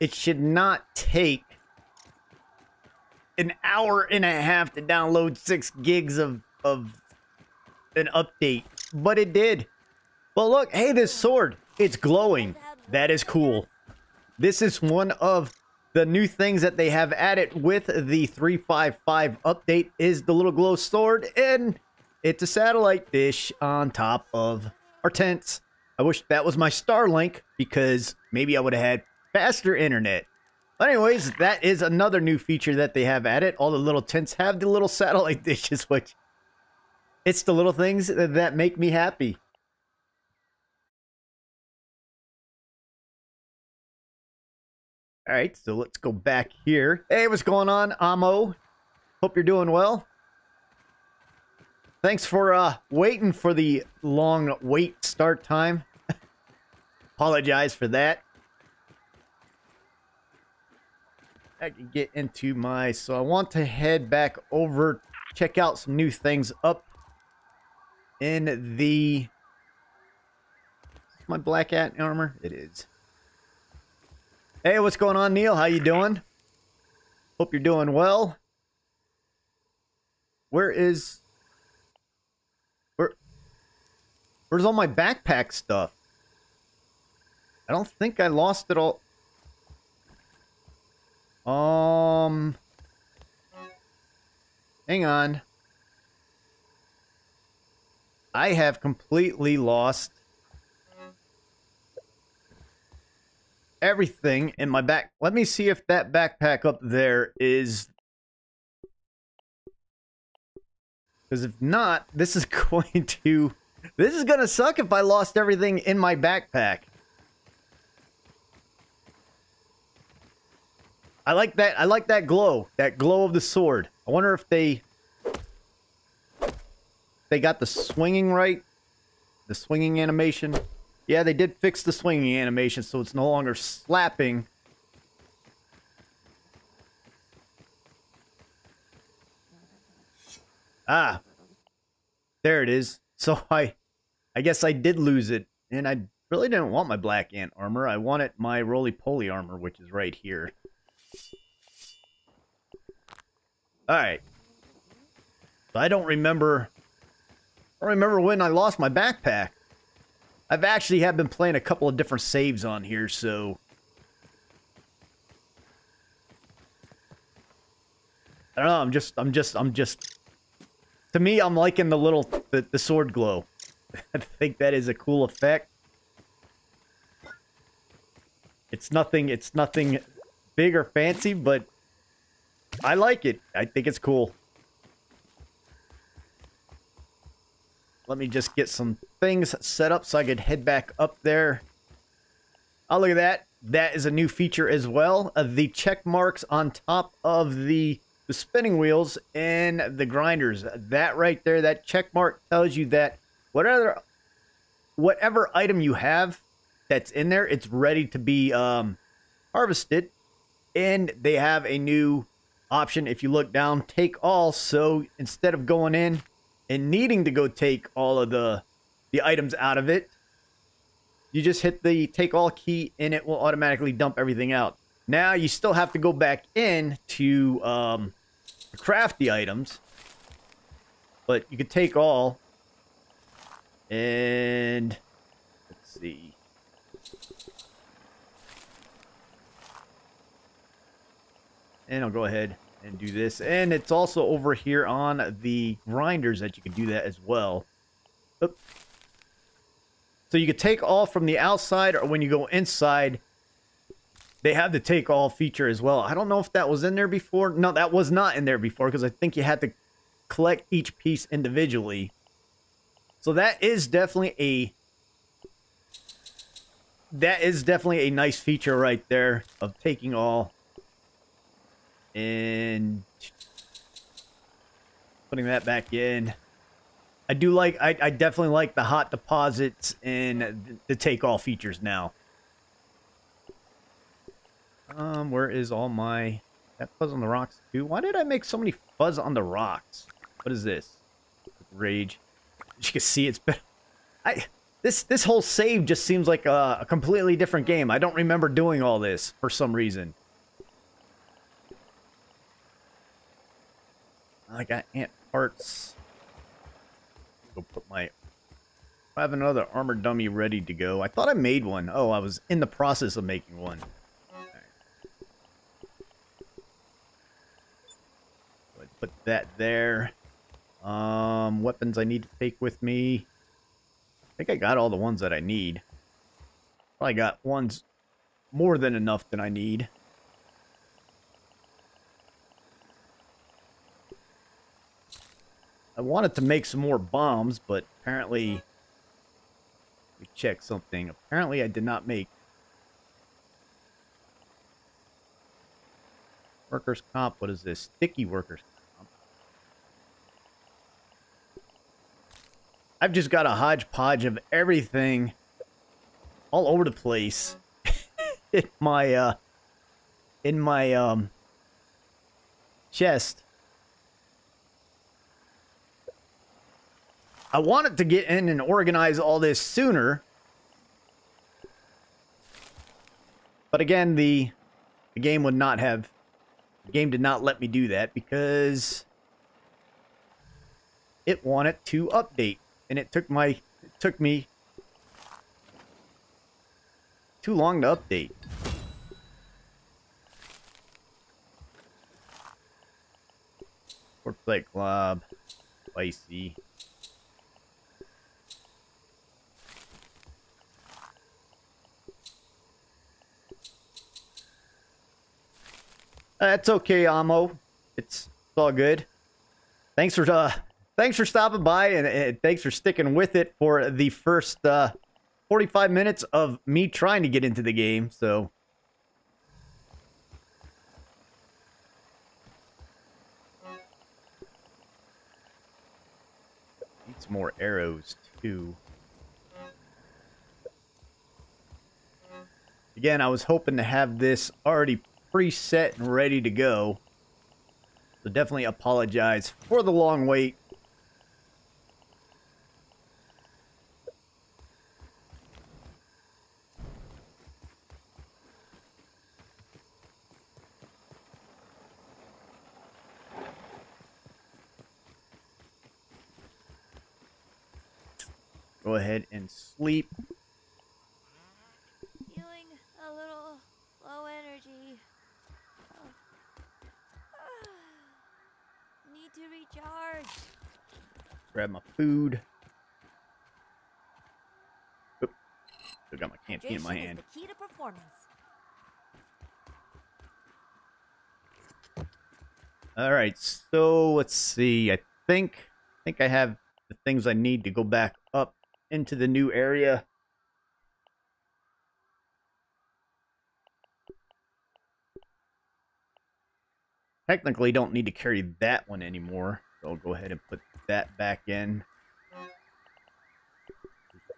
it should not take an hour and a half to download six gigs of, of an update. But it did. But look, hey, this sword, it's glowing. That is cool. This is one of the new things that they have added with the 355 update is the little glow sword and it's a satellite dish on top of our tents. I wish that was my Starlink because maybe I would have had faster internet. Anyways, that is another new feature that they have added. All the little tents have the little satellite dishes, which it's the little things that make me happy. All right, so let's go back here. Hey, what's going on, Amo? Hope you're doing well. Thanks for uh, waiting for the long wait start time. Apologize for that. I can get into my... So I want to head back over, check out some new things up in the... My black ant armor? It is. Hey, what's going on, Neil? How you doing? Hope you're doing well. Where is... Where... Where's all my backpack stuff? I don't think I lost it all. Um... Hang on. I have completely lost everything in my back. Let me see if that backpack up there is... Because if not, this is going to... This is going to suck if I lost everything in my backpack. I like that. I like that glow. That glow of the sword. I wonder if they... They got the swinging right. The swinging animation. Yeah, they did fix the swinging animation, so it's no longer slapping. Ah. There it is. So I I guess I did lose it. And I really didn't want my black ant armor. I wanted my roly-poly armor, which is right here. Alright. I don't remember... I don't remember when I lost my backpack. I've actually have been playing a couple of different saves on here, so... I don't know, I'm just, I'm just, I'm just... To me, I'm liking the little, the, the sword glow. I think that is a cool effect. It's nothing, it's nothing big or fancy, but I like it. I think it's cool. Let me just get some things set up so I could head back up there. Oh, look at that. That is a new feature as well. Uh, the check marks on top of the, the spinning wheels and the grinders. That right there, that check mark tells you that whatever, whatever item you have that's in there, it's ready to be um, harvested. And they have a new option if you look down, take all. So instead of going in and needing to go take all of the the items out of it, you just hit the take all key and it will automatically dump everything out. Now you still have to go back in to um, craft the items, but you can take all and let's see. And I'll go ahead and do this. And it's also over here on the grinders that you can do that as well. Oop. So you could take all from the outside or when you go inside, they have the take all feature as well. I don't know if that was in there before. No, that was not in there before because I think you had to collect each piece individually. So that is definitely a that is definitely a nice feature right there of taking all and putting that back in. I do like, I, I definitely like the hot deposits and the take all features now. Um, where is all my, that fuzz on the rocks too? Why did I make so many fuzz on the rocks? What is this? Rage. As you can see, it's been, I, This this whole save just seems like a, a completely different game. I don't remember doing all this for some reason. I got ant parts. Go put my. I have another armor dummy ready to go. I thought I made one. Oh, I was in the process of making one. Put that there. Um, weapons I need to take with me. I think I got all the ones that I need. Probably got ones more than enough than I need. I wanted to make some more bombs, but apparently... We check something. Apparently I did not make Workers' comp, what is this? Sticky workers' comp. I've just got a hodgepodge of everything all over the place in my uh in my um chest. I wanted to get in and organize all this sooner. But again, the the game would not have the game did not let me do that because it wanted to update and it took my it took me too long to update. Plate Club, spicy. That's okay, Amo. It's, it's all good. Thanks for uh, thanks for stopping by and, and, thanks for sticking with it for the first uh, 45 minutes of me trying to get into the game. So. Need some more arrows too. Again, I was hoping to have this already preset and ready to go. So definitely apologize for the long wait. Go ahead and sleep. Feeling a little low energy. Need to recharge. Grab my food. Oop. Still got my canteen in my hand. the key to performance. All right, so let's see. I think I think I have the things I need to go back up into the new area. Technically, don't need to carry that one anymore. So I'll go ahead and put that back in.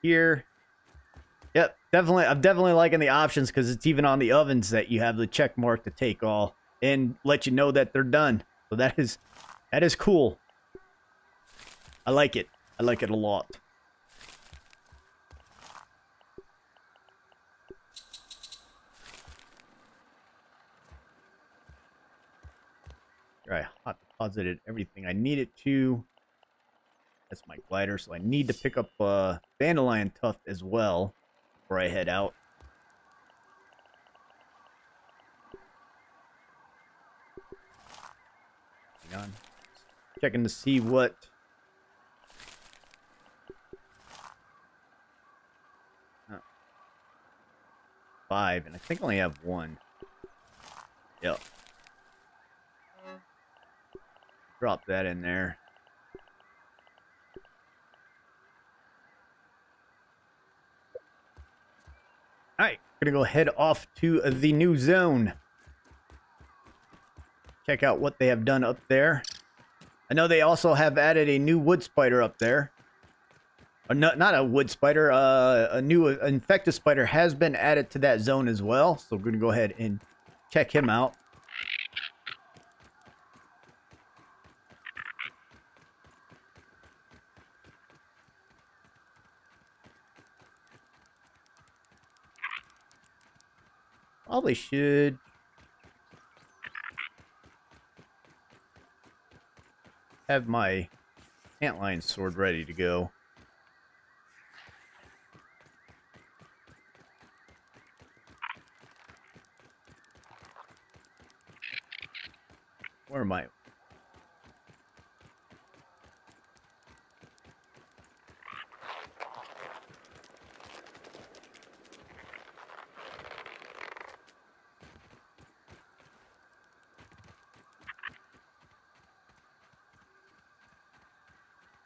Here. Yep, definitely. I'm definitely liking the options because it's even on the ovens that you have the check mark to take all and let you know that they're done. So that is that is cool. I like it. I like it a lot. Right, hot deposited everything I needed to. That's my glider, so I need to pick up uh, Dandelion Tuft as well before I head out. Hang on. Checking to see what... Five, and I think I only have one. Yep. Drop that in there. Alright, gonna go head off to the new zone. Check out what they have done up there. I know they also have added a new wood spider up there. Or not, not a wood spider, uh, a new infected spider has been added to that zone as well. So we're gonna go ahead and check him out. Probably should... Have my antlion sword ready to go. Where am I?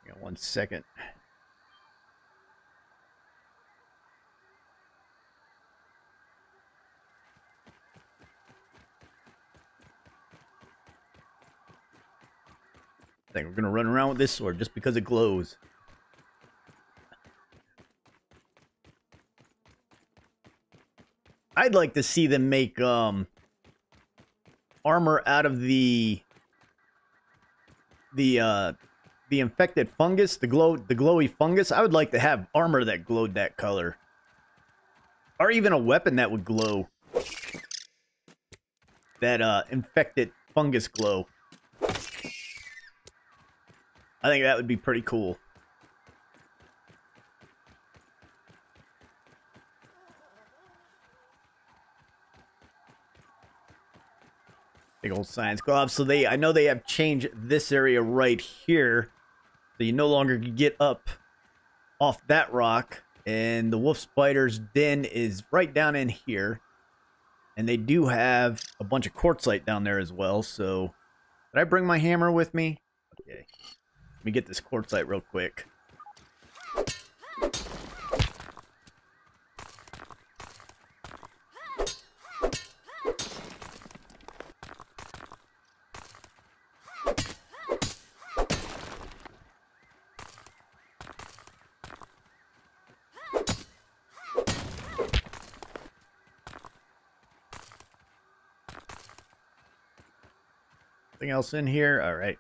Got one second. I think we're gonna run around with this sword just because it glows. I'd like to see them make um armor out of the the uh the infected fungus, the glow the glowy fungus. I would like to have armor that glowed that color. Or even a weapon that would glow. That uh infected fungus glow. I think that would be pretty cool. Big old science gloves. So they, I know they have changed this area right here. You no longer get up off that rock. And the wolf spider's den is right down in here. And they do have a bunch of quartzite down there as well. So, did I bring my hammer with me? Okay. Let me get this quartzite real quick. Else in here? All right.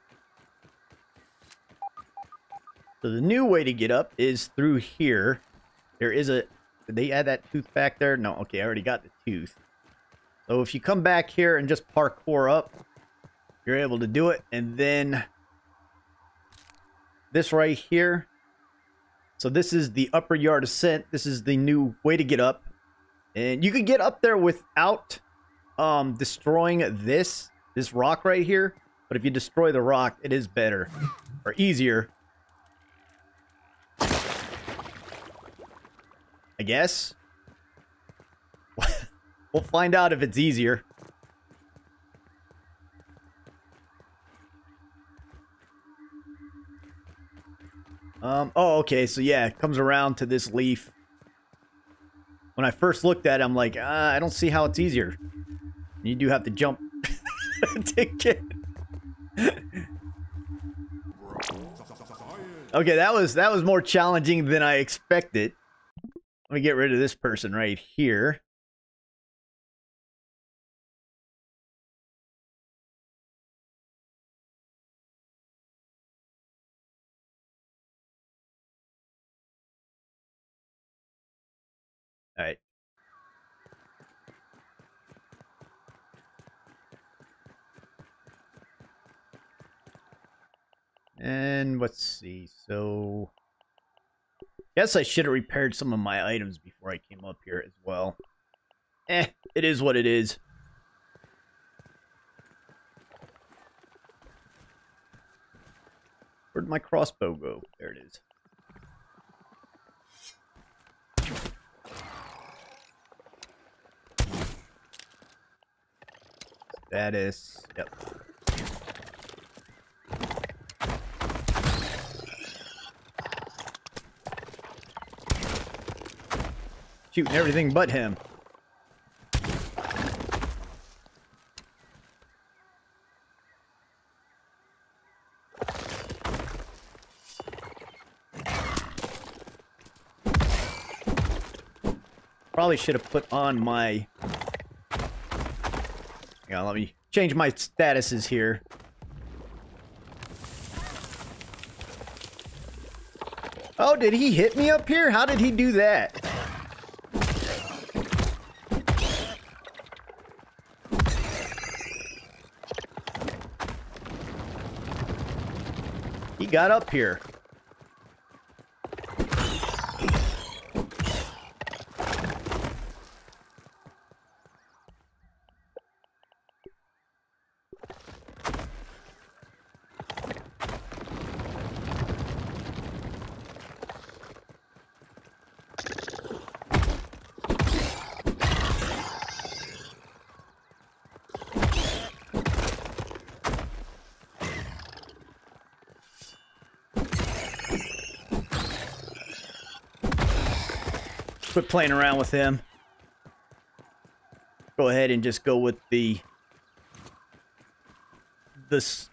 So the new way to get up is through here. There is a... Did they add that tooth back there? No, okay, I already got the tooth. So if you come back here and just parkour up, you're able to do it. And then this right here. So this is the upper yard ascent. This is the new way to get up. And you could get up there without um, destroying this, this rock right here. But if you destroy the rock, it is better or easier I guess. we'll find out if it's easier. Um, oh, okay, so yeah, it comes around to this leaf. When I first looked at it, I'm like, uh, I don't see how it's easier. You do have to jump to get... okay, that was that was more challenging than I expected. Let me get rid of this person right here. And let's see. So Guess I should have repaired some of my items before I came up here as well. Eh, it is what it is. Where'd my crossbow go? There it is. Status. Yep. Shooting everything but him. Probably should have put on my... Yeah, let me change my statuses here. Oh, did he hit me up here? How did he do that? Got up here. Quit playing around with him. Go ahead and just go with the this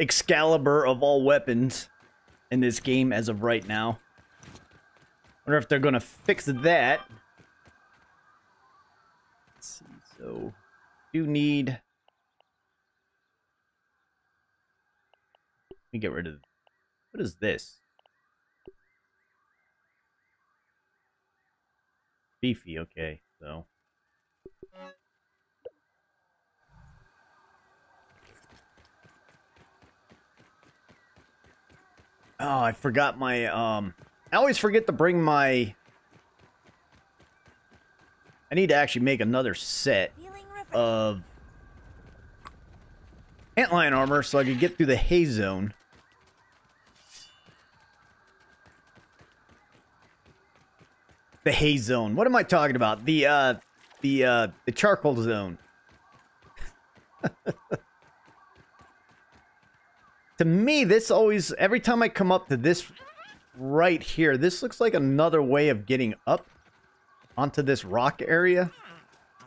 Excalibur of all weapons in this game as of right now. Wonder if they're gonna fix that. Let's see. So, do need. Let me get rid of. What is this? Beefy, okay, so. Oh, I forgot my, um... I always forget to bring my... I need to actually make another set of... Antlion armor so I could get through the haze zone. The haze zone. What am I talking about? The uh the uh the charcoal zone. to me, this always every time I come up to this right here, this looks like another way of getting up onto this rock area.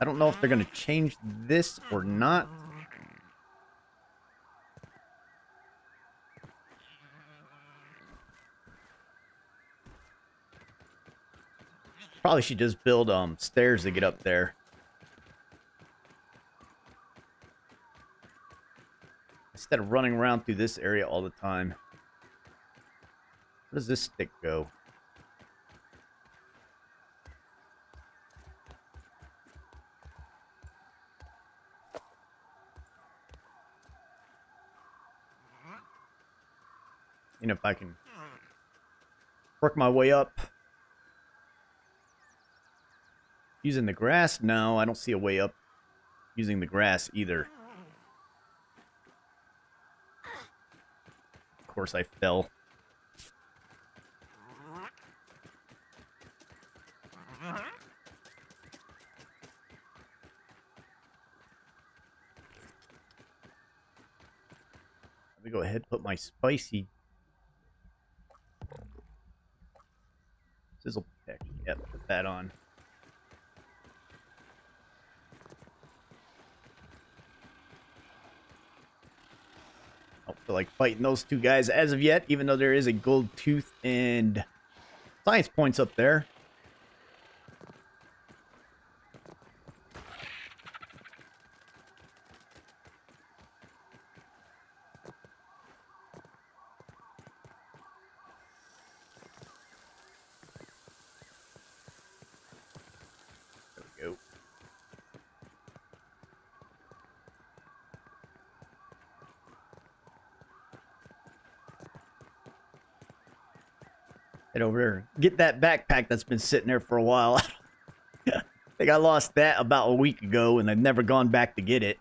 I don't know if they're gonna change this or not. Probably should just build um stairs to get up there. Instead of running around through this area all the time. Where does this stick go? And if I can work my way up. Using the grass? No, I don't see a way up using the grass either. Of course I fell. Let me go ahead and put my spicy sizzle protection. Yep, put that on. Don't feel like fighting those two guys as of yet, even though there is a gold tooth and science points up. There we go. Head over there. Get that backpack that's been sitting there for a while. I think I lost that about a week ago and I've never gone back to get it.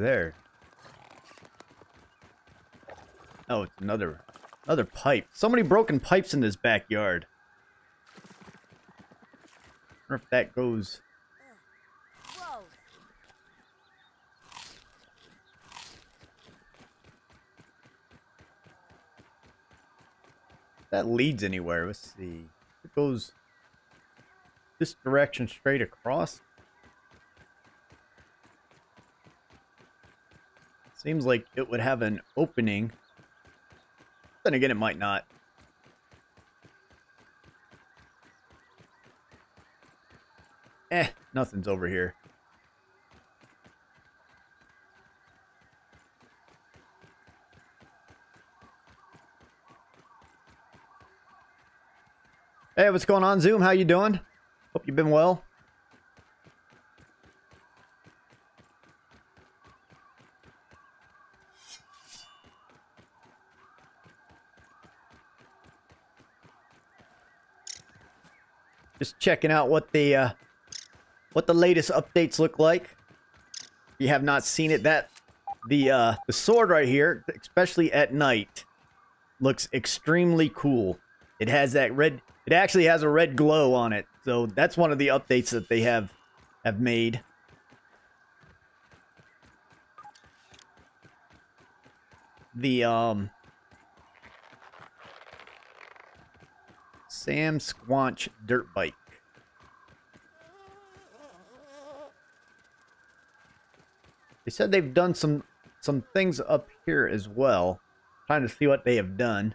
There? Oh, it's another another pipe. So many broken pipes in this backyard. wonder if that goes that leads anywhere. Let's see. It goes this direction straight across. Seems like it would have an opening. Then again, it might not. Eh, nothing's over here. Hey, what's going on, Zoom? How you doing? Hope you've been well. Checking out what the uh, what the latest updates look like. If you have not seen it, that the uh, the sword right here, especially at night, looks extremely cool. It has that red. It actually has a red glow on it, so that's one of the updates that they have have made. The um Sam Squanch dirt bike. They said they've done some some things up here as well. Trying to see what they have done.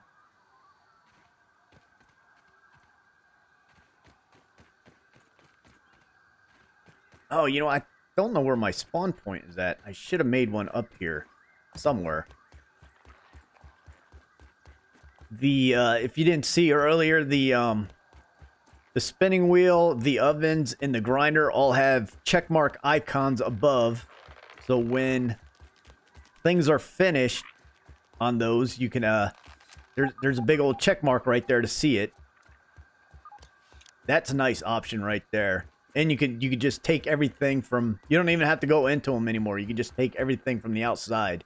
Oh, you know, I don't know where my spawn point is at. I should have made one up here somewhere. The uh if you didn't see earlier, the um the spinning wheel, the ovens, and the grinder all have checkmark icons above. So when things are finished on those, you can uh there's there's a big old check mark right there to see it. That's a nice option right there. And you can you can just take everything from you don't even have to go into them anymore. You can just take everything from the outside.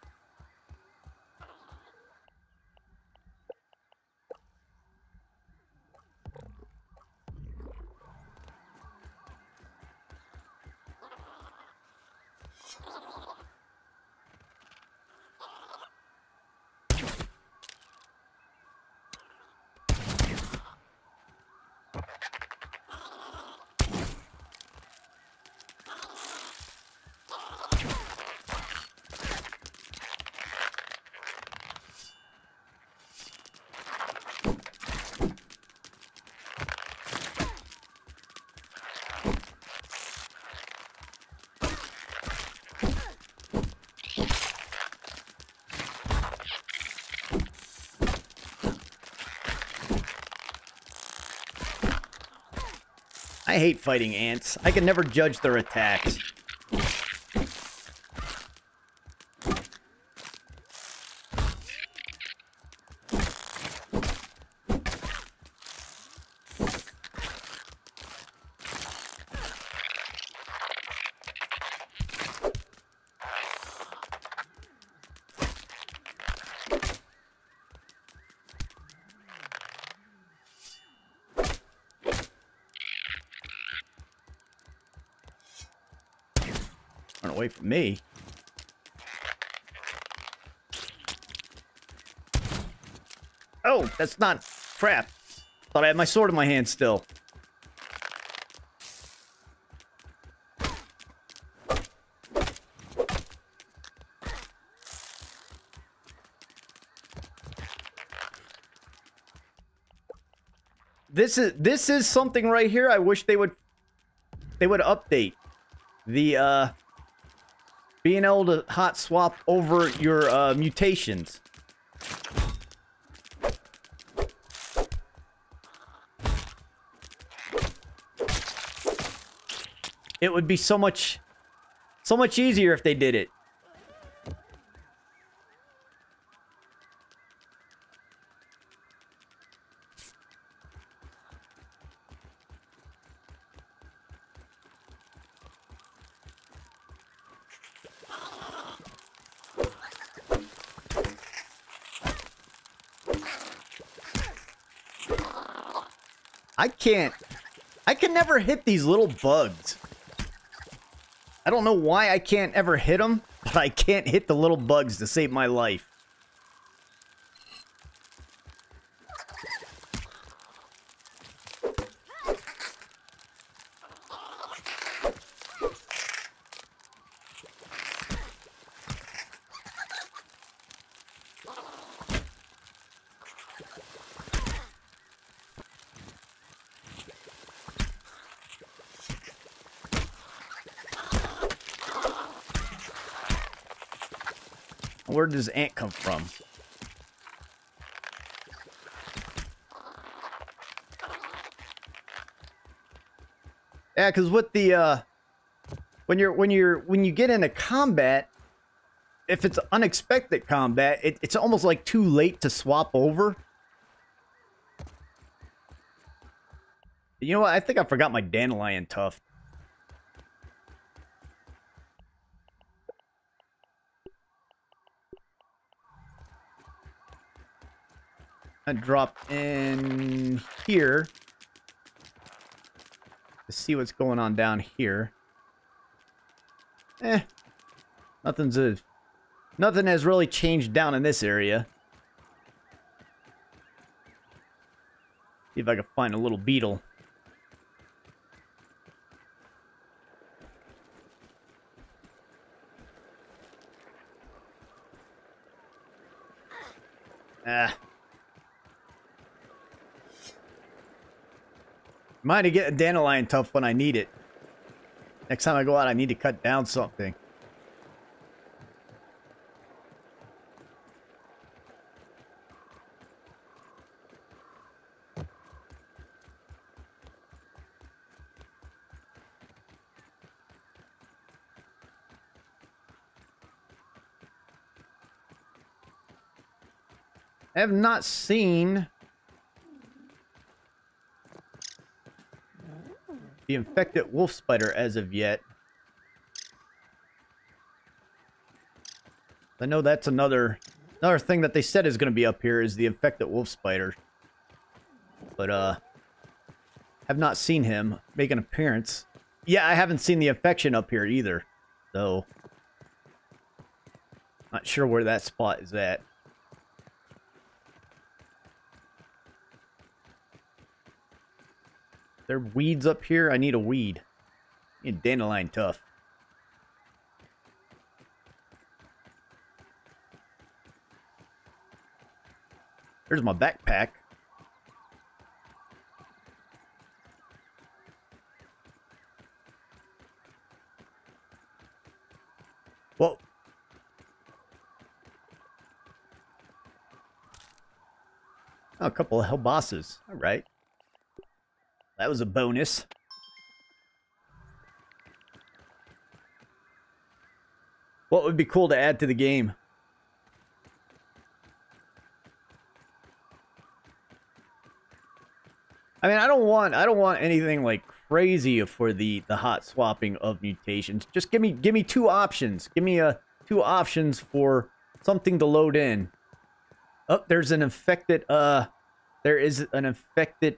Hate fighting ants. I can never judge their attacks. Run away from me. Oh, that's not crap. Thought I had my sword in my hand still. This is this is something right here I wish they would they would update. The uh being able to hot swap over your uh, mutations. It would be so much, so much easier if they did it. I can't. I can never hit these little bugs. I don't know why I can't ever hit them, but I can't hit the little bugs to save my life. Where does ant come from? Yeah, because with the uh, when you're when you're when you get into combat, if it's unexpected combat, it, it's almost like too late to swap over. You know what? I think I forgot my dandelion tuft. Drop in here to see what's going on down here. Eh, nothing's a, nothing has really changed down in this area. See if I can find a little beetle. Ah. Mind to get a dandelion tuft when I need it. Next time I go out, I need to cut down something. I have not seen the infected wolf spider as of yet. I know that's another another thing that they said is going to be up here is the infected wolf spider. But uh have not seen him make an appearance. Yeah, I haven't seen the infection up here either. So not sure where that spot is at. There weeds up here? I need a weed. I need dandelion tuft. There's my backpack. Whoa. Oh, a couple of hell bosses. All right. That was a bonus. What would be cool to add to the game? I mean, I don't want I don't want anything like crazy for the the hot swapping of mutations. Just give me give me two options. Give me a uh, two options for something to load in. Oh, there's an infected uh there is an infected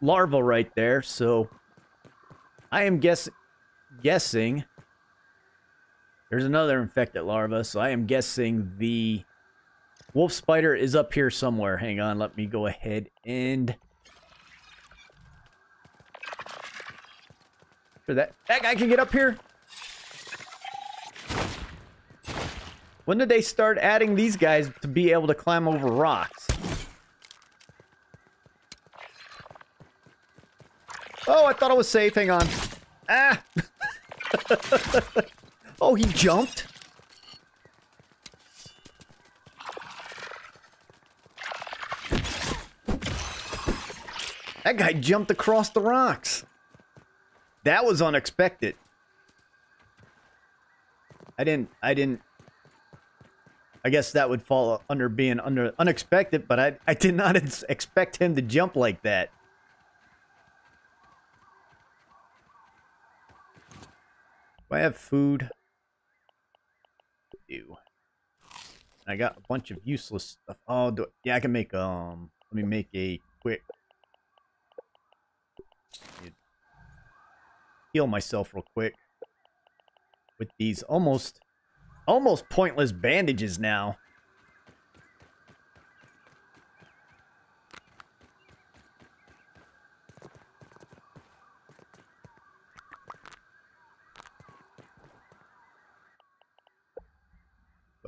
larva right there, so I am guess guessing there's another infected larva, so I am guessing the wolf spider is up here somewhere. Hang on, let me go ahead and sure that that guy can get up here. When did they start adding these guys to be able to climb over rocks? Oh, I thought I was safe. Hang on. Ah! oh, he jumped? That guy jumped across the rocks. That was unexpected. I didn't, I didn't, I guess that would fall under being under unexpected, but I, I did not expect him to jump like that. Do I have food? do. I got a bunch of useless stuff. Oh, do, yeah, I can make, um, let me make a quick heal myself real quick with these almost, almost pointless bandages now.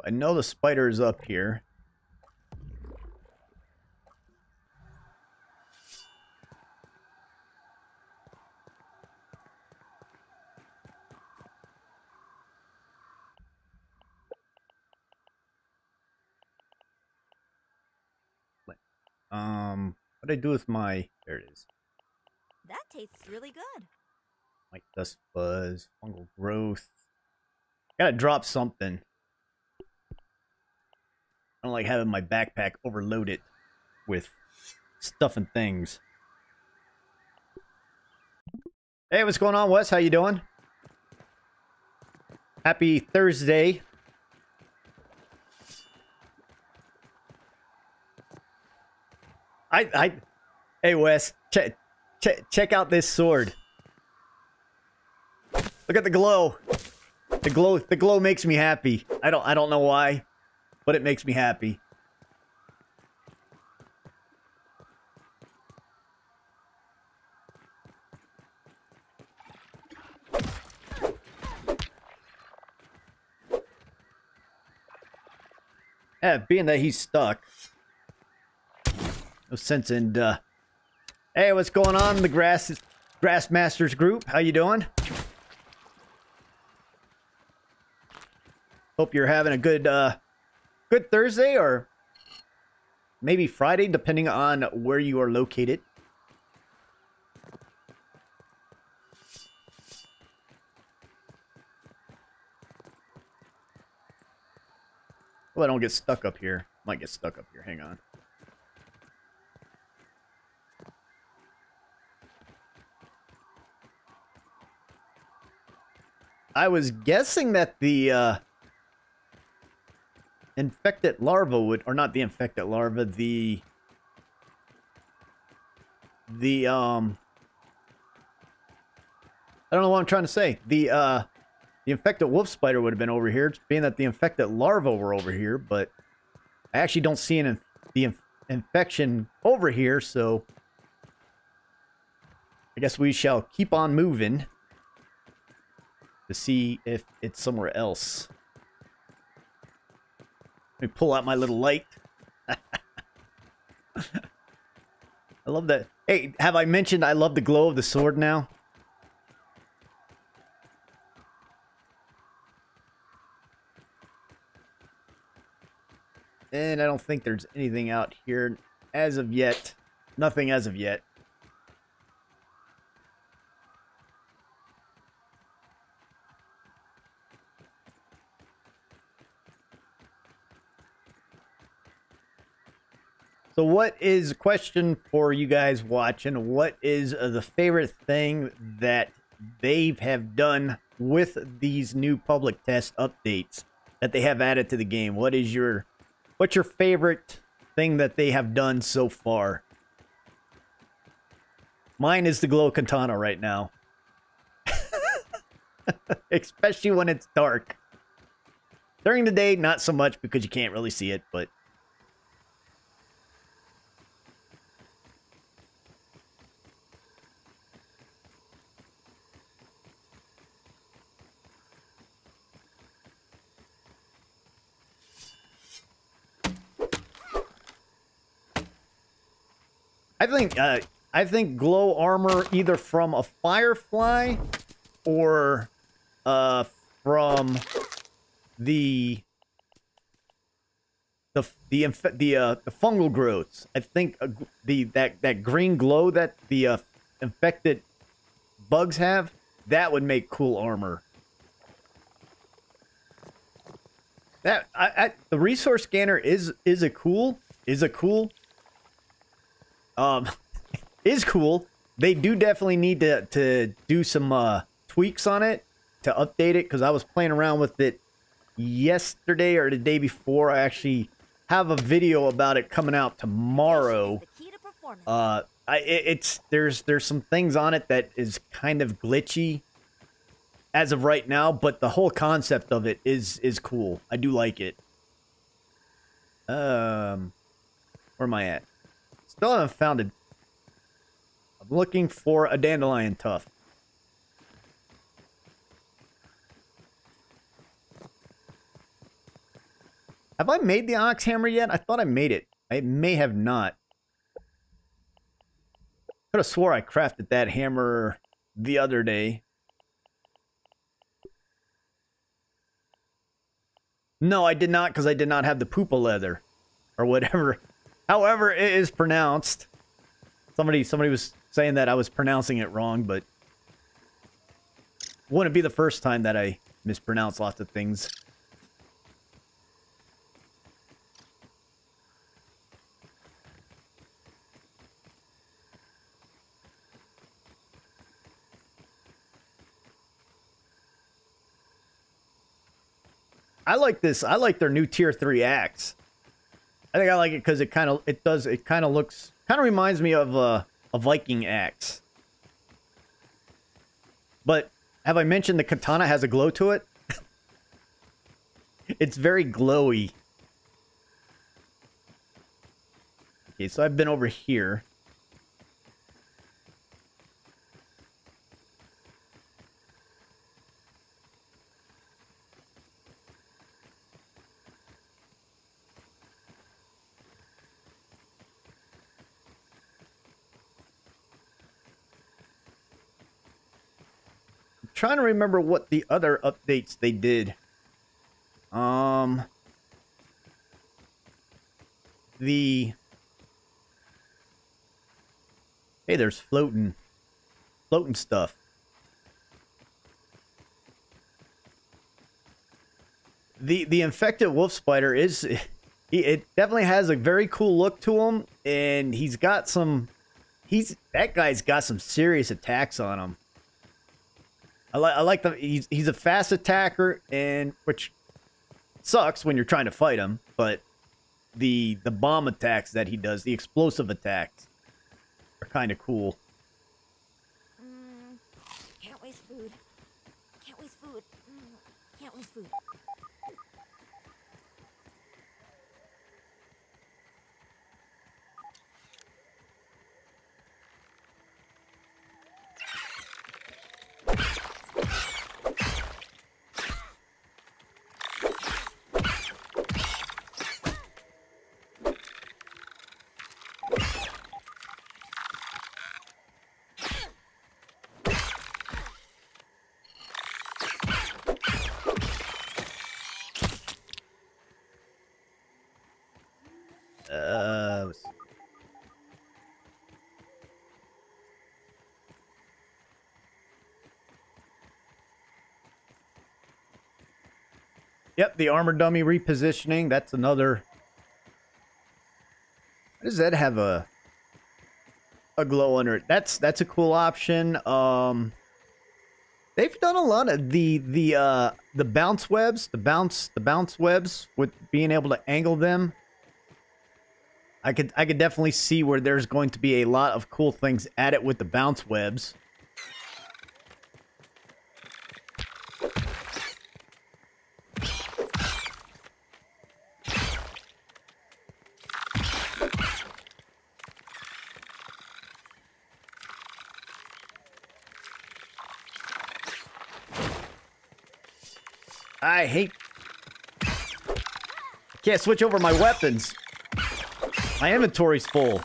I know the spider is up here. Um, what I do with my? There it is. That tastes really good. White dust fuzz, fungal growth. Gotta drop something. I don't like having my backpack overloaded with stuff and things. Hey, what's going on, Wes? How you doing? Happy Thursday. I, I, hey Wes, check, check, check out this sword. Look at the glow. The glow, the glow makes me happy. I don't, I don't know why, but it makes me happy. Yeah, being that he's stuck. No sense in, uh... Hey, what's going on, the Grass Grass Masters group? How you doing? Hope you're having a good, uh... Good Thursday, or... Maybe Friday, depending on where you are located. Well, I don't get stuck up here. Might get stuck up here. Hang on. I was guessing that the uh, infected larva would, or not the infected larva, the the um, I don't know what I'm trying to say. The uh, the infected wolf spider would have been over here, being that the infected larva were over here, but I actually don't see an the inf infection over here, so I guess we shall keep on moving to see if it's somewhere else. Let me pull out my little light. I love that. Hey, have I mentioned I love the glow of the sword now? And I don't think there's anything out here as of yet. Nothing as of yet. So what is question for you guys watching? What is uh, the favorite thing that they have done with these new public test updates that they have added to the game? What is your what's your favorite thing that they have done so far? Mine is the glow katana right now. Especially when it's dark. During the day, not so much because you can't really see it, but I think uh, I think glow armor either from a firefly or uh, from the the the the uh, the fungal growths. I think uh, the that that green glow that the uh, infected bugs have that would make cool armor. That I, I the resource scanner is is a cool is a cool um, is cool. They do definitely need to, to do some uh, tweaks on it to update it because I was playing around with it yesterday or the day before. I actually have a video about it coming out tomorrow. Uh, I it, it's there's there's some things on it that is kind of glitchy as of right now, but the whole concept of it is is cool. I do like it. Um, where am I at? Still haven't found it. I'm looking for a dandelion tuft. Have I made the ox hammer yet? I thought I made it. I may have not. Could have swore I crafted that hammer the other day. No, I did not because I did not have the poopa leather. Or whatever however it is pronounced. Somebody somebody was saying that I was pronouncing it wrong, but wouldn't be the first time that I mispronounce lots of things. I like this. I like their new tier three axe. I think I like it because it kind of it does it kind of looks kind of reminds me of uh, a Viking axe. But have I mentioned the katana has a glow to it? it's very glowy. Okay, so I've been over here. Trying to remember what the other updates they did. Um, the hey, there's floating, floating stuff. The the infected wolf spider is it definitely has a very cool look to him, and he's got some. He's that guy's got some serious attacks on him. I like I like the he's he's a fast attacker and which sucks when you're trying to fight him, but the the bomb attacks that he does, the explosive attacks, are kind of cool. Mm, can't waste food. Can't waste food. Mm, can't waste food. Uh, let's see. Yep, the armor dummy repositioning. That's another. Does that have a a glow under it? That's that's a cool option. Um, they've done a lot of the the uh the bounce webs, the bounce the bounce webs with being able to angle them. I could I could definitely see where there's going to be a lot of cool things added with the bounce webs. I hate can't switch over my weapons. My inventory's full.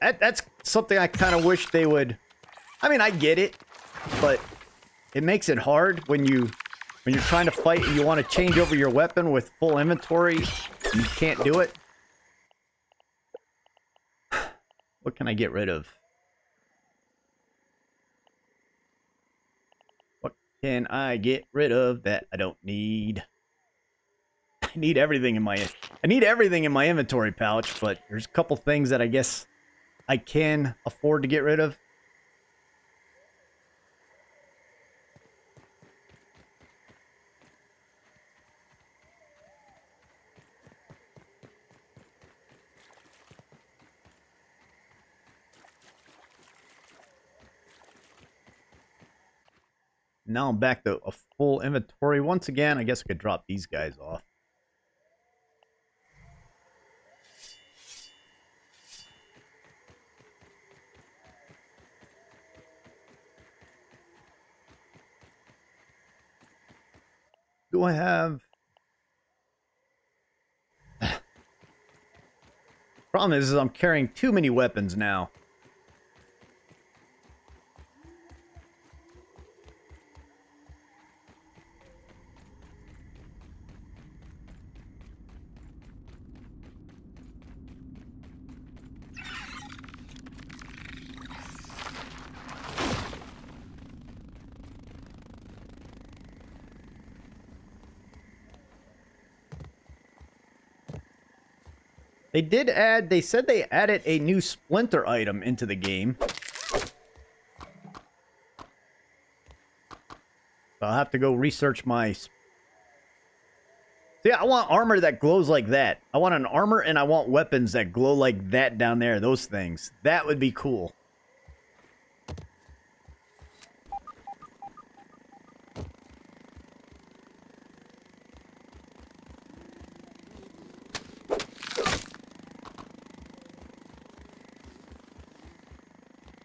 That, that's something I kind of wish they would... I mean, I get it, but it makes it hard when you when you're trying to fight and you want to change over your weapon with full inventory you can't do it. What can i get rid of? What can i get rid of that i don't need? I need everything in my i need everything in my inventory pouch but there's a couple things that i guess i can afford to get rid of Now I'm back to a full inventory. Once again, I guess I could drop these guys off. do I have? Problem is, is I'm carrying too many weapons now. They did add, they said they added a new Splinter item into the game. I'll have to go research my... See, I want armor that glows like that. I want an armor and I want weapons that glow like that down there. Those things. That would be cool.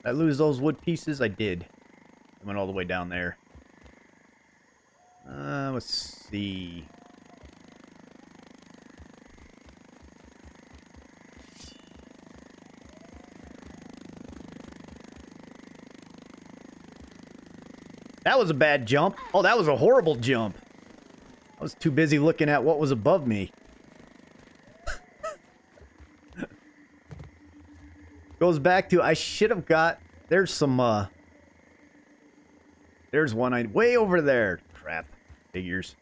I lose those wood pieces? I did. I went all the way down there. Uh, let's see. That was a bad jump. Oh, that was a horrible jump. I was too busy looking at what was above me. Goes back to I should have got there's some uh There's one I way over there. Crap. Figures.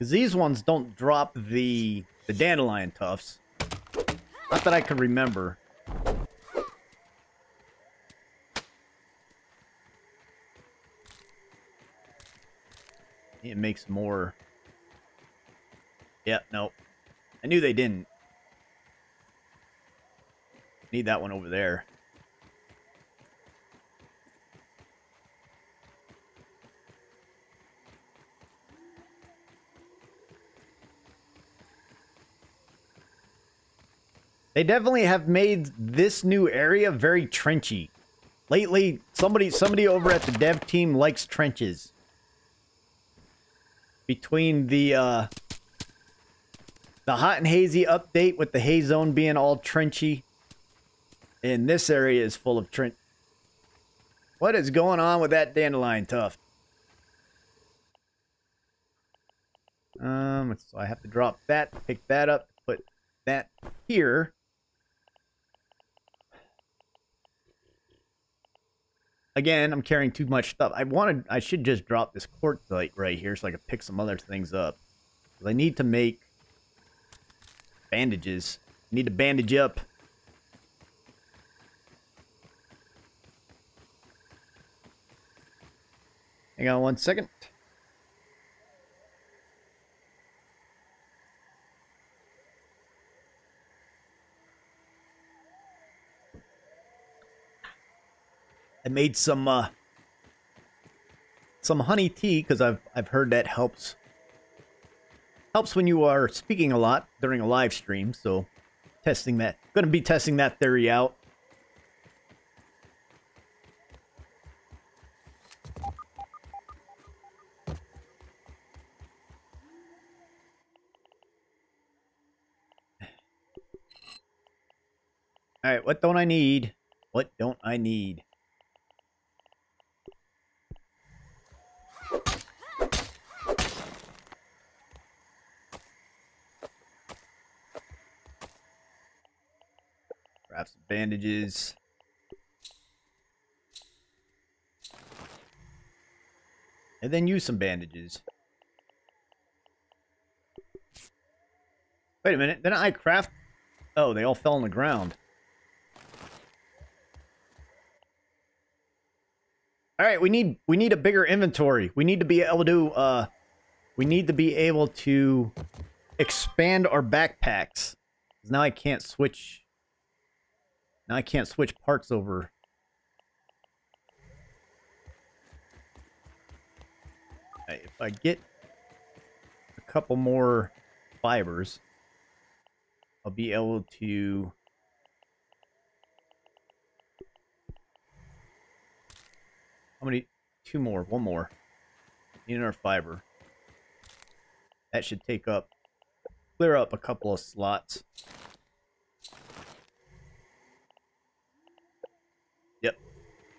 Cause these ones don't drop the the dandelion tufts. Not that I can remember. It makes more. Yep, nope. I knew they didn't. Need that one over there. They definitely have made this new area very trenchy. Lately, somebody somebody over at the dev team likes trenches between the uh, the hot and hazy update with the haze zone being all trenchy, and this area is full of trench. What is going on with that dandelion tuft? Um, so I have to drop that, pick that up, put that here. Again, I'm carrying too much stuff. I wanted, I should just drop this quartzite right here so I can pick some other things up. I need to make bandages. I need to bandage up. Hang on one second. I made some uh, some honey tea because I've I've heard that helps helps when you are speaking a lot during a live stream. So testing that, going to be testing that theory out. All right, what don't I need? What don't I need? Grab some bandages. And then use some bandages. Wait a minute, didn't I craft... Oh, they all fell on the ground. All right, we need we need a bigger inventory. We need to be able to uh we need to be able to expand our backpacks. Now I can't switch now I can't switch parts over. If I get a couple more fibers, I'll be able to How many? Two more. One more. Need our fiber. That should take up, clear up a couple of slots.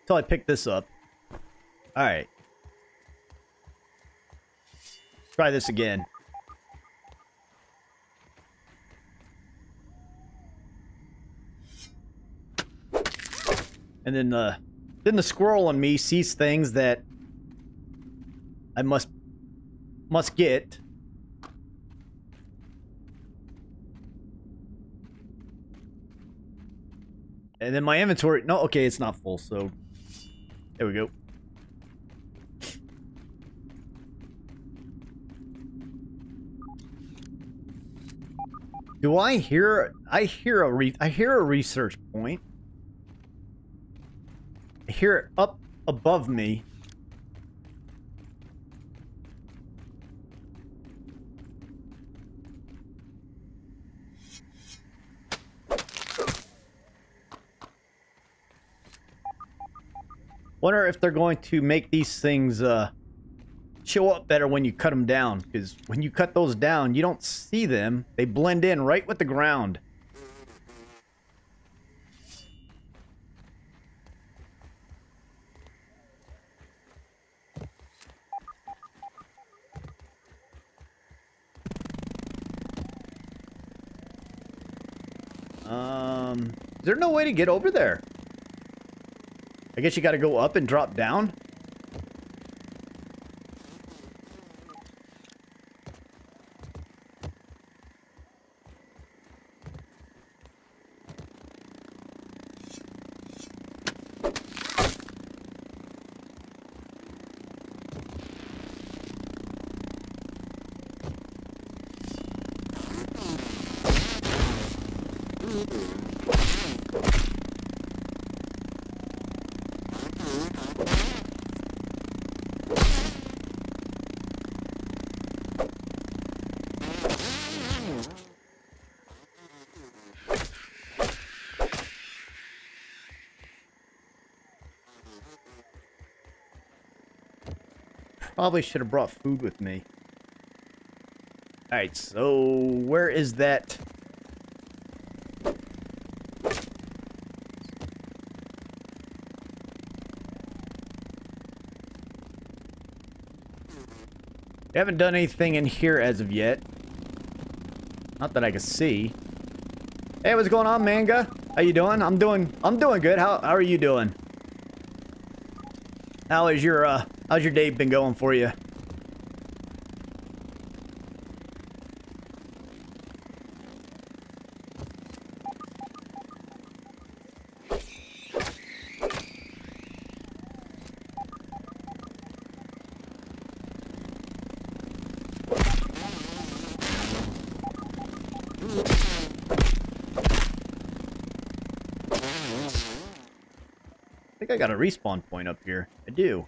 Until I pick this up. Alright. Try this again. And then the then the squirrel on me sees things that I must must get. And then my inventory no okay, it's not full, so there we go. Do I hear I hear a re I hear a research point. I hear it up above me. Wonder if they're going to make these things uh, show up better when you cut them down. Because when you cut those down, you don't see them. They blend in right with the ground. Um, is there no way to get over there? I guess you got to go up and drop down. Probably should have brought food with me. Alright, so where is that? We haven't done anything in here as of yet. Not that I can see. Hey, what's going on, Manga? How you doing? I'm doing I'm doing good. How how are you doing? How is your uh how's your day been going for you? I think I got a respawn point up here. I do.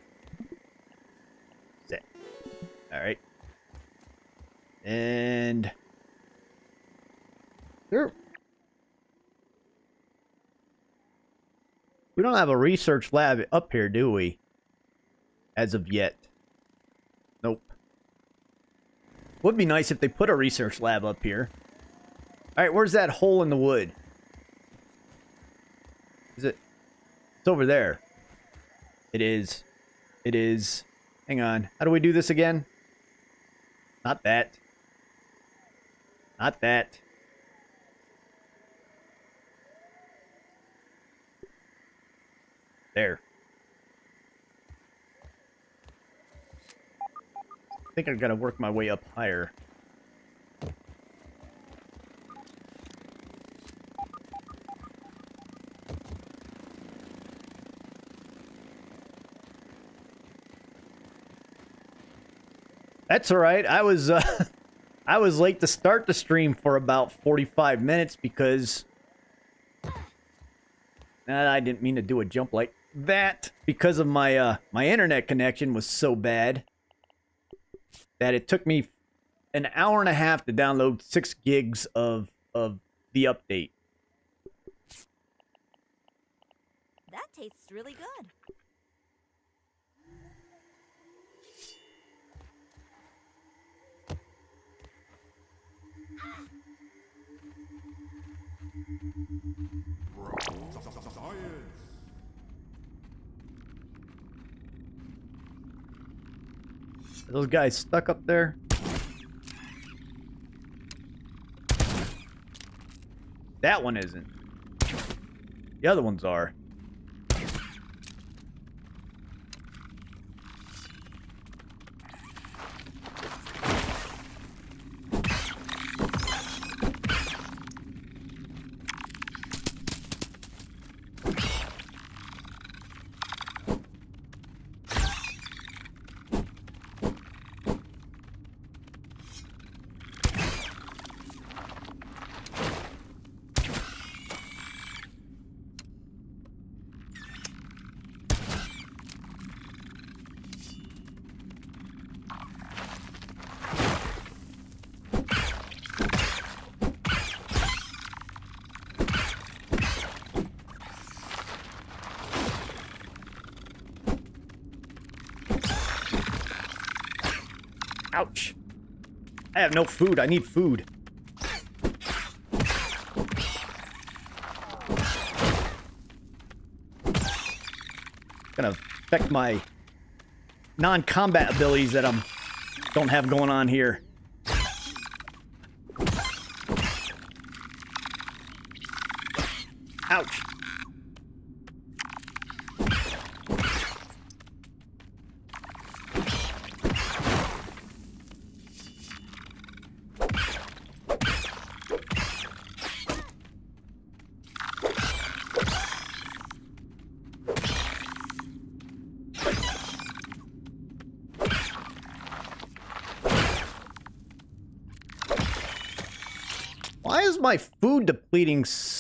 Have a research lab up here, do we? As of yet. Nope. Would be nice if they put a research lab up here. Alright, where's that hole in the wood? Is it... It's over there. It is. It is. Hang on. How do we do this again? Not that. Not that. There. I think I've got to work my way up higher. That's all right. I was uh, I was late to start the stream for about 45 minutes because I didn't mean to do a jump like that because of my uh my internet connection was so bad that it took me an hour and a half to download six gigs of of the update. That tastes really good. Ah. Those guys stuck up there? That one isn't. The other ones are. I have no food. I need food. Gonna affect my non-combat abilities that I'm don't have going on here.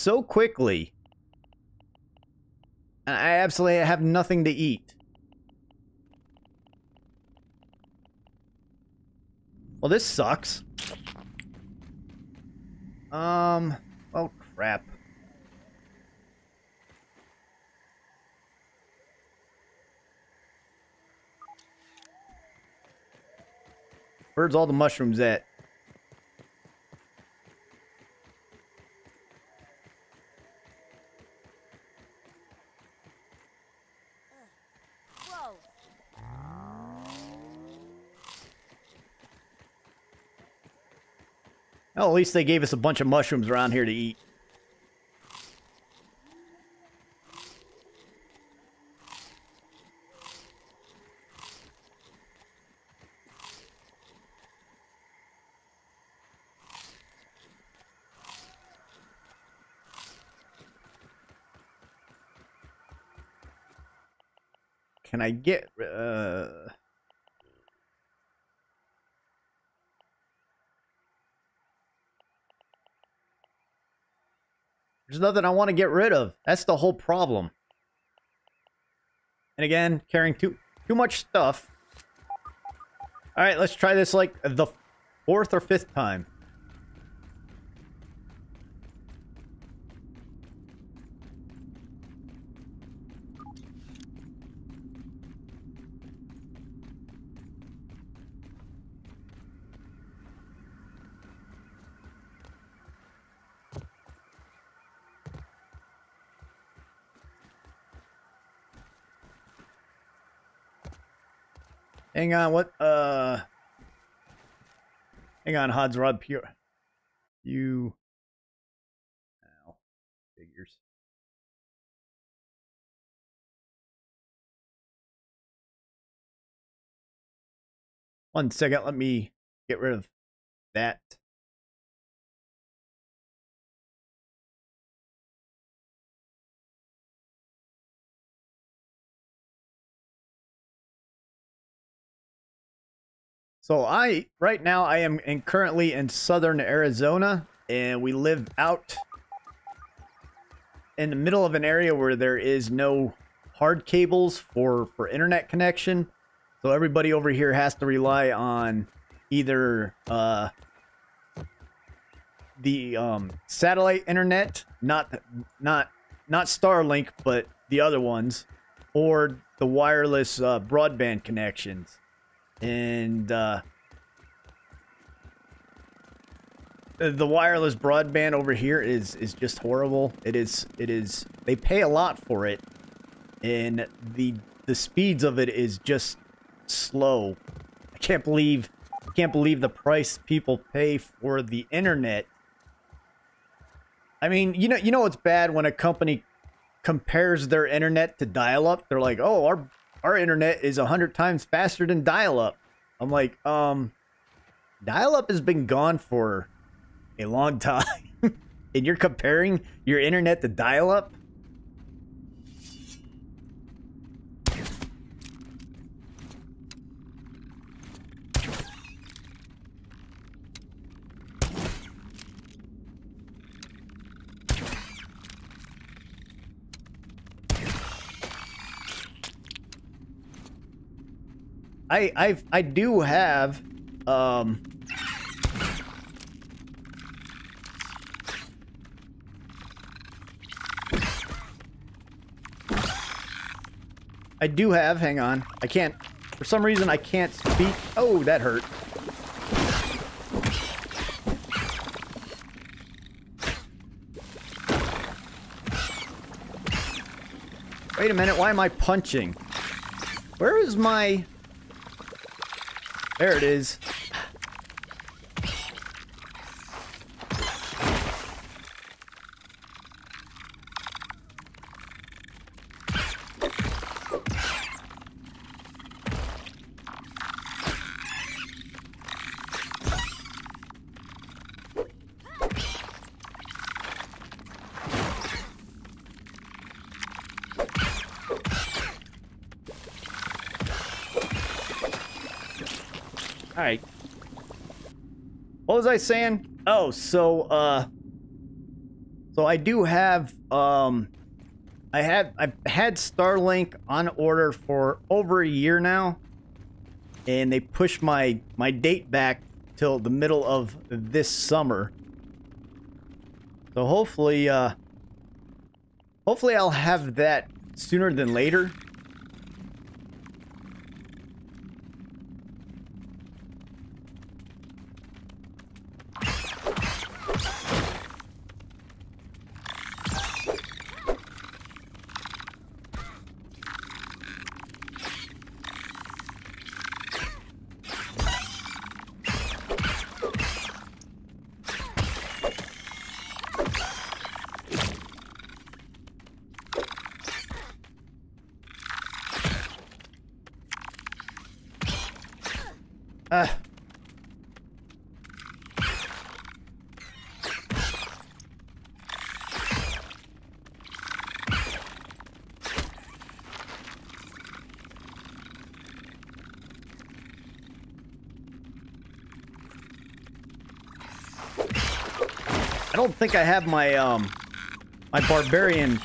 So quickly? I absolutely have nothing to eat. Well, this sucks. Um, oh crap. Where's all the mushrooms at? Least they gave us a bunch of mushrooms around here to eat. Can I get uh There's nothing I want to get rid of. That's the whole problem. And again, carrying too too much stuff. All right, let's try this like the fourth or fifth time. Hang on, what? Uh, hang on, Hod's Rod Pure. You. Ow. Figures. One second, let me get rid of that. So I right now I am in, currently in southern Arizona and we live out in the middle of an area where there is no hard cables for for internet connection. So everybody over here has to rely on either uh the um satellite internet, not not not Starlink, but the other ones or the wireless uh, broadband connections and uh, the wireless broadband over here is is just horrible. It is it is they pay a lot for it, and the the speeds of it is just slow. I can't believe I can't believe the price people pay for the internet. I mean, you know you know it's bad when a company compares their internet to dial-up. They're like, "Oh, our our internet is a hundred times faster than dial-up." I'm like, um, dial-up has been gone for a long time, and you're comparing your internet to dial-up. I I I do have um I do have, hang on. I can't for some reason I can't speak. Oh, that hurt. Wait a minute, why am I punching? Where is my there it is. Was I saying? Oh, so, uh... So I do have, um... I have, I've had Starlink on order for over a year now. And they pushed my, my date back till the middle of this summer. So hopefully, uh... Hopefully I'll have that sooner than later. Don't think I have my um my barbarian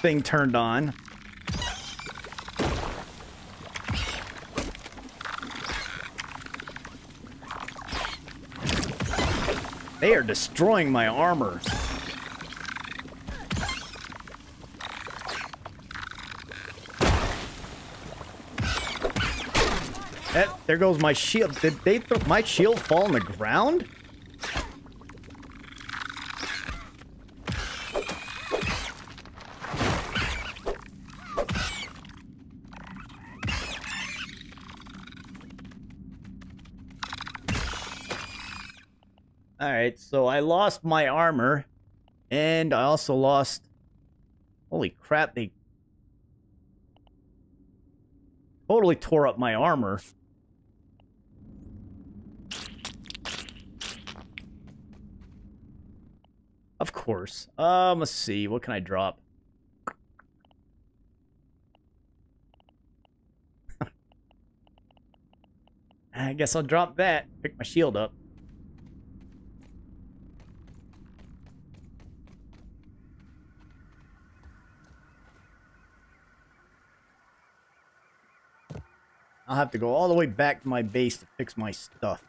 thing turned on. They are destroying my armor. That, there goes my shield. Did they my shield fall on the ground? So I lost my armor. And I also lost... Holy crap, they... Totally tore up my armor. Of course. Um, let's see. What can I drop? I guess I'll drop that. Pick my shield up. I'll have to go all the way back to my base to fix my stuff.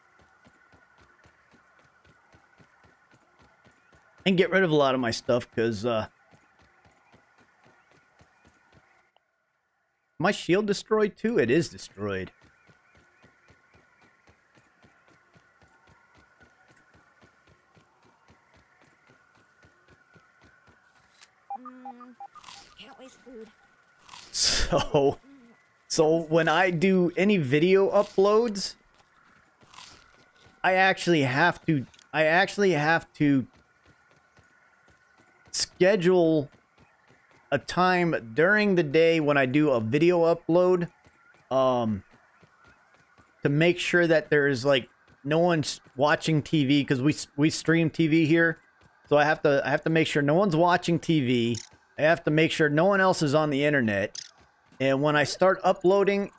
And get rid of a lot of my stuff, because, uh... My shield destroyed, too? It is destroyed. Mm, can't waste food. So so when I do any video uploads, I actually have to, I actually have to schedule a time during the day when I do a video upload, um, to make sure that there's like no one's watching TV because we we stream TV here, so I have to I have to make sure no one's watching TV. I have to make sure no one else is on the internet. And when I start uploading,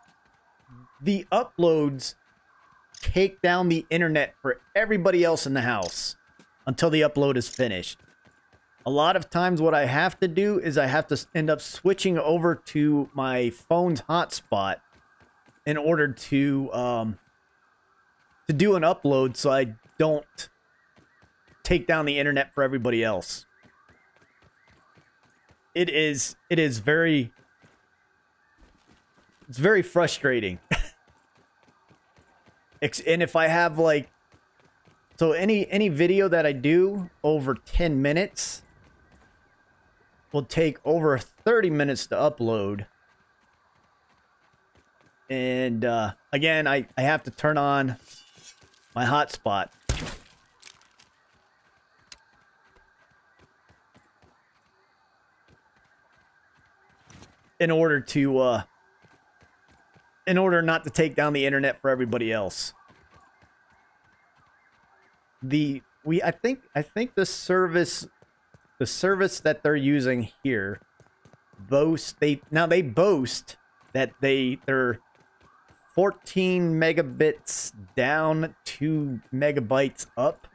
the uploads take down the internet for everybody else in the house until the upload is finished. A lot of times what I have to do is I have to end up switching over to my phone's hotspot in order to um to do an upload so I don't take down the internet for everybody else. It is it is very it's very frustrating. And if I have like so any any video that I do over 10 minutes will take over 30 minutes to upload. And uh again, I I have to turn on my hotspot. In order to uh in order not to take down the internet for everybody else. The we I think I think the service the service that they're using here boast they now they boast that they they're 14 megabits down 2 megabytes up.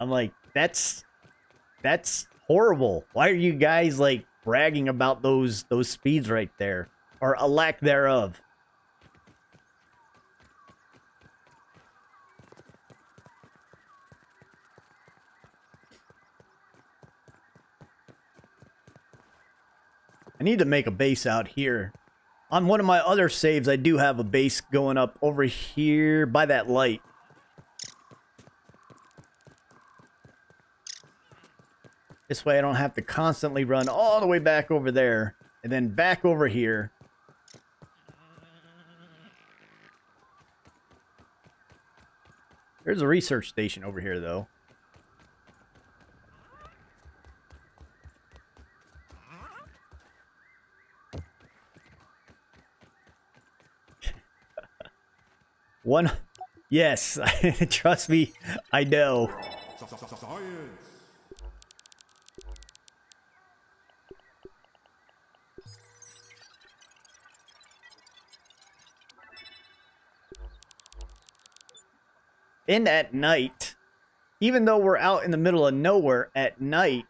I'm like that's that's horrible. Why are you guys like bragging about those those speeds right there or a lack thereof I need to make a base out here. On one of my other saves, I do have a base going up over here by that light. This way I don't have to constantly run all the way back over there and then back over here. There's a research station over here, though. One, yes, trust me, I know. And at night, even though we're out in the middle of nowhere, at night,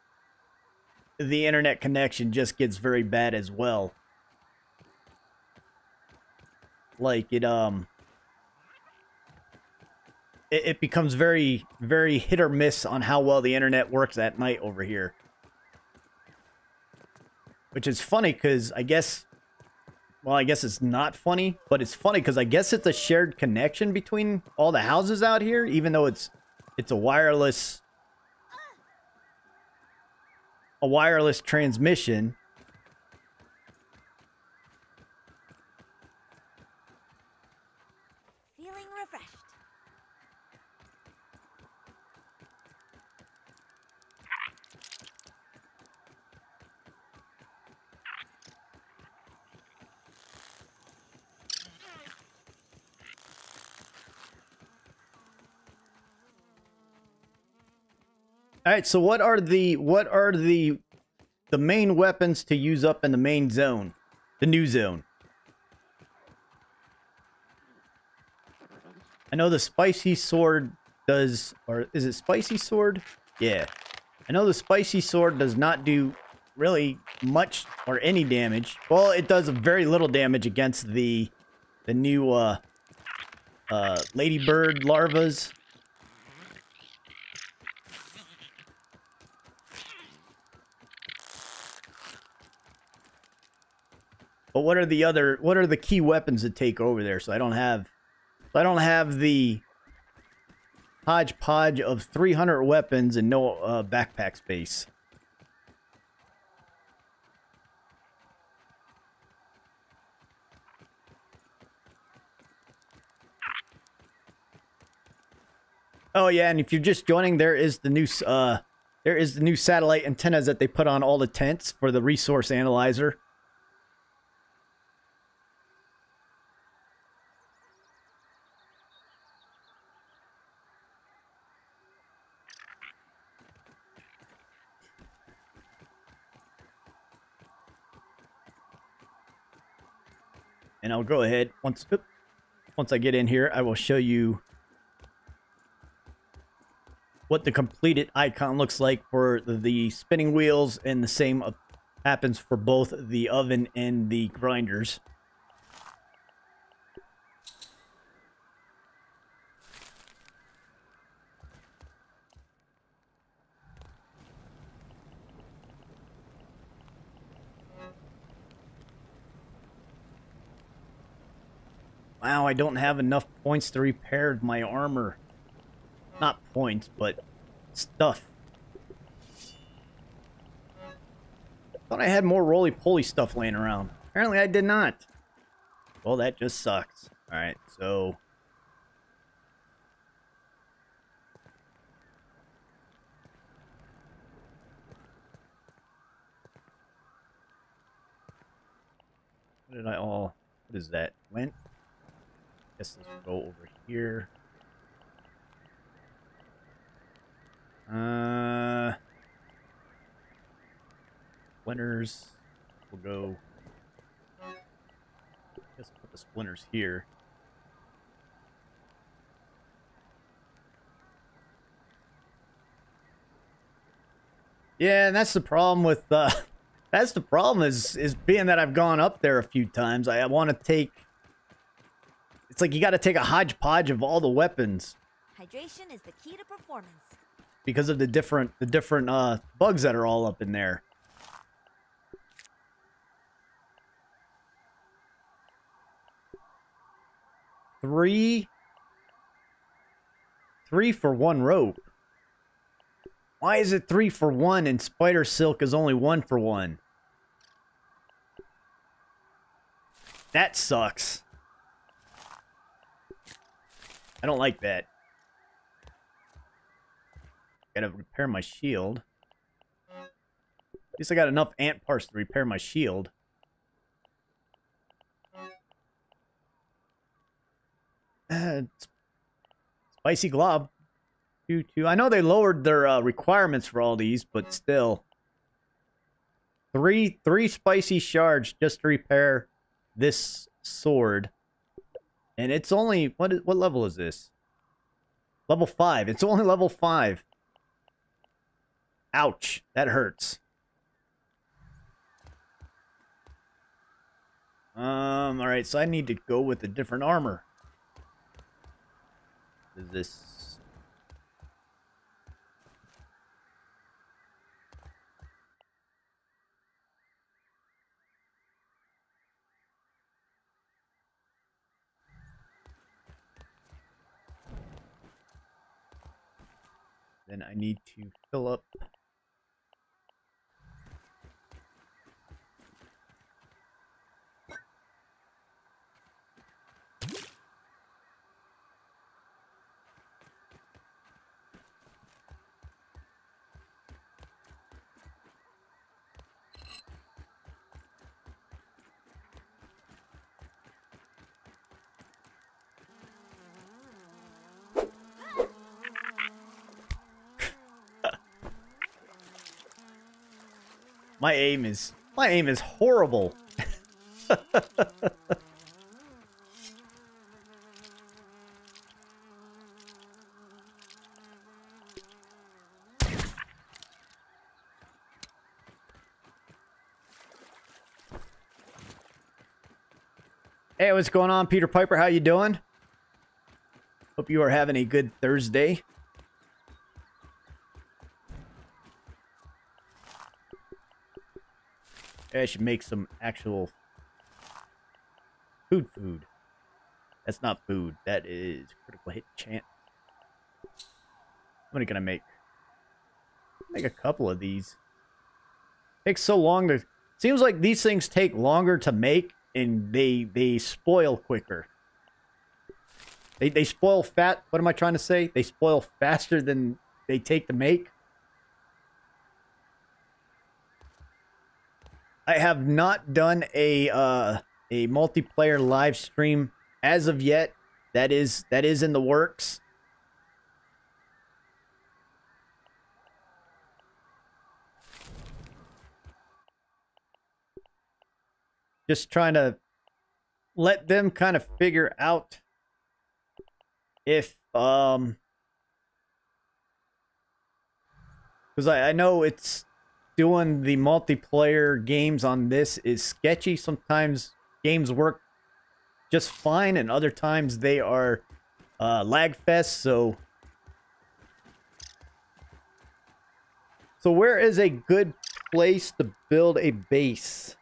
the internet connection just gets very bad as well. Like it, um, it, it becomes very, very hit or miss on how well the internet works at night over here. Which is funny because I guess, well, I guess it's not funny, but it's funny because I guess it's a shared connection between all the houses out here, even though it's it's a wireless a wireless transmission. All right, so what are the what are the the main weapons to use up in the main zone, the new zone? I know the spicy sword does, or is it spicy sword? Yeah, I know the spicy sword does not do really much or any damage. Well, it does very little damage against the the new uh uh ladybird larvas. But what are the other? What are the key weapons that take over there? So I don't have, I don't have the hodgepodge of 300 weapons and no uh, backpack space. Oh yeah, and if you're just joining, there is the new uh, there is the new satellite antennas that they put on all the tents for the resource analyzer. I'll go ahead once once I get in here, I will show you what the completed icon looks like for the, spinning wheels and the same happens for both the oven and the grinders. Wow, I don't have enough points to repair my armor. Not points, but stuff. Thought I had more roly-poly stuff laying around. Apparently I did not. Well, that just sucks. Alright, so... What did I all... What is that? Went? Guess let's go over here. Uh, splinters. We'll go. Guess we'll put the splinters here. Yeah, and that's the problem with uh that's the problem is is being that I've gone up there a few times. I, I want to take it's like you got to take a hodgepodge of all the weapons Hydration is the key to performance. because of the different the different uh bugs that are all up in there. Three three for one rope. Why is it three for one and spider silk is only one for one? That sucks. I don't like that. Gotta repair my shield. At least I got enough ant parts to repair my shield. Uh, spicy glob. Two, two. I know they lowered their uh, requirements for all these, but still. Three, three spicy shards just to repair this sword. And it's only, what, is, what level is this? Level 5. It's only level 5. Ouch. That hurts. Um, alright, so I need to go with a different armor. Is this... Then I need to fill up My aim is my aim is horrible. Hey, what's going on, Peter Piper? How you doing? Hope you are having a good Thursday. I should make some actual food food. That's not food. That is critical hit chance. What am I gonna make? Make a couple of these. Takes so long to. Seems like these things take longer to make, and they they spoil quicker. They they spoil fat. What am I trying to say? They spoil faster than they take to make. I have not done a uh, a multiplayer live stream as of yet. That is that is in the works. Just trying to let them kind of figure out if um because I, I know it's doing the multiplayer games on this is sketchy. Sometimes games work just fine and other times they are uh, lag fest so. So where is a good place to build a base?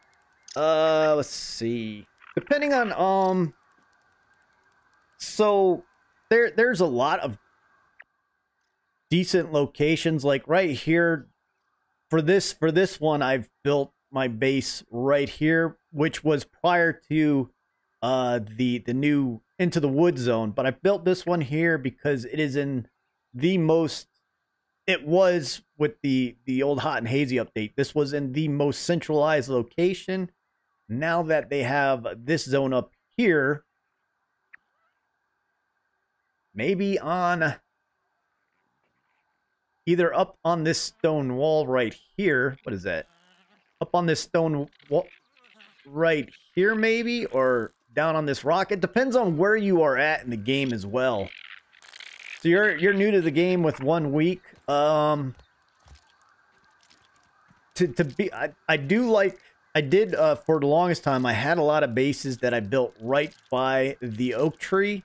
Uh let's see. Depending on um so there there's a lot of decent locations. Like right here for this for this one I've built my base right here which was prior to uh the the new into the wood zone but I built this one here because it is in the most it was with the the old hot and hazy update. This was in the most centralized location. Now that they have this zone up here maybe on either up on this stone wall right here. What is that? Up on this stone wall right here, maybe, or down on this rock. It depends on where you are at in the game as well. So you're you're new to the game with one week. Um, to to be, I I do like. I did uh, for the longest time. I had a lot of bases that I built right by the oak tree,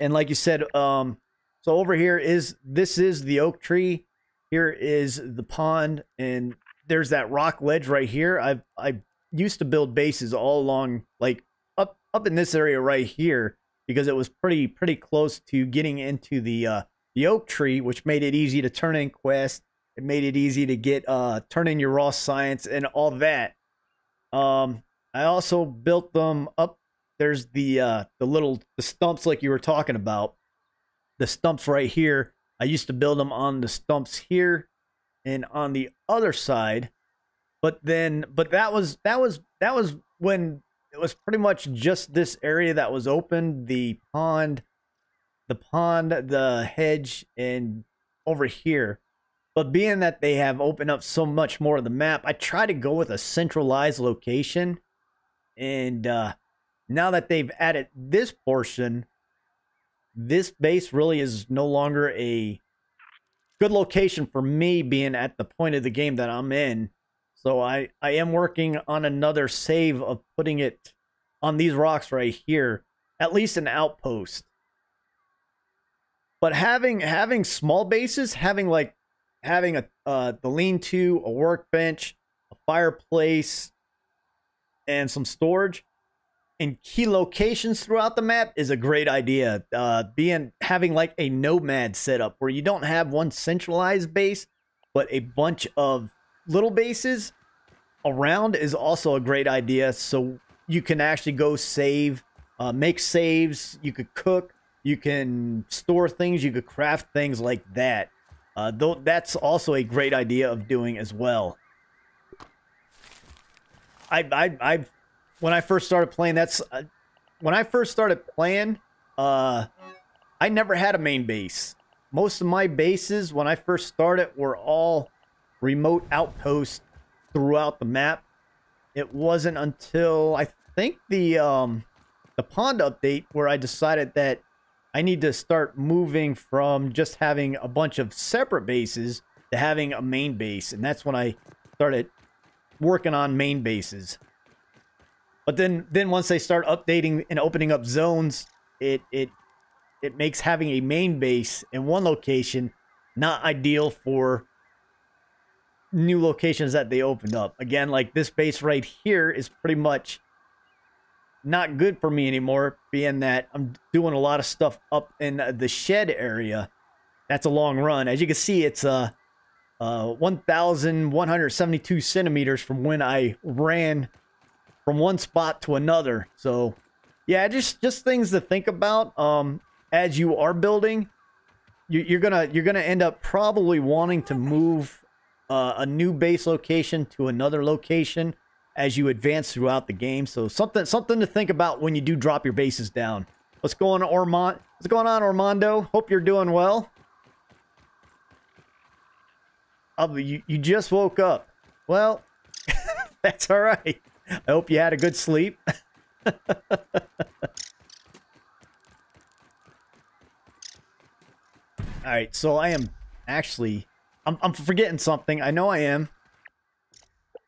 and like you said, um, so over here is this is the oak tree. Here is the pond, and there's that rock ledge right here. I I used to build bases all along, like up up in this area right here, because it was pretty pretty close to getting into the uh, the oak tree, which made it easy to turn in quest. It made it easy to get uh, turn in your raw science and all that. Um, I also built them up. There's the uh, the little the stumps like you were talking about. The stumps right here. I used to build them on the stumps here and on the other side. But then but that was that was that was when it was pretty much just this area that was open, the pond, the pond, the hedge and over here. But being that they have opened up so much more of the map, I try to go with a centralized location. And uh, now that they've added this portion, this base really is no longer a good location for me being at the point of the game that I'm in. So I, I am working on another save of putting it on these rocks right here, at least an outpost. But having having small bases, having like having a uh, the lean-to, a workbench, a fireplace, and some storage in key locations throughout the map is a great idea. Uh, being having like a nomad setup where you don't have one centralized base, but a bunch of little bases around is also a great idea. So you can actually go save, uh, make saves. You could cook. You can store things. You could craft things like that. Uh, though that's also a great idea of doing as well. I I I've when I first started playing, that's uh, when I first started playing. Uh, I never had a main base. Most of my bases when I first started were all remote outposts throughout the map. It wasn't until I think the um, the pond update where I decided that I need to start moving from just having a bunch of separate bases to having a main base, and that's when I started working on main bases. But then then once they start updating and opening up zones, it it it makes having a main base in one location not ideal for new locations that they opened up. Again, like this base right here is pretty much not good for me anymore, being that I'm doing a lot of stuff up in the shed area. That's a long run. As you can see, it's uh, uh 1,172 centimeters from when I ran from one spot to another. So, yeah, just just things to think about. Um, as you are building, you, you're gonna you're gonna end up probably wanting to move uh, a new base location to another location as you advance throughout the game. So something something to think about when you do drop your bases down. What's going on, Ormond? What's going on, Ormondo? Hope you're doing well. Oh, you, you just woke up. Well, that's all right. I hope you had a good sleep. all right, so I am actually I'm I'm forgetting something. I know I am.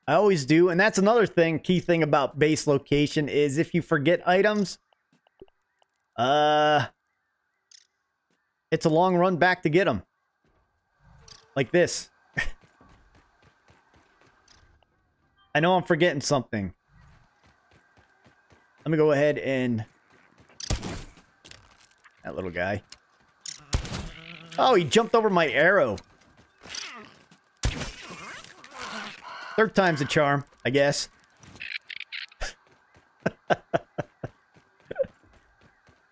I always do, and that's another thing. Key thing about base location is if you forget items, uh, it's a long run back to get them. Like this. I know I'm forgetting something. Let me go ahead and... That little guy. Oh, he jumped over my arrow. Third time's a charm, I guess.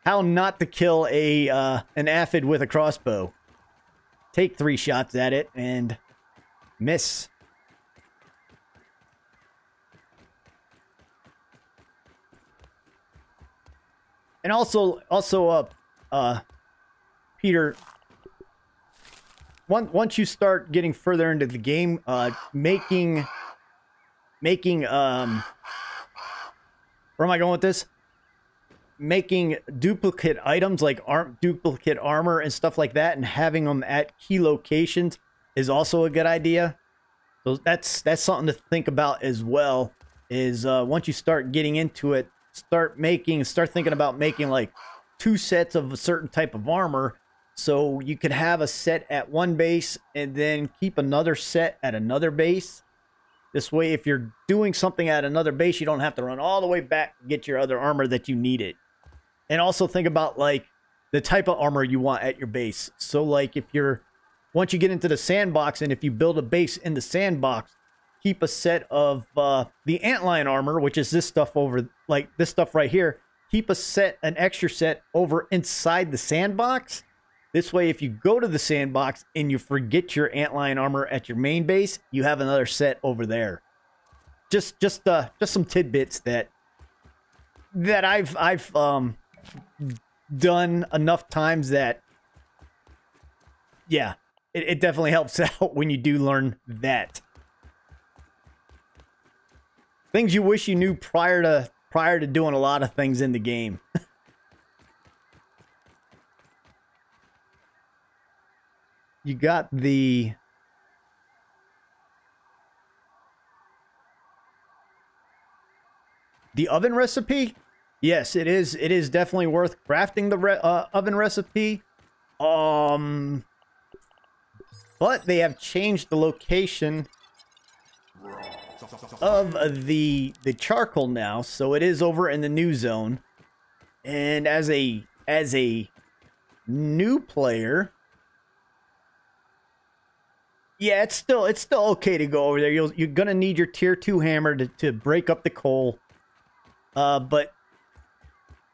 How not to kill a uh, an aphid with a crossbow. Take three shots at it and miss. And also, also, uh, uh, Peter, once once you start getting further into the game, uh, making, making, um, where am I going with this? Making duplicate items like arm, duplicate armor and stuff like that, and having them at key locations is also a good idea. So that's that's something to think about as well. Is uh, once you start getting into it, start making, start thinking about making like two sets of a certain type of armor so you could have a set at one base and then keep another set at another base. This way, if you're doing something at another base, you don't have to run all the way back get your other armor that you need it. And also think about like the type of armor you want at your base. So like if you're once you get into the sandbox and if you build a base in the sandbox, keep a set of uh, the antlion armor, which is this stuff over like this stuff right here. Keep a set, an extra set over inside the sandbox this way, if you go to the sandbox and you forget your antlion armor at your main base, you have another set over there. Just, just, uh, just some tidbits that that I've I've um done enough times that yeah, it, it definitely helps out when you do learn that. Things you wish you knew prior to prior to doing a lot of things in the game. you got the the oven recipe? Yes it is it is definitely worth crafting the re uh, oven recipe. Um but they have changed the location of the the charcoal now so it is over in the new zone and as a as a new player yeah, it's still it's still okay to go over there. You'll, you're gonna need your tier two hammer to, to break up the coal. Uh, but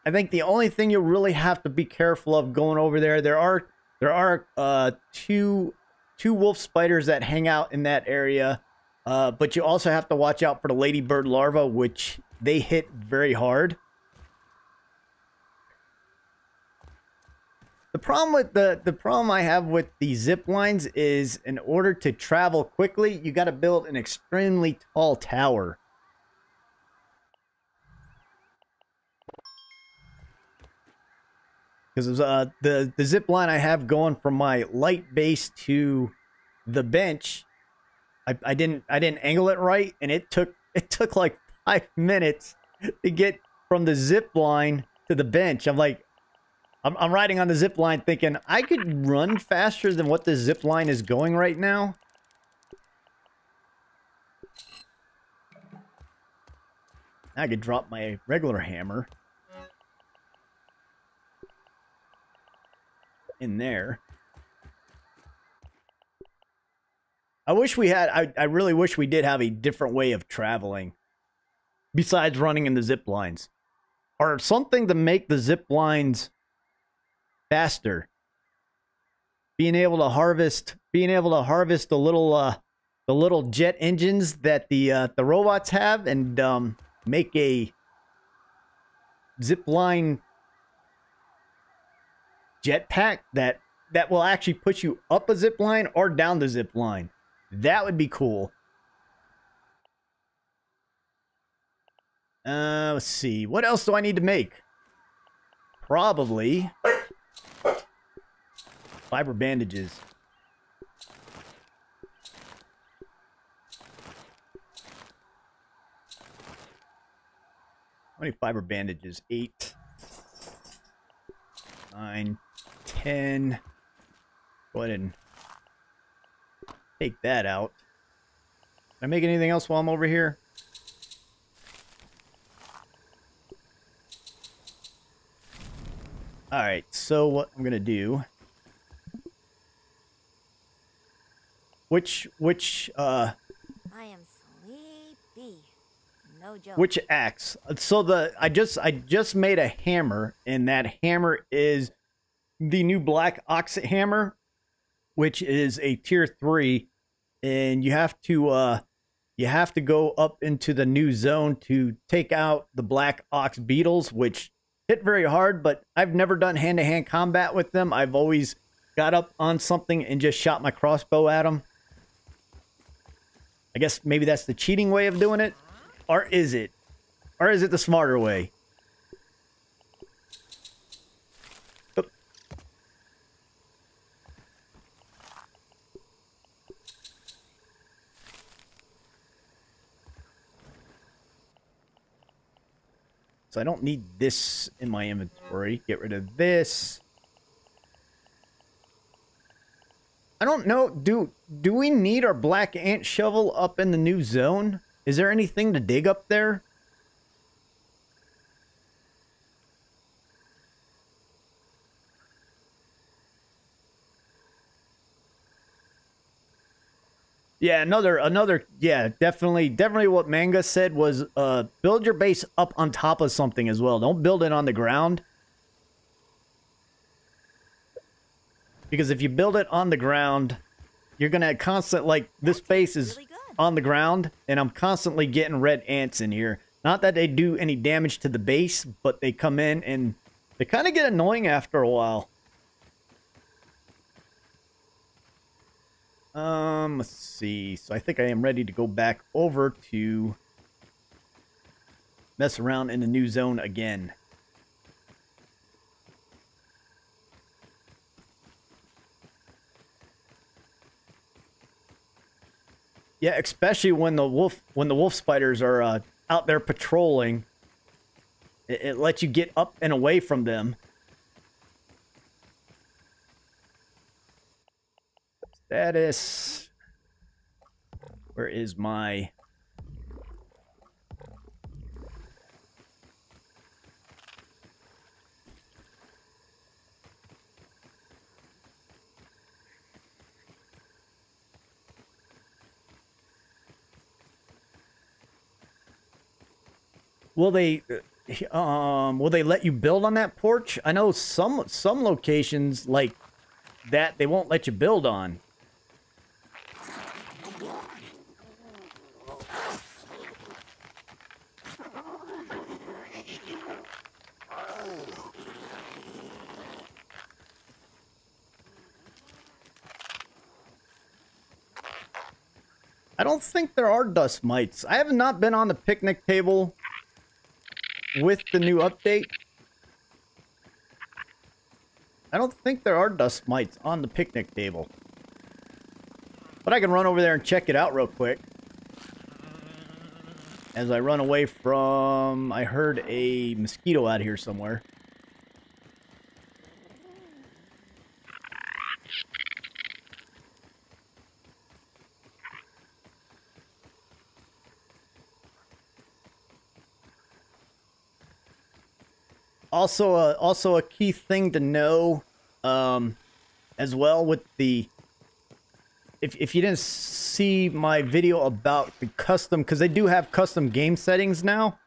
I think the only thing you'll really have to be careful of going over there, there are there are uh two two wolf spiders that hang out in that area. Uh, but you also have to watch out for the ladybird larva, which they hit very hard. The problem with the the problem I have with the zip lines is in order to travel quickly, you got to build an extremely tall tower. Because uh, the the zip line I have going from my light base to the bench, I, I didn't I didn't angle it right, and it took it took like five minutes to get from the zip line to the bench. I'm like, I'm, I'm riding on the zip line thinking I could run faster than what the zip line is going right now. I could drop my regular hammer in there. I wish we had, I, I really wish we did have a different way of traveling besides running in the zip lines or something to make the zip lines faster. Being able to harvest, being able to harvest the little, uh, the little jet engines that the uh, the robots have, and um, make a zip line jetpack that that will actually push you up a zip line or down the zip line. That would be cool. Uh, let's see. What else do I need to make? Probably fiber bandages. How many fiber bandages? Eight, nine, ten. Go ahead and take that out. Can I make anything else while I'm over here? Alright, so what I'm gonna do... Which, which, uh, I am sleepy. No joke. which axe? So the, I just, I just made a hammer, and that hammer is the new Black Ox hammer, which is a tier 3, and you have to, uh, you have to go up into the new zone to take out the Black Ox beetles, which hit very hard, but I've never done hand to hand combat with them. I've always got up on something and just shot my crossbow at them. I guess maybe that's the cheating way of doing it. Or is it? Or is it the smarter way? So I don't need this in my inventory. Get rid of this. I don't know. Do do we need our black ant shovel up in the new zone? Is there anything to dig up there? Yeah, another another yeah, definitely definitely what Manga said was uh build your base up on top of something as well. Don't build it on the ground. Because if you build it on the ground, you're gonna constant like this base is really on the ground, and I'm constantly getting red ants in here. Not that they do any damage to the base, but they come in and they kind of get annoying after a while. Um, let's see. So I think I am ready to go back over to mess around in the new zone again. Yeah, especially when the wolf when the wolf spiders are uh, out there patrolling, it, it lets you get up and away from them. Status. Where is my? Will they um will they let you build on that porch? I know some some locations like that they won't let you build on. I don't think there are dust mites. I have not been on the picnic table with the new update. I don't think there are dust mites on the picnic table. But I can run over there and check it out real quick. As I run away from... I heard a mosquito out here somewhere. Also a also a key thing to know um as well with the if, if you didn't see my video about the custom because they do have custom game settings now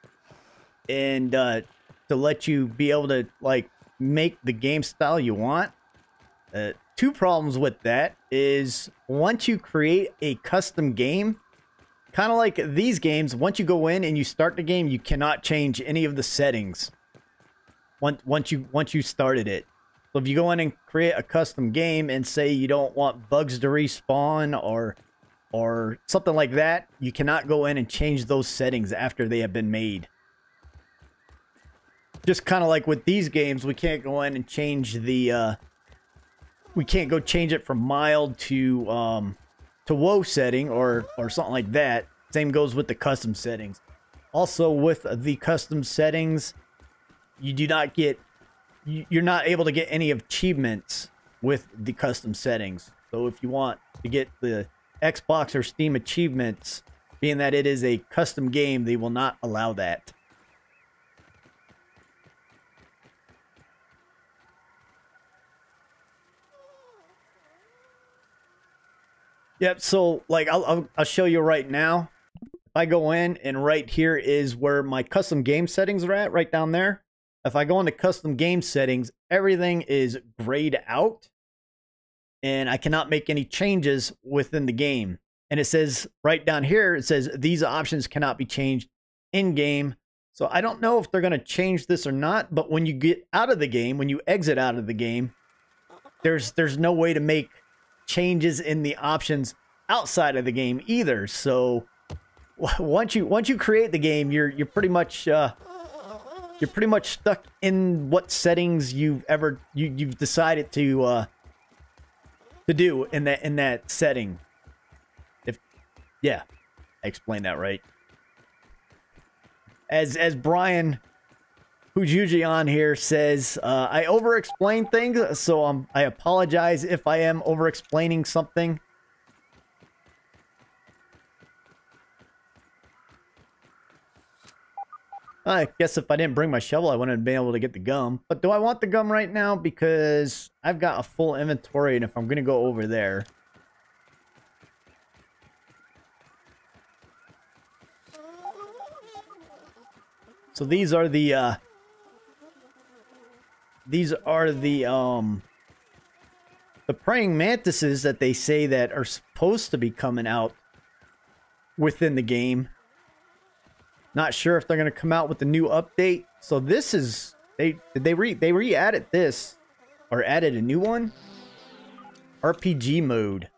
and uh to let you be able to like make the game style you want. Uh, two problems with that is once you create a custom game, kind of like these games, once you go in and you start the game, you cannot change any of the settings. Once once you once you started it. So if you go in and create a custom game and say you don't want bugs to respawn or or something like that, you cannot go in and change those settings after they have been made. Just kind of like with these games, we can't go in and change the uh we can't go change it from mild to um to Whoa setting or or something like that. Same goes with the custom settings. Also with the custom settings, you do not get you- you're not able to get any achievements with the custom settings. So if you want to get the Xbox or Steam achievements, being that it is a custom game, they will not allow that. Yep. So, like, I'll, I'll I'll show you right now. If I go in and right here is where my custom game settings are at, right down there. If I go into custom game settings, everything is grayed out, and I cannot make any changes within the game. And it says right down here, it says these options cannot be changed in game. So I don't know if they're going to change this or not. But when you get out of the game, when you exit out of the game, there's there's no way to make changes in the options outside of the game either. So once you once you create the game, you're you're pretty much uh, you're pretty much stuck in what settings you've ever you, you've decided to uh, to do in that in that setting. If yeah, I explained that right. As as Brian who's usually on here says uh, I over explain things, so um, I apologize if I am over explaining something. I guess if I didn't bring my shovel, I wouldn't have been able to get the gum. But do I want the gum right now? Because I've got a full inventory, and if I'm going to go over there... So these are the, uh... These are the, um... The praying mantises that they say that are supposed to be coming out within the game. Not sure if they're gonna come out with the new update. So this is they did they re they re-added this or added a new one? RPG mode.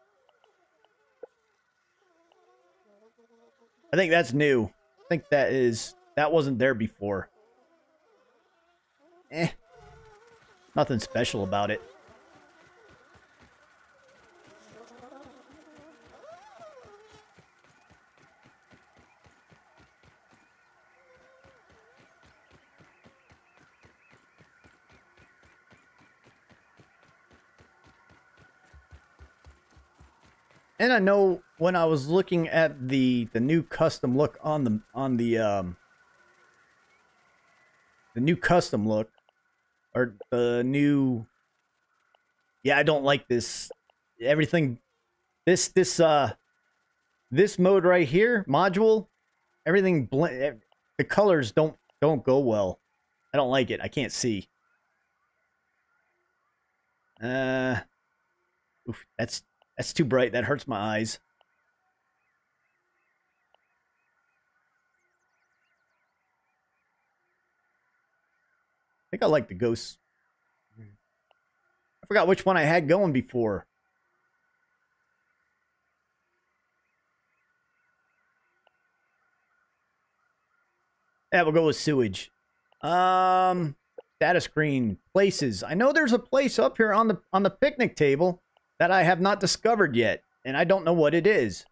I think that's new. I think that is that wasn't there before. Eh. Nothing special about it. And I know when I was looking at the the new custom look on the on the um the new custom look or the new yeah, I don't like this everything this this uh this mode right here, module, everything blend the colors don't don't go well. I don't like it. I can't see. Uh oof, that's that's too bright. That hurts my eyes. I think I like the ghosts. I forgot which one I had going before. Yeah, we'll go with sewage. Um, status screen places. I know there's a place up here on the on the picnic table that I have not discovered yet, and I don't know what it is.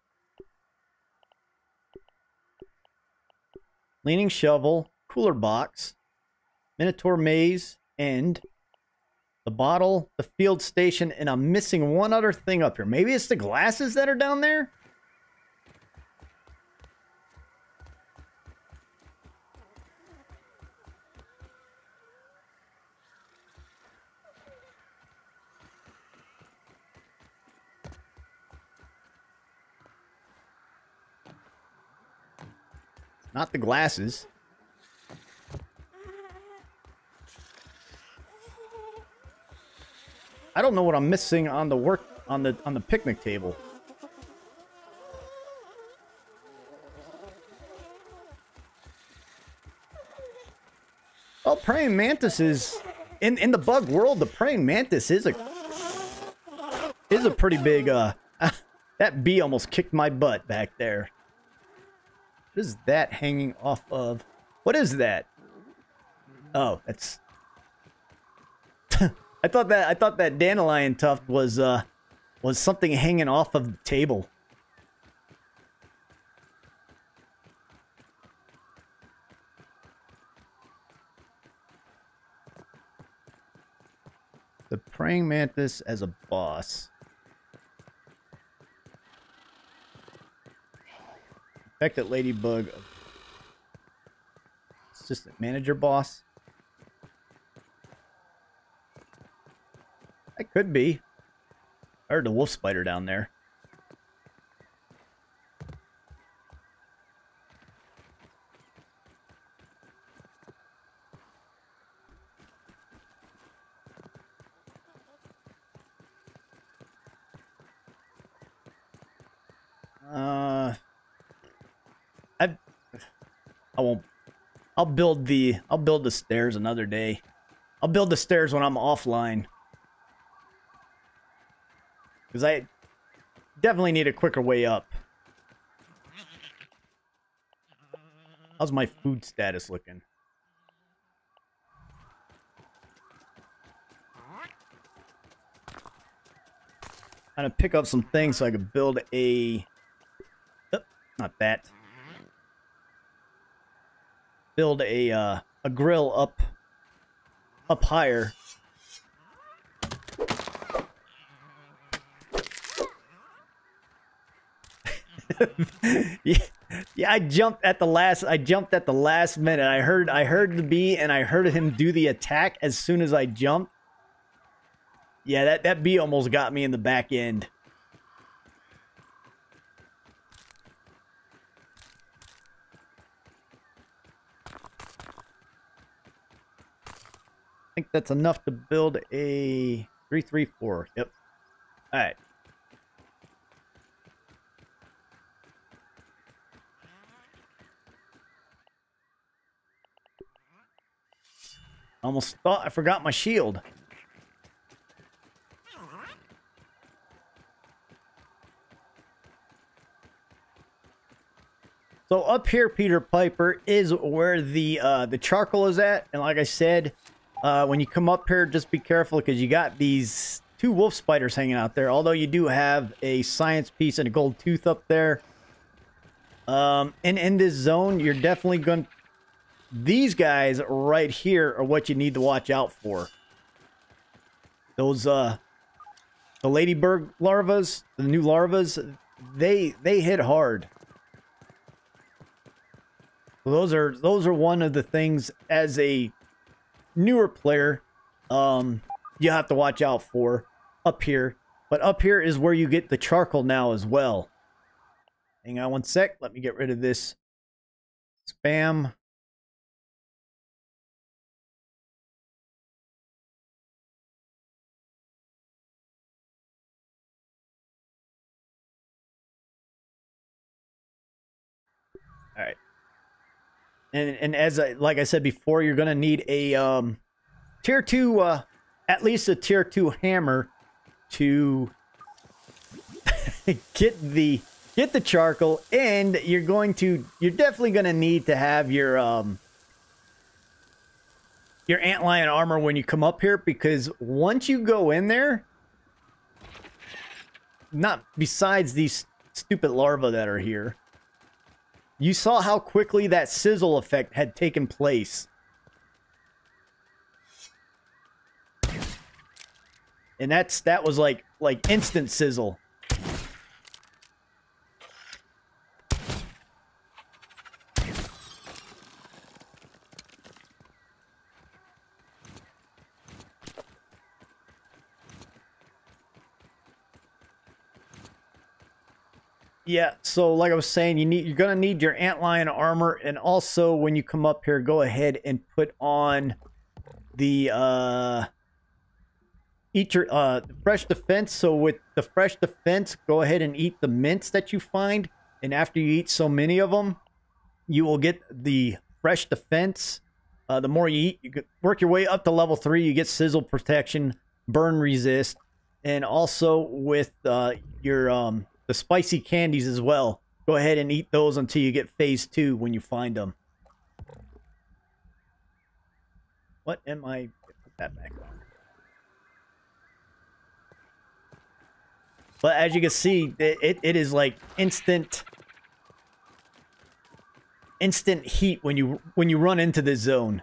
Leaning shovel, cooler box, Minotaur maze, and the bottle, the field station, and I'm missing one other thing up here. Maybe it's the glasses that are down there? Not the glasses. I don't know what I'm missing on the work on the on the picnic table. Well, praying mantis is in in the bug world. The praying mantis is a is a pretty big. Uh, that bee almost kicked my butt back there. What is that hanging off of? What is that? Oh, that's. I thought that I thought that dandelion tuft was uh was something hanging off of the table. The praying mantis as a boss. Infected ladybug. Assistant manager boss. That could be. I heard the wolf spider down there. Uh, I won't. I'll build the. I'll build the stairs another day. I'll build the stairs when I'm offline. Because I definitely need a quicker way up. How's my food status looking? I'm gonna pick up some things so I can build a... Oh, not that. Build a, uh, a grill up, up higher yeah, yeah, I jumped at the last. I jumped at the last minute. I heard. I heard the bee, and I heard him do the attack as soon as I jumped. Yeah, that that bee almost got me in the back end. Think that's enough to build a three three four. Yep. All right. Almost thought I forgot my shield. So up here, Peter Piper, is where the uh, the charcoal is at. And like I said, uh, when you come up here, just be careful because you got these two wolf spiders hanging out there. Although you do have a science piece and a gold tooth up there. Um, and in this zone, you're definitely going to. these guys right here are what you need to watch out for. Those uh the ladybird larvas, the new larvas, they they hit hard. those are those are one of the things as a newer player um you have to watch out for up here. But up here is where you get the charcoal now as well. Hang on one sec. Let me get rid of this spam All right. And and as I like I said before, you're gonna need a um, tier two, uh, at least a tier two hammer to get the get the charcoal, and you're going to you're definitely gonna need to have your um your antlion armor when you come up here because once you go in there, not besides these stupid larvae that are here you saw how quickly that sizzle effect had taken place. And that's that was like like instant sizzle. Yeah, so like I was saying, you need you're gonna need your antlion armor, and also when you come up here, go ahead and put on the uh eat your uh fresh defense. So with the fresh defense, go ahead and eat the mints that you find. And after you eat so many of them, you will get the fresh defense. Uh, the more you eat, you work your way up to level three. You get sizzle protection, burn resist, and also with uh, your um, the spicy candies as well. Go ahead and eat those until you get phase two when you find them. What am I? Put that back on. But as you can see, it, it, it is like instant instant heat when you when you run into this zone.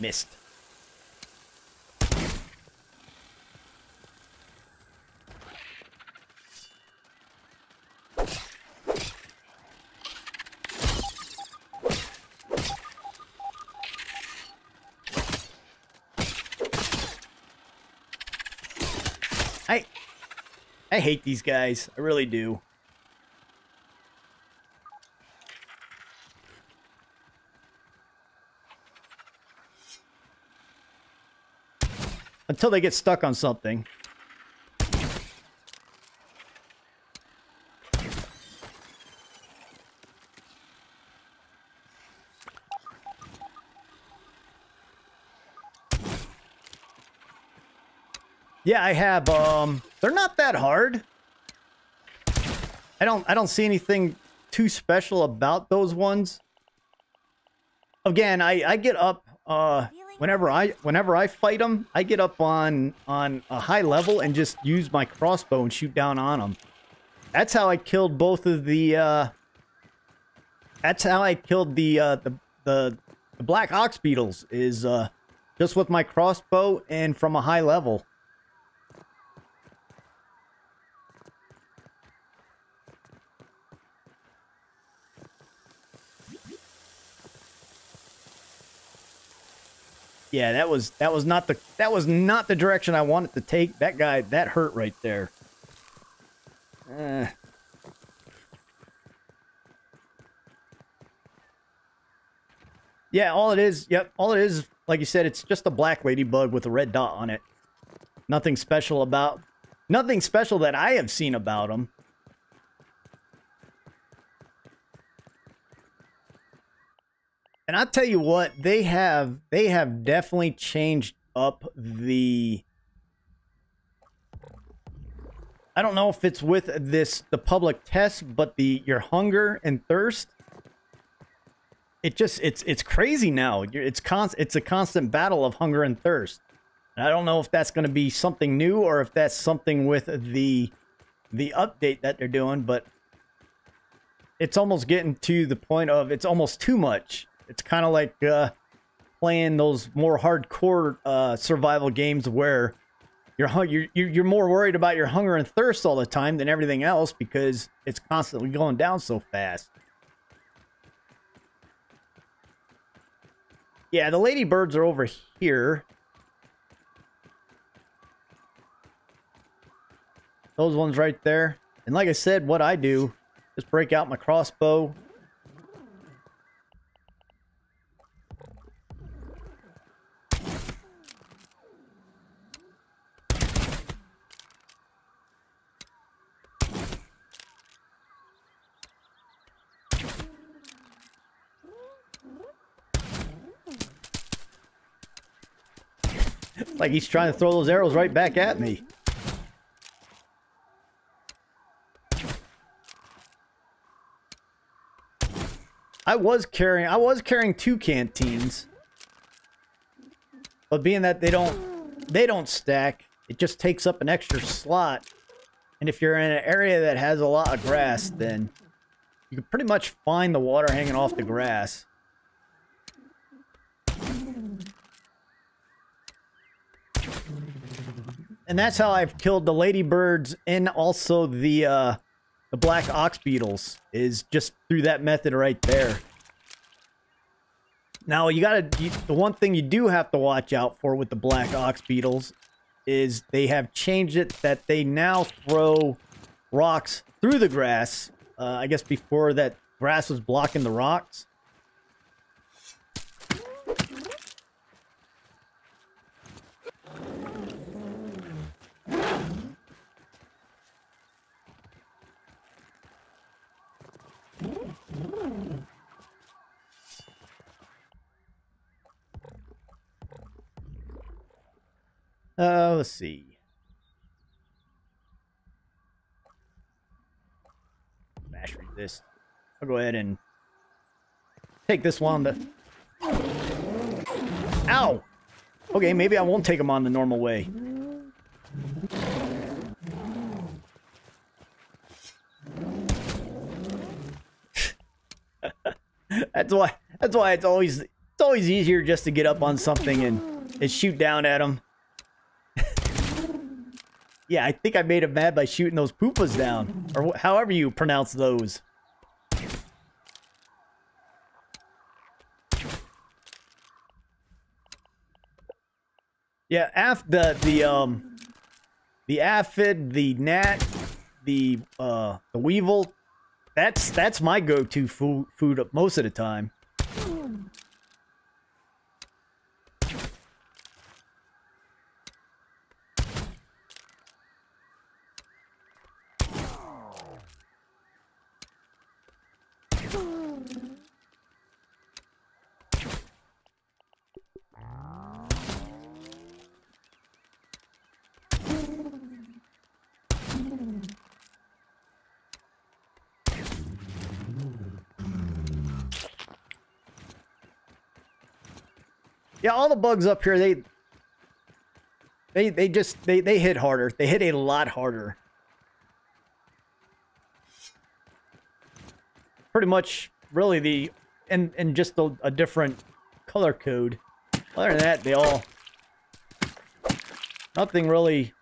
Missed. I I hate these guys. I really do. Until they get stuck on something. Yeah, I have. Um, they're not that hard. I don't. I don't see anything too special about those ones. Again, I I get up. Uh, whenever I whenever I fight them, I get up on on a high level and just use my crossbow and shoot down on them. That's how I killed both of the. Uh, that's how I killed the uh, the the the black ox beetles. Is uh, just with my crossbow and from a high level. Yeah, that was that was not the that was not the direction I wanted to take. That guy that hurt right there. Uh. Yeah, all it is, yep, all it is, like you said, it's just a black ladybug with a red dot on it. Nothing special about, nothing special that I have seen about them. And I'll tell you what, they have they have definitely changed up the I don't know if it's with this the public test, but the your hunger and thirst it just it's it's crazy now. It's const, it's a constant battle of hunger and thirst. And I don't know if that's going to be something new or if that's something with the the update that they're doing, but it's almost getting to the point of it's almost too much. It's kind of like uh, playing those more hardcore uh, survival games where you're, you're you're more worried about your hunger and thirst all the time than everything else because it's constantly going down so fast. Yeah, the ladybirds are over here. Those ones right there. And like I said, what I do, is break out my crossbow, like he's trying to throw those arrows right back at me. I was carrying I was carrying two canteens. But being that they don't they don't stack, it just takes up an extra slot. And if you're in an area that has a lot of grass, then you can pretty much find the water hanging off the grass. And that's how I've killed the ladybirds and also the uh, the black ox beetles is just through that method right there. Now you gotta you, the one thing you do have to watch out for with the black ox beetles is they have changed it that they now throw rocks through the grass. Uh, I guess before that grass was blocking the rocks. Uh, let's see. Smash resist. I'll go ahead and take this one. To... Ow! Okay, maybe I won't take them on the normal way. that's why. That's why it's always it's always easier just to get up on something and, and shoot down at them. Yeah, I think I made him mad by shooting those poopas down. Or however you pronounce those. Yeah, af the the um the aphid, the gnat, the uh the weevil, that's that's my go-to food food most of the time. Yeah, all the bugs up here, they they they just they they hit harder. They hit a lot harder. Pretty much really the and and just a, a different color code. Other than that, they all nothing really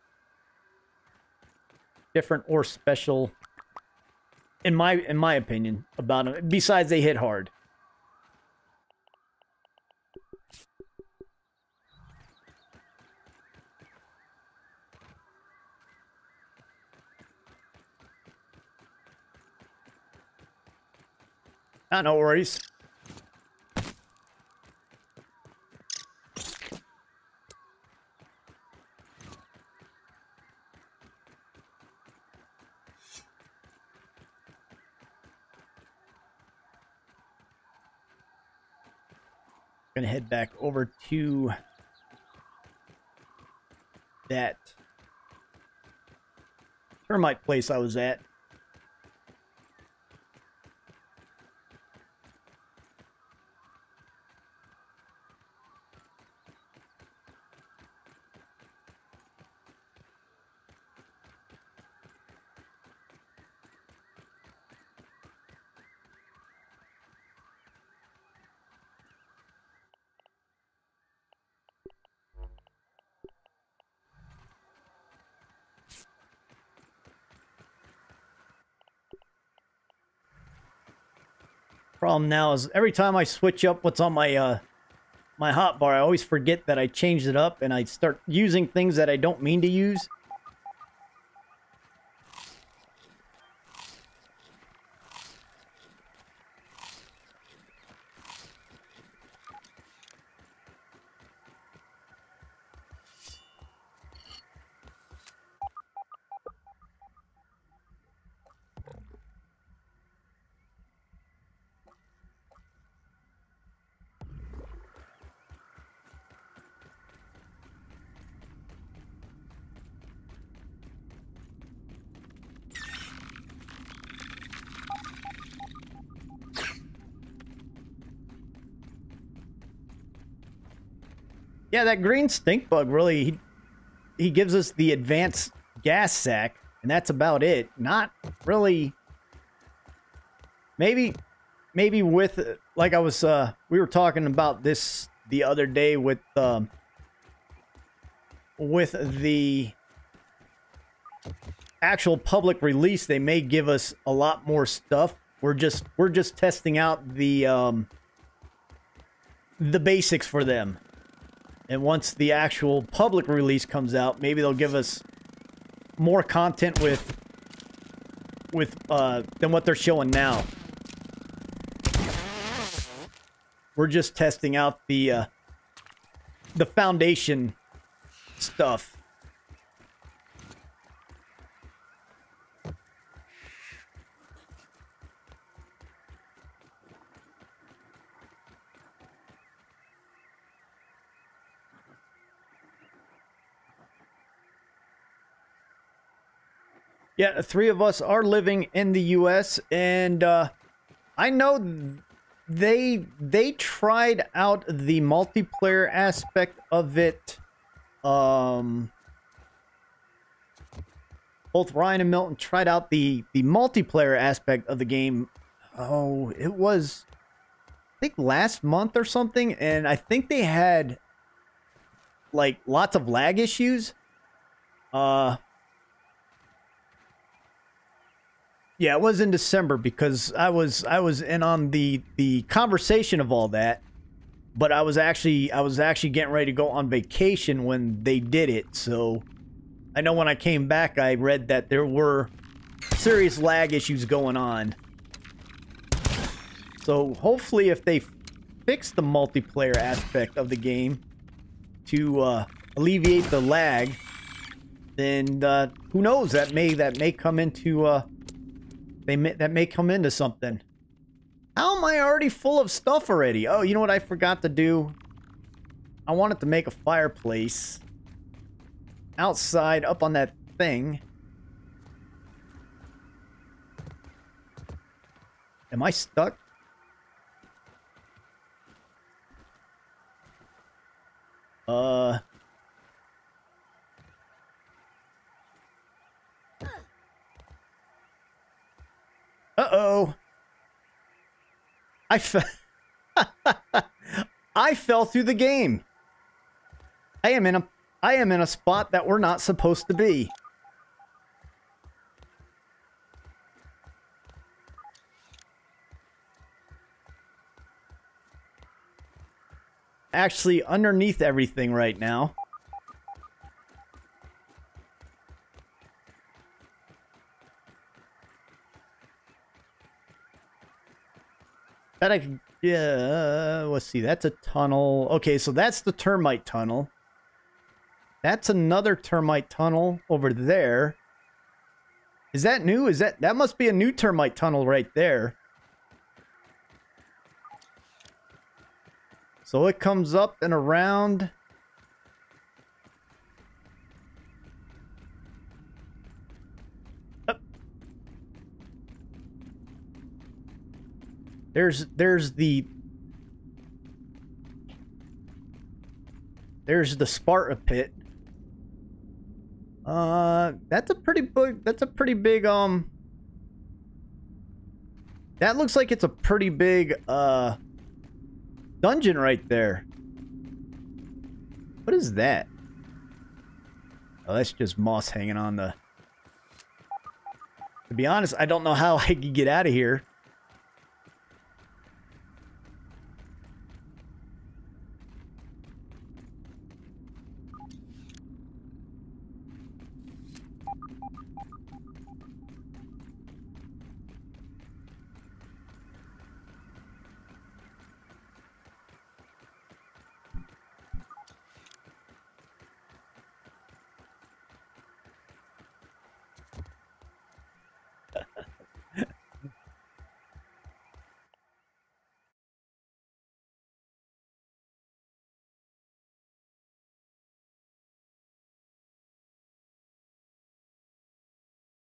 different or special in my in my opinion about them besides they hit hard. Ah, no worries. Gonna head back over to that termite place I was at. Problem now is every time I switch up what's on my uh my hotbar, I always forget that I changed it up and I start using things that I don't mean to use. Yeah, that green stink bug really he, he gives us the advanced gas sack, and that's about it. Not really. Maybe, maybe with like I was uh we were talking about this the other day with um with the actual public release, they may give us a lot more stuff. We're just we're just testing out the um, the basics for them. And once the actual public release comes out, maybe they'll give us more content with with uh than what they're showing now. We're just testing out the uh the foundation stuff. Yeah, three of us are living in the U.S. and uh, I know they they tried out the multiplayer aspect of it. Um, both Ryan and Milton tried out the the multiplayer aspect of the game. Oh, it was I think last month or something, and I think they had like lots of lag issues. Uh Yeah, it was in December because I was I was in on the the conversation of all that, but I was actually I was actually getting ready to go on vacation when they did it. So I know when I came back, I read that there were serious lag issues going on. So hopefully, if they fix the multiplayer aspect of the game to uh, alleviate the lag, then uh, who knows? That may that may come into uh, they may, that may come into something. How am I already full of stuff already? Oh, you know what I forgot to do? I wanted to make a fireplace outside up on that thing. Am I stuck? Uh... Uh-oh. I fell... I fell through the game. I am in a I am in a spot that we're not supposed to be. Actually, underneath everything right now. That I can, yeah, uh, let's see, that's a tunnel. Okay, so that's the termite tunnel. That's another termite tunnel over there. Is that new? Is that, that must be a new termite tunnel right there. So it comes up and around. There's there's the There's the Sparta pit. Uh that's a pretty big that's a pretty big um That looks like it's a pretty big uh dungeon right there. What is that? Oh, that's just moss hanging on the To be honest, I don't know how I could get out of here.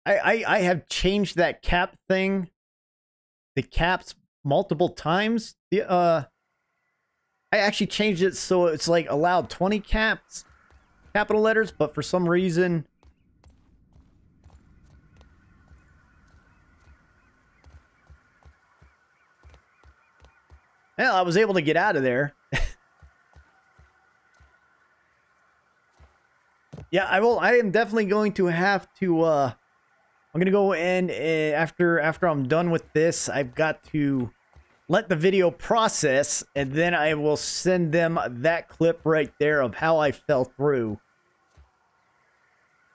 I, I, I have changed that cap thing, the caps multiple times. The uh, I actually changed it so it's like allowed 20 caps, capital letters, but for some reason. Well, I was able to get out of there. Yeah, I will. I am definitely going to have to. uh I'm gonna go in uh, after after I'm done with this. I've got to let the video process, and then I will send them that clip right there of how I fell through.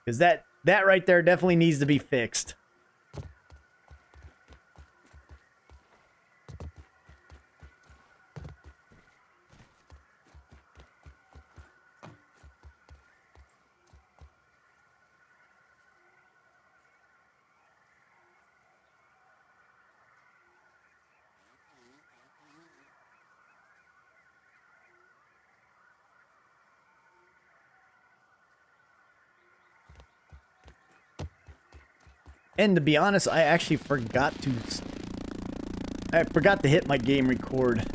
Because that that right there definitely needs to be fixed. And to be honest, I actually forgot to... I forgot to hit my game record.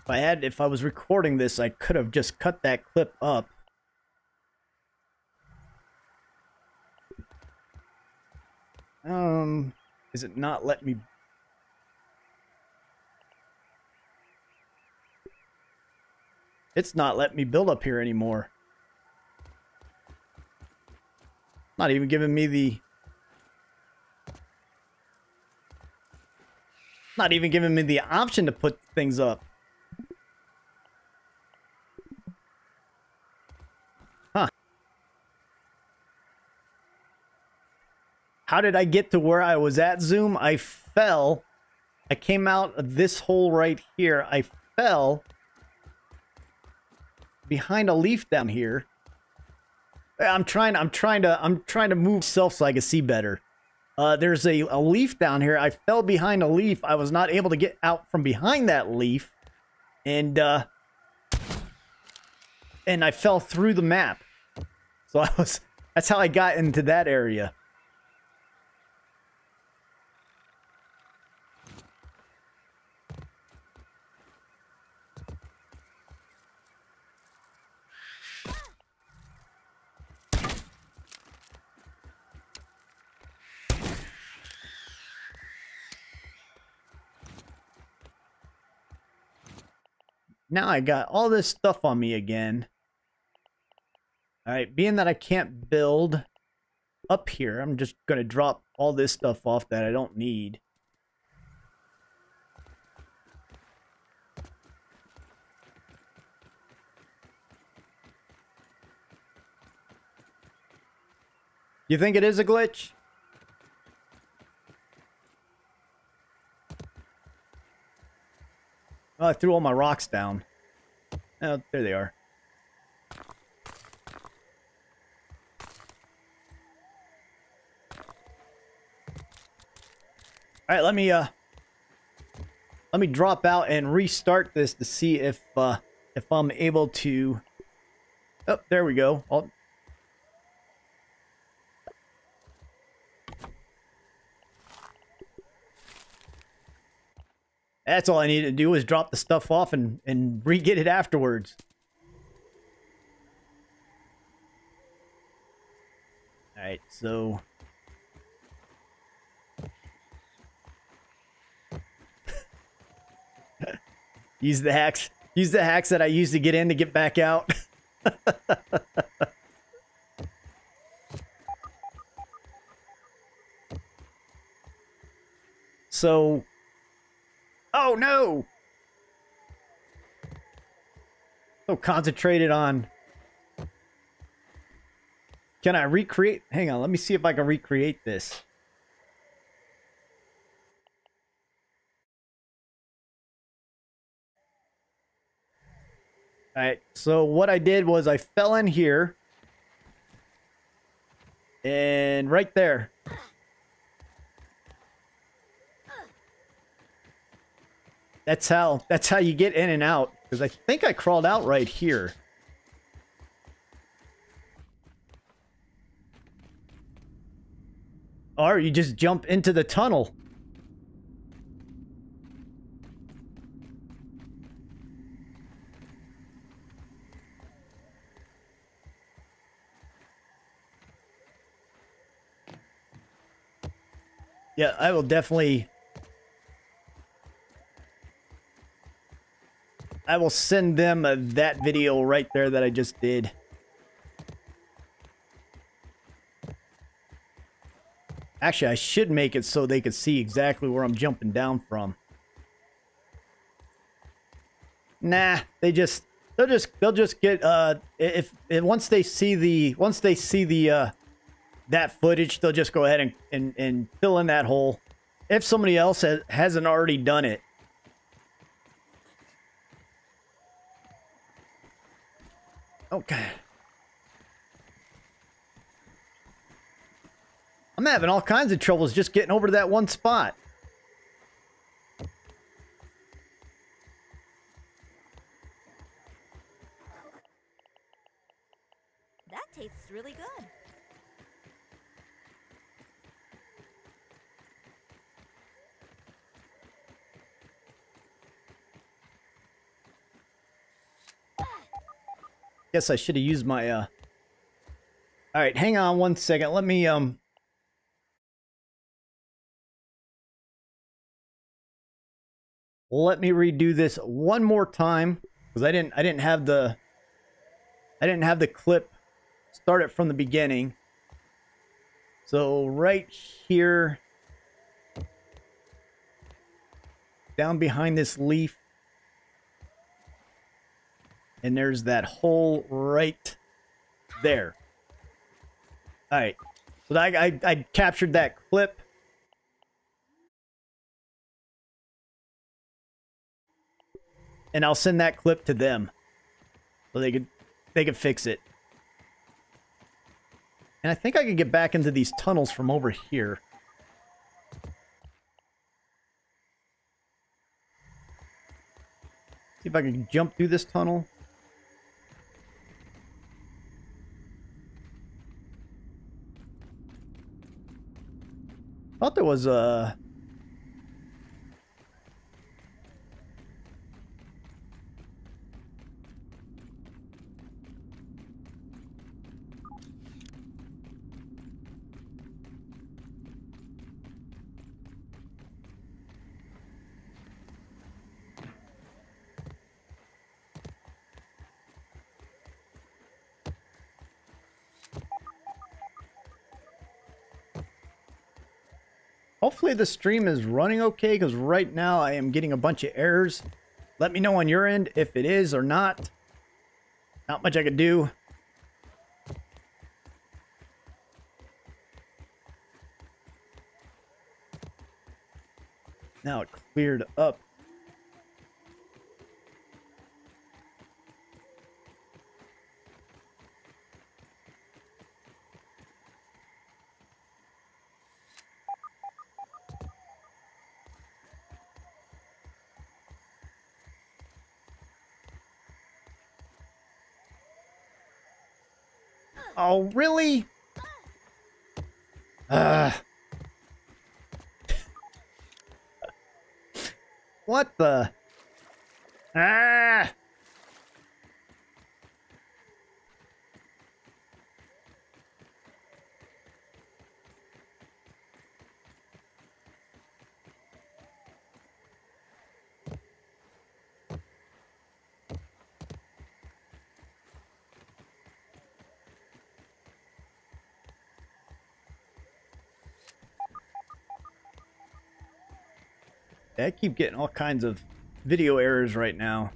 If I had, if I was recording this, I could have just cut that clip up. Um, is it not let me? It's not letting me build up here anymore. Not even giving me the... Not even giving me the option to put things up. How did I get to where I was at, Zoom? I fell. I came out of this hole right here. I fell behind a leaf down here. I'm trying I'm trying to I'm trying to move myself so I can see better. Uh, there's a, a leaf down here. I fell behind a leaf. I was not able to get out from behind that leaf. And uh and I fell through the map. So I was that's how I got into that area. Now I got all this stuff on me again. Alright, being that I can't build up here, I'm just going to drop all this stuff off that I don't need. You think it is a glitch? Oh, I threw all my rocks down. Oh, there they are. All right, let me uh let me drop out and restart this to see if uh if I'm able to Oh, there we go. I'll That's all I needed to do was drop the stuff off and, and re-get it afterwards. Alright, so... use the hacks. Use the hacks that I used to get in to get back out. so Oh no! So concentrated on. Can I recreate? Hang on, let me see if I can recreate this. Alright, so what I did was I fell in here. And right there. That's how, that's how you get in and out. Because I think I crawled out right here. Or you just jump into the tunnel. Yeah, I will definitely I will send them that video right there that I just did. Actually, I should make it so they could see exactly where I'm jumping down from. Nah, they just they'll just they'll just get uh if, if once they see the once they see the uh that footage, they'll just go ahead and and, and fill in that hole. If somebody else has, hasn't already done it. Okay. I'm having all kinds of troubles just getting over to that one spot. That tastes really good. Guess I should have used my uh All right, hang on one second. Let me um Let me redo this one more time because I didn't I didn't have the I didn't have the clip start it from the beginning. So right here down behind this leaf and there's that hole right there. All right. So I, I, I captured that clip. And I'll send that clip to them. So they could they could fix it. And I think I could get back into these tunnels from over here. See if I can jump through this tunnel. Thought there was a. Hopefully the stream is running okay because right now I am getting a bunch of errors. Let me know on your end if it is or not. Not much I could do. Now it cleared up. Oh, really? Uh. what the? Ah! I keep getting all kinds of video errors right now.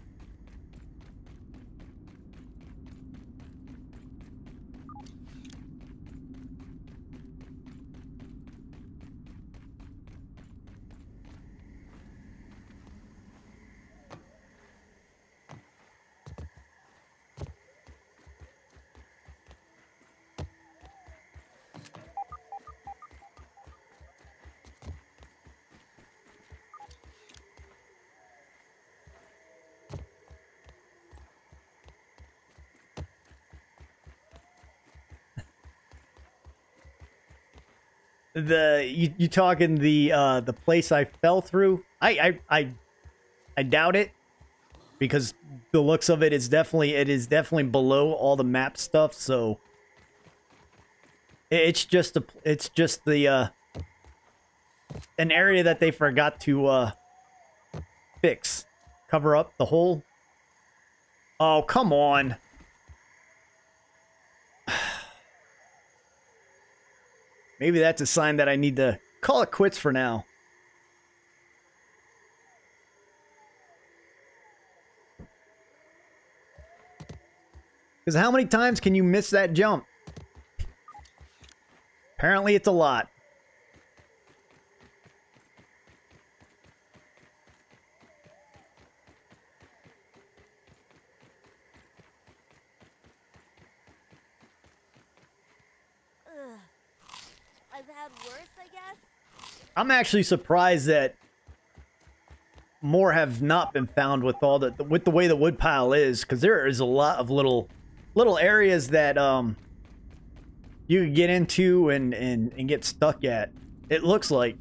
The you, you talking the uh the place I fell through? I I I, I doubt it because the looks of it is definitely it is definitely below all the map stuff. So it's just a it's just the uh an area that they forgot to uh, fix. Cover up the hole. Oh, come on. Maybe that's a sign that I need to call it quits for now. Because how many times can you miss that jump? Apparently, it's a lot. Ugh. I've had worse, I guess. I'm actually surprised that more have not been found with all the with the way the wood pile is, because there is a lot of little little areas that um you get into and and and get stuck at. It looks like.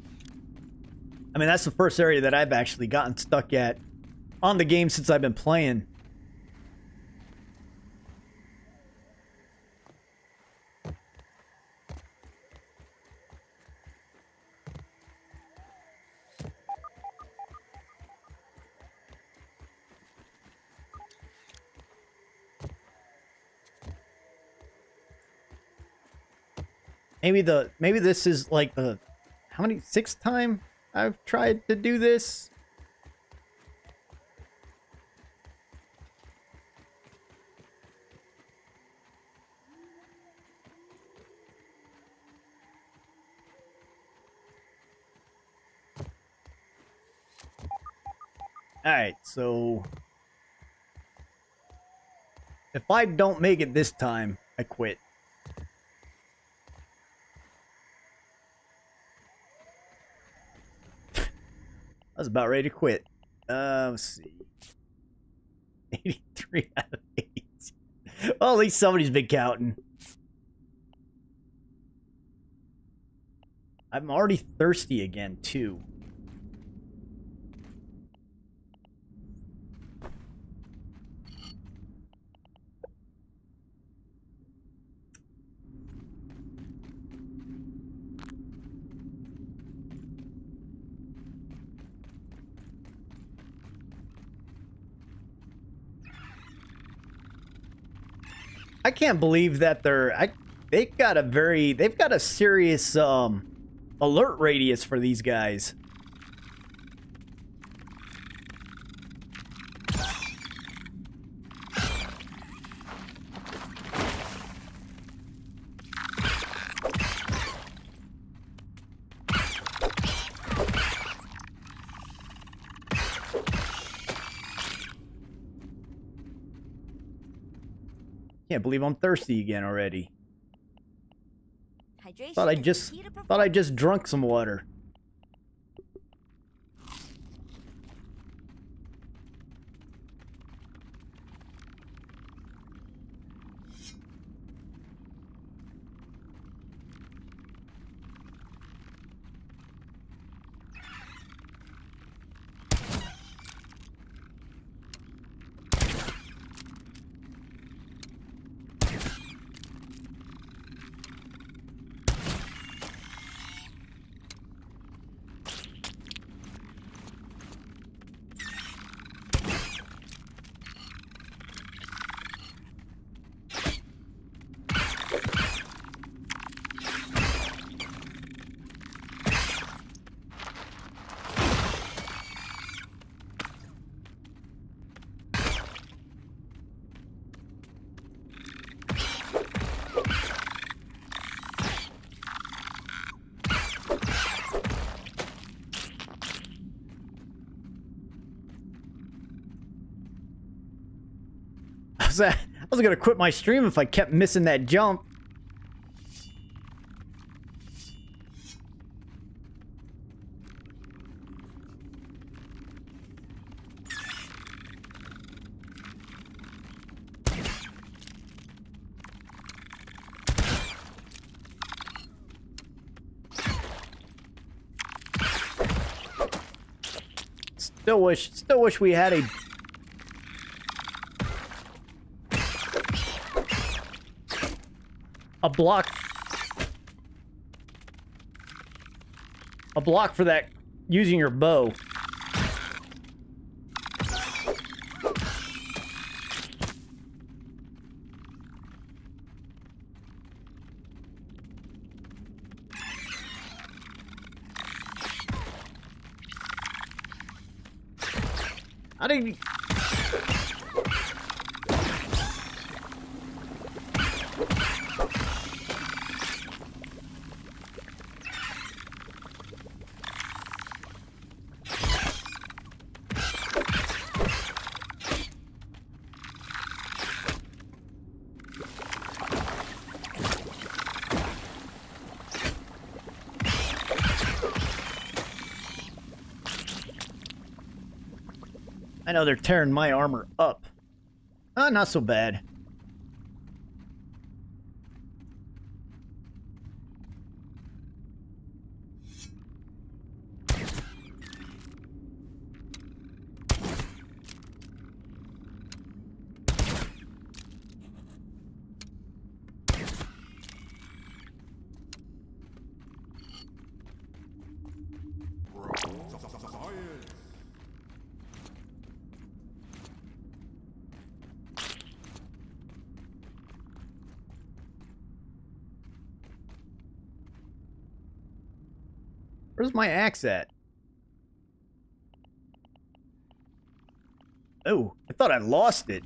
I mean, that's the first area that I've actually gotten stuck at on the game since I've been playing. Maybe the maybe this is like the how many sixth time I've tried to do this. Alright, so if I don't make it this time, I quit. I was about ready to quit. Uh, let's see. 83 out of 8. Well, at least somebody's been counting. I'm already thirsty again, too. I can't believe that they're I they've got a very they've got a serious um alert radius for these guys. Can't believe I'm thirsty again already. Thought I just thought I just drunk some water. I I was gonna quit my stream if I kept missing that jump. Still wish, still wish we had a block a block for that using your bow. I know they're tearing my armor up. Ah, not so bad. Science. Where's my axe at? Oh, I thought I lost it.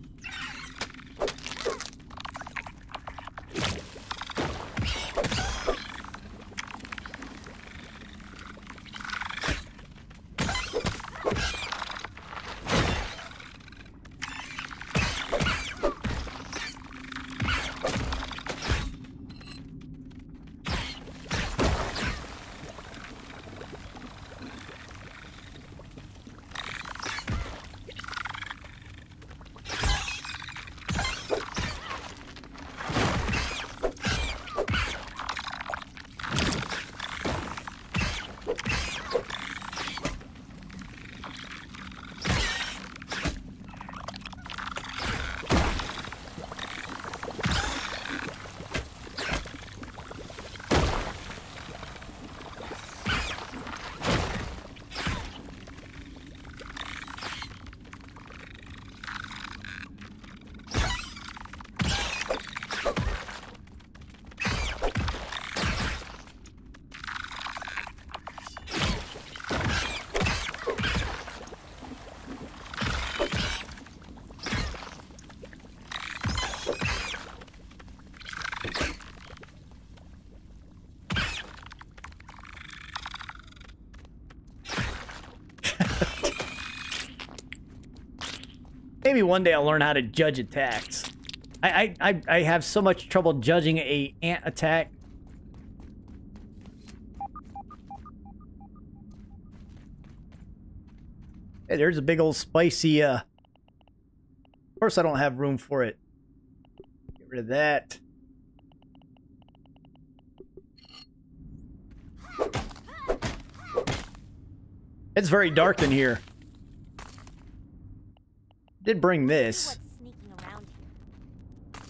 Maybe one day I'll learn how to judge attacks. I I, I, have so much trouble judging a ant attack. Hey, there's a big old spicy, uh... Of course I don't have room for it. Get rid of that. It's very dark in here. Did bring this. what's sneaking around here.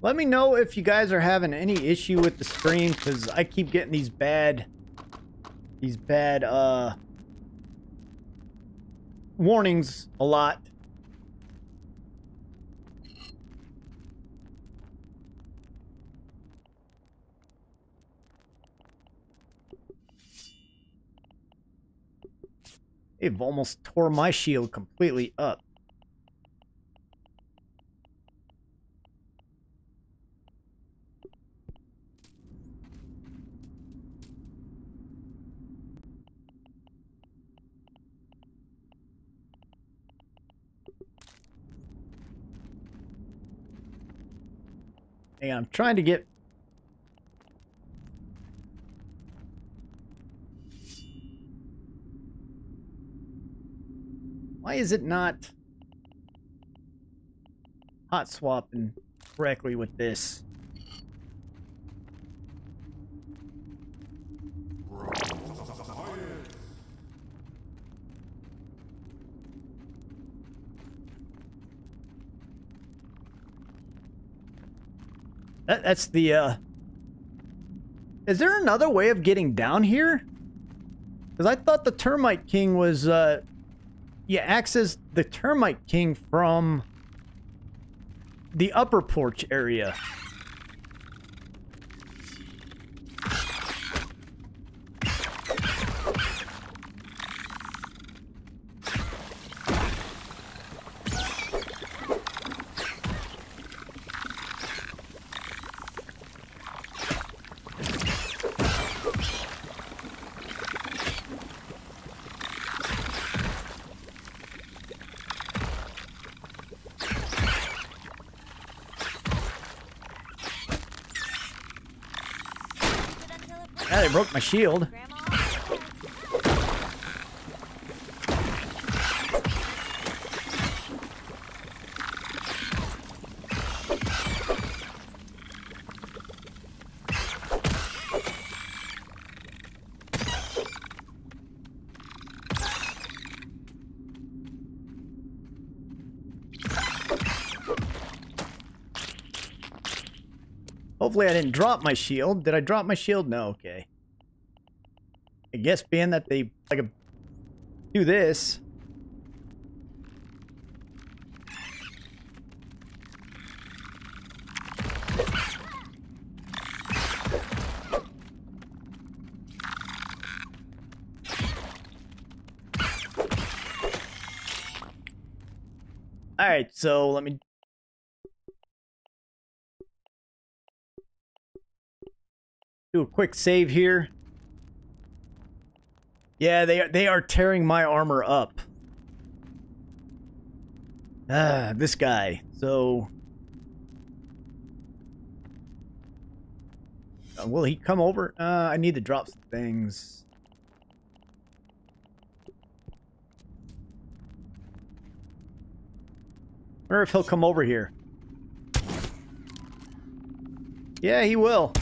Let me know if you guys are having any issue with the stream because I keep getting these bad, these bad uh warnings a lot. They've almost tore my shield completely up. Trying to get. Why is it not hot swapping? correctly with this. That, that's the, uh... Is there another way of getting down here? Because I thought the Termite King was, uh... You access the Termite King from the upper porch area. My shield. Hopefully I didn't drop my shield. Did I drop my shield? No, okay. Guess being that they like do this. All right, so let me do a quick save here. Yeah, they are, they are tearing my armor up. Ah, this guy. So, Uh, will he come over? Uh, I need to drop some things. Wonder if he'll come over here. Yeah, he will.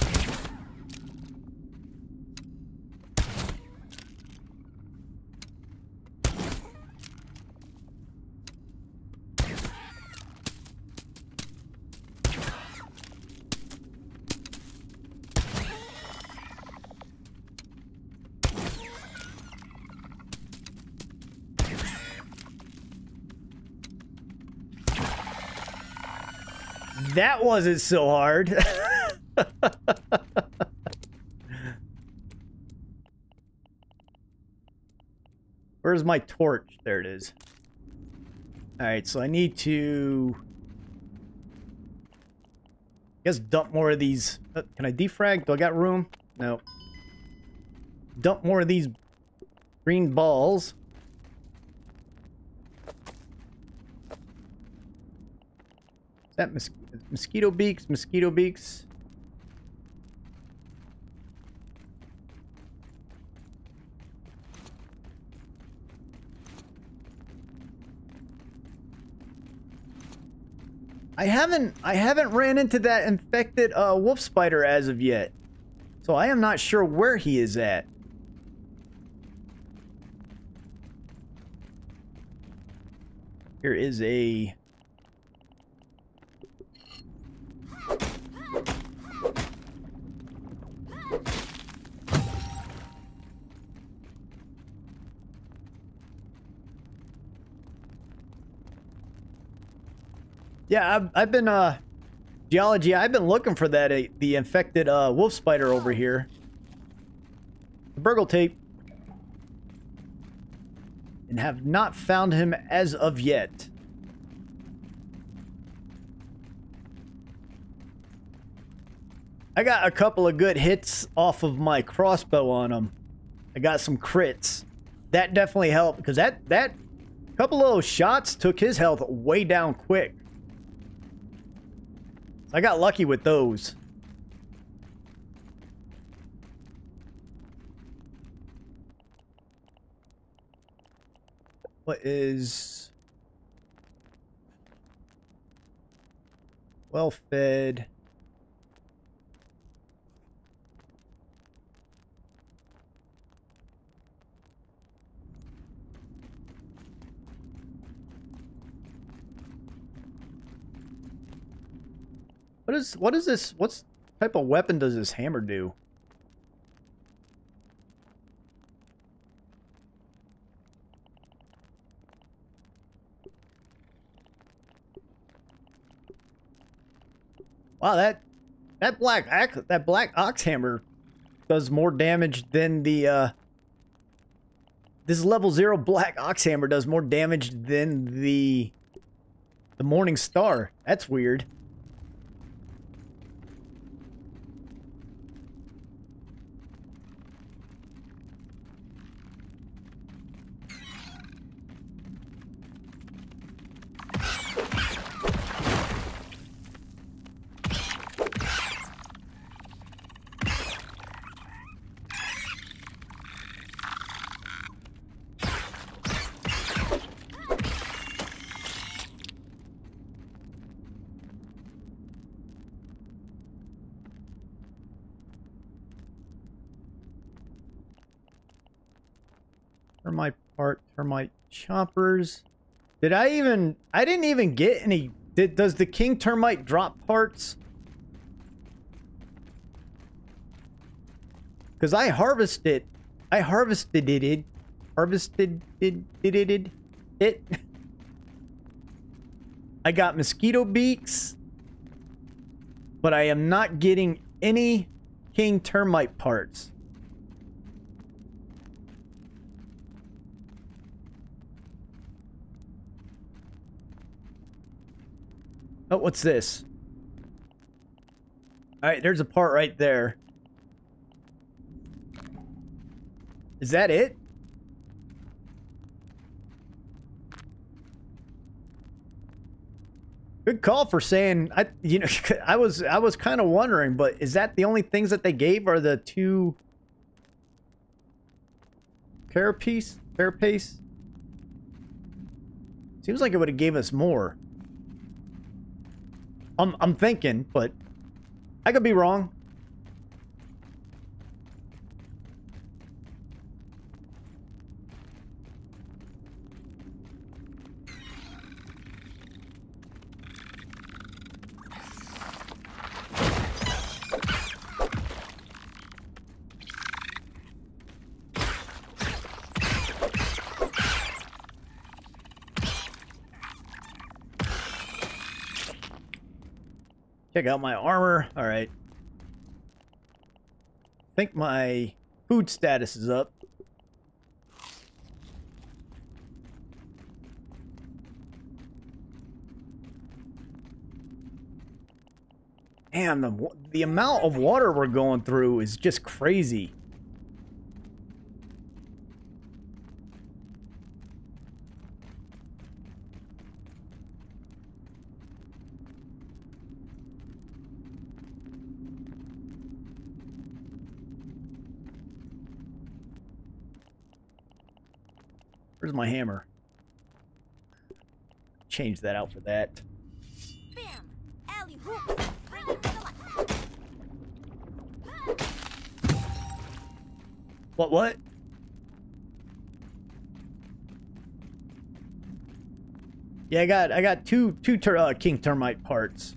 That wasn't so hard. Where's my torch? There it is. Alright, so I need to... I guess dump more of these... uh, Can I defrag? Do I got room? No. Dump more of these green balls. Is that mos mosquito beaks? Mosquito beaks? I haven't I haven't ran into that infected uh, wolf spider as of yet. So I am not sure where he is at. Here is a Yeah, I've, I've been uh geology. I've been looking for that uh, the infected uh wolf spider over here. The Burgle tape. And have not found him as of yet. I got a couple of good hits off of my crossbow on him. I got some crits. That definitely helped because that that couple of shots took his health way down quick. I got lucky with those. What is... well What is what is this? What's type of weapon does this hammer do? Wow, that that black that black ox hammer does more damage than the uh this level zero black ox hammer does more damage than the the morning star. That's weird. Termite termite choppers. Did I even I didn't even get any did does the king termite drop parts? Cuz I harvested I harvested it, it harvested it it it, it, it. I got mosquito beaks but I am not getting any king termite parts. Oh, what's this? Alright, there's a part right there. Is that it? Good call for saying I you know I was I was kind of wondering, but is that the only things that they gave are the two carapace? Carapace? Seems like it would have gave us more. I'm I'm thinking, but I could be wrong. Check out my armor. All right. I think my food status is up. Damn, the, the amount of water we're going through is just crazy. My hammer? Change that out for that. Bam! Alley hoop! Bring it to life! What, what? Yeah, I got I got two two ter uh, king termite parts.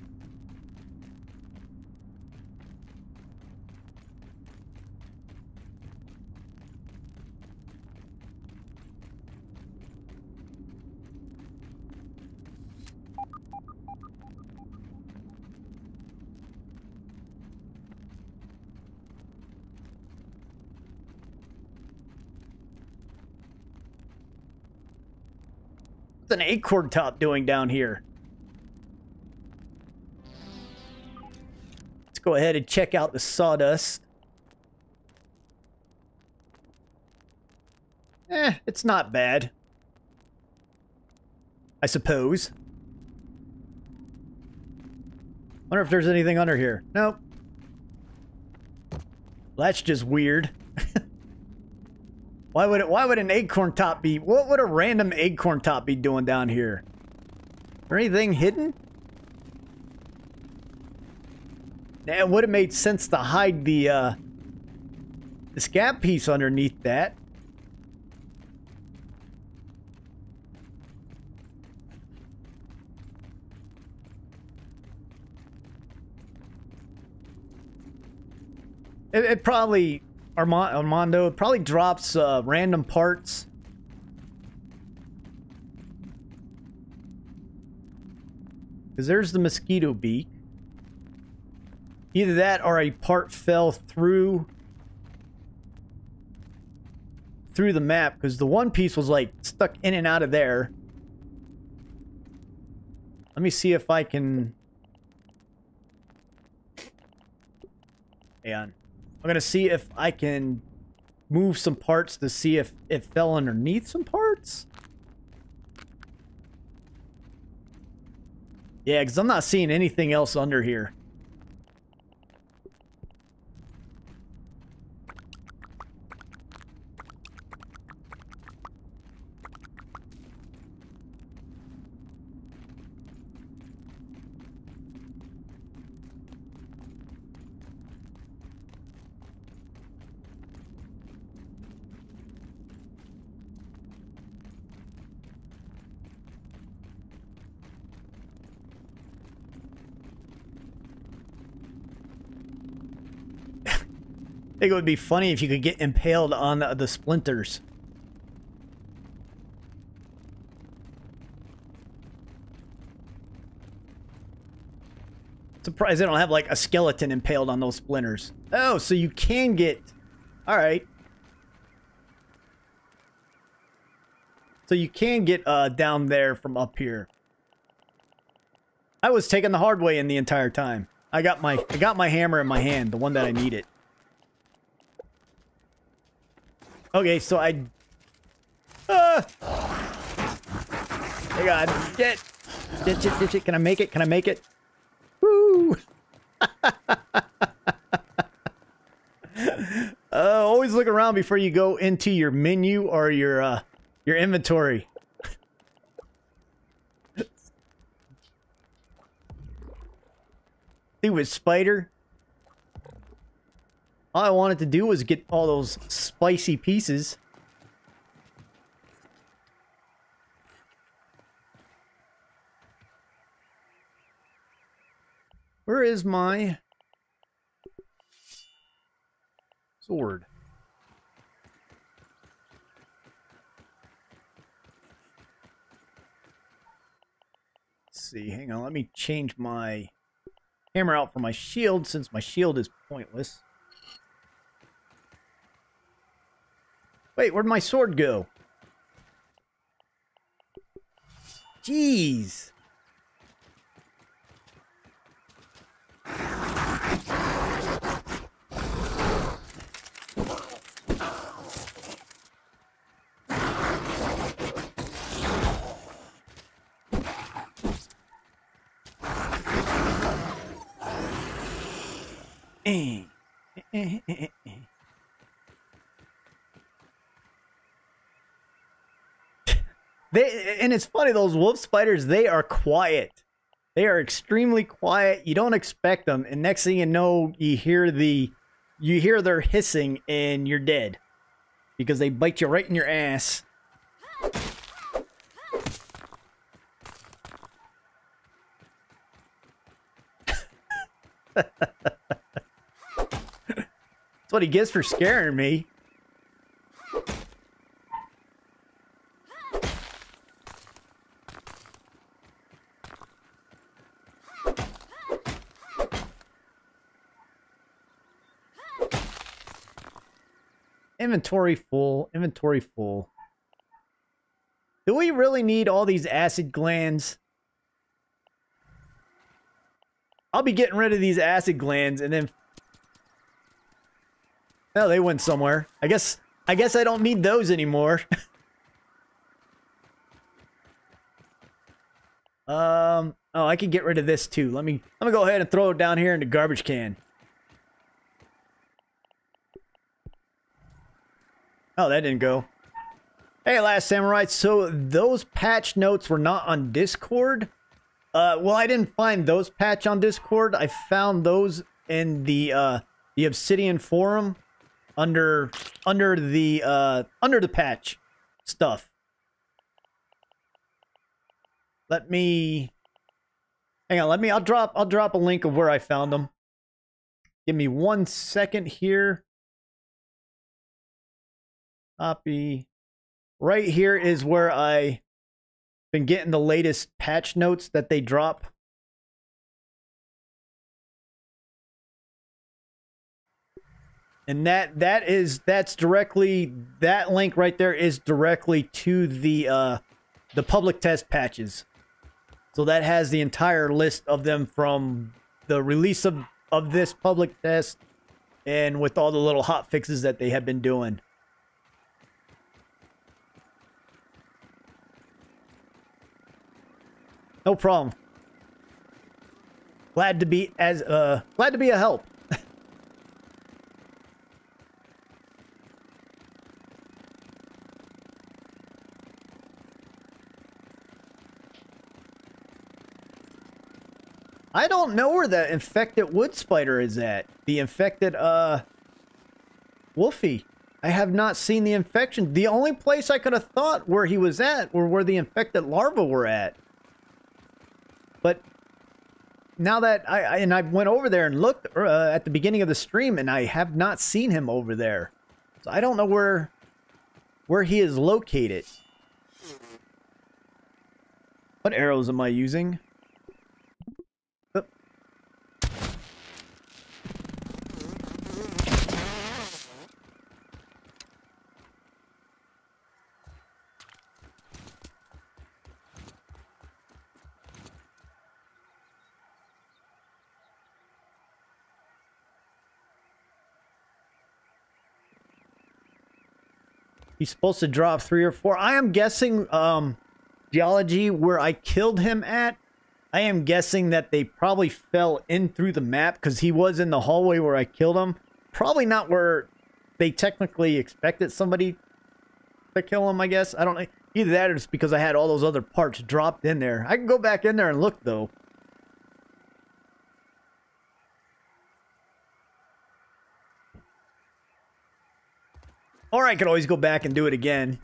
An acorn top doing down here? Let's go ahead and check out the sawdust. Eh, it's not bad. I suppose. Wonder if there's anything under here. Nope. Well, that's just weird. why would it, why would an acorn top be? What would a random acorn top be doing down here? there anything hidden? It would have made sense to hide the, uh, the SCA.B piece underneath that. It, it probably Armand, Armando probably drops uh, random parts. Because there's the mosquito beak. Either that or a part fell through through the map because the one piece was like stuck in and out of there. Let me see if I can. Hang on. I'm gonna see if I can move some parts to see if it fell underneath some parts. Yeah, because I'm not seeing anything else under here. Think it would be funny if you could get impaled on the, the splinters. Surprised they don't have like a skeleton impaled on those splinters. Oh, so you can get... Alright. So you can get uh, down there from up here. I was taking the hard way in the entire time. I got my I got my hammer in my hand, the one that I needed. Okay, so I... Uh, hey God, get, Can I make it? Can I make it? Woo! uh, always look around before you go into your menu or your uh, your inventory. Stupid spider. All I wanted to do was get all those spicy pieces. Where is my sword? Let's see, hang on, let me change my hammer out for my shield since my shield is pointless. Wait, where'd my sword go? Jeez. Eh. Eh, eh, They and it's funny those wolf spiders. They are quiet. They are extremely quiet. You don't expect them, and next thing you know, you hear the you hear their hissing, and you're dead because they bite you right in your ass. That's what he gets for scaring me. Inventory full. Inventory full. Do we really need all these acid glands? I'll be getting rid of these acid glands and then... No, they went somewhere. I guess I guess I don't need those anymore. um, oh, I can get rid of this too. Let me let me go ahead and throw it down here in the garbage can. Oh, that didn't go. Hey, Last Samurai. So those patch notes were not on Discord? Uh, well, I didn't find those patch on Discord. I found those in the uh, the Obsidian forum under under the uh, under the patch stuff. Let me hang on. Let me. I'll drop. I'll drop a link of where I found them. Give me one second here. Copy. Right here is where I been getting the latest patch notes that they drop. And that that is that's directly that link right there is directly to the uh the public test patches. So that has the entire list of them from the release of of this public test and with all the little hot fixes that they have been doing. No problem. Glad to be as uh glad to be a help. I don't know where the infected wood spider is at. The infected uh Wolfie. I have not seen the infection. The only place I could have thought where he was at were where the infected larvae were at. Now that I, I and I went over there and looked uh, at the beginning of the stream, and I have not seen him over there, so I don't know where where he is located. What arrows am I using? Oop. He's supposed to drop three or four. I am guessing um geology where I killed him at. I am guessing that they probably fell in through the map because he was in the hallway where I killed him. Probably not where they technically expected somebody to kill him, I guess. I don't know. Either that or it's because I had all those other parts dropped in there. I can go back in there and look though. Or I could always go back and do it again.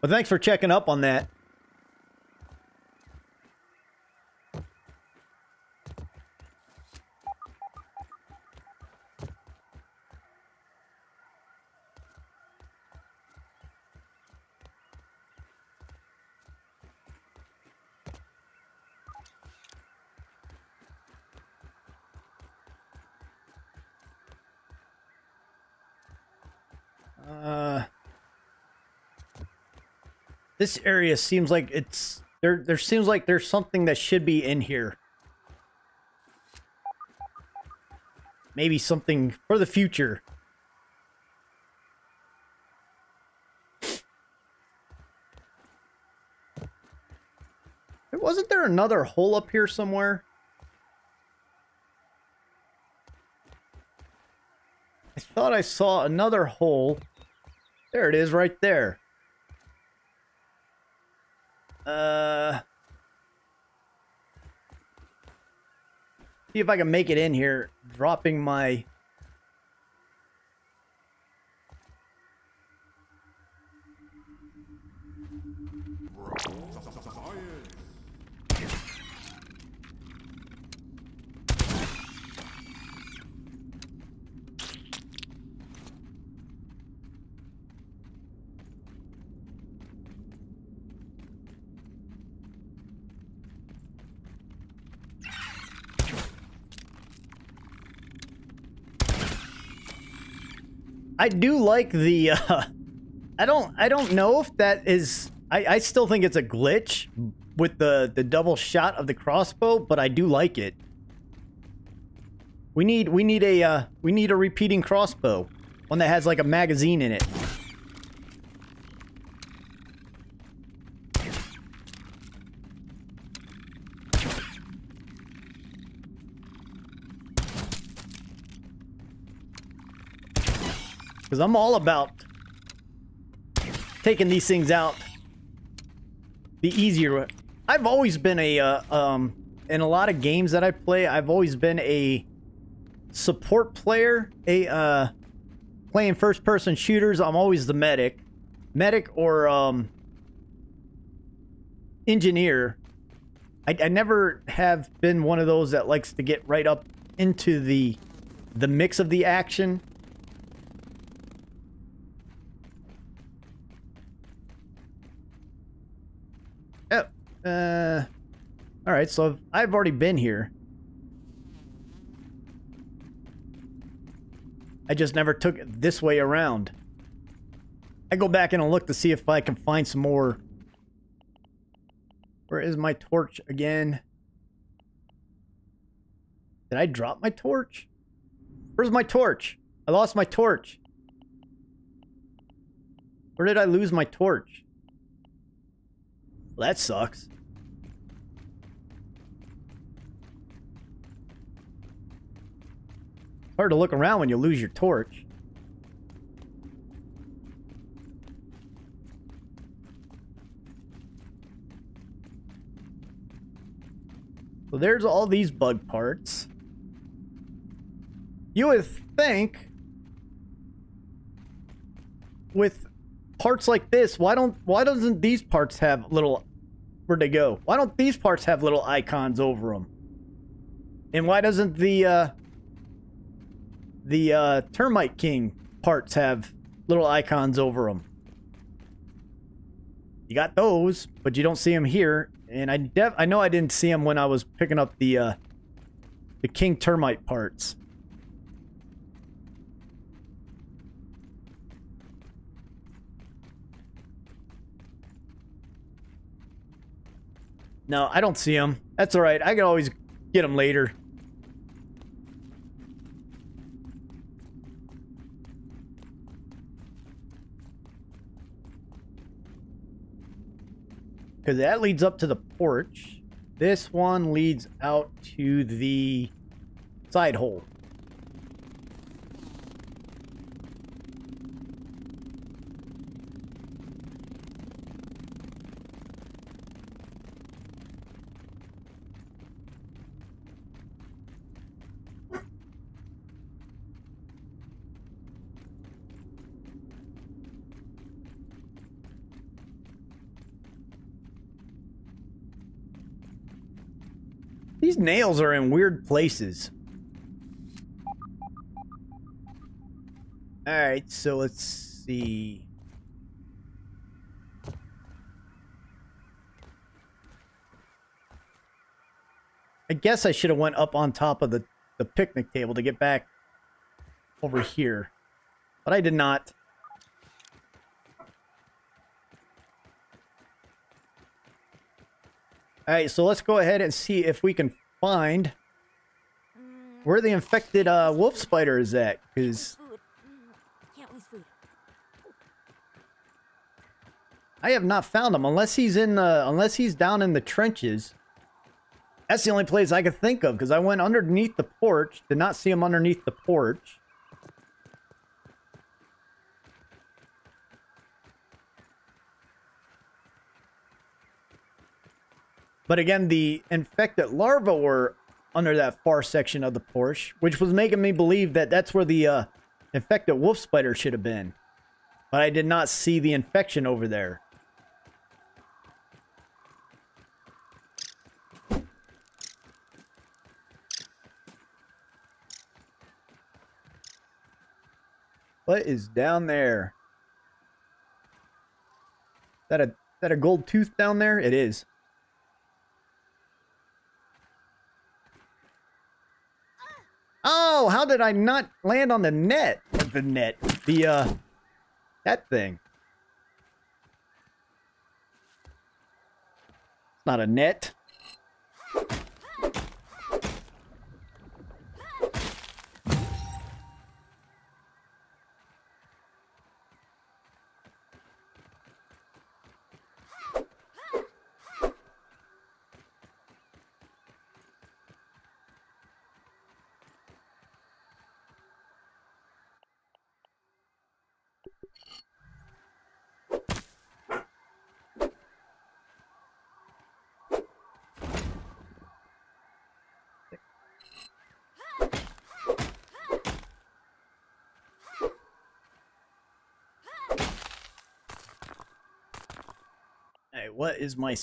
But thanks for checking up on that. Uh, this area seems like it's there. There seems like there's something that should be in here. Maybe something for the future. Wasn't there another hole up here somewhere? I thought I saw another hole. There it is, right there. Uh... See if I can make it in here, dropping my... I do like the, uh, I don't, I don't know if that is, I, I still think it's a glitch with the, the double shot of the crossbow, but I do like it. We need, we need a, uh, we need a repeating crossbow. One that has like a magazine in it. Because I'm all about taking these things out the easier way. I've always been a, uh, um, in a lot of games that I play, I've always been a support player, a uh playing first person shooters, I'm always the medic. Medic or um engineer. I, I never have been one of those that likes to get right up into the the mix of the action. Uh all right, so I've, I've already been here. I just never took it this way around. I go back and look to see if I can find some more. Where is my torch again? Did I drop my torch? Where's my torch? I lost my torch. Where did I lose my torch? Well, that sucks. Hard to look around when you lose your torch. So there's all these bug parts. You would think with parts like this, why don't why doesn't these parts have little where'd they go? Why don't these parts have little icons over them? And why doesn't the uh the uh, Termite King parts have little icons over them. You got those, but you don't see them here. And I def I know I didn't see them when I was picking up the uh, the King Termite parts. No, I don't see them. That's all right. I can always get them later. Because that leads up to the porch. This one leads out to the side hole. These nails are in weird places. Alright, so let's see. I guess I should have went up on top of the, the picnic table to get back over here. But I did not. Alright, so let's go ahead and see if we can find where the infected uh, wolf spider is at. Because. I have not found him unless he's in the unless he's down in the trenches. That's the only place I could think of because I went underneath the porch, did not see him underneath the porch. But again, the infected larvae were under that far section of the porch, which was making me believe that that's where the uh, infected wolf spider should have been. But I did not see the infection over there. What is down there? Is that a that a gold tooth down there? It is. Oh, how did I not land on the net? The net. The uh that thing. It's not a net. What is my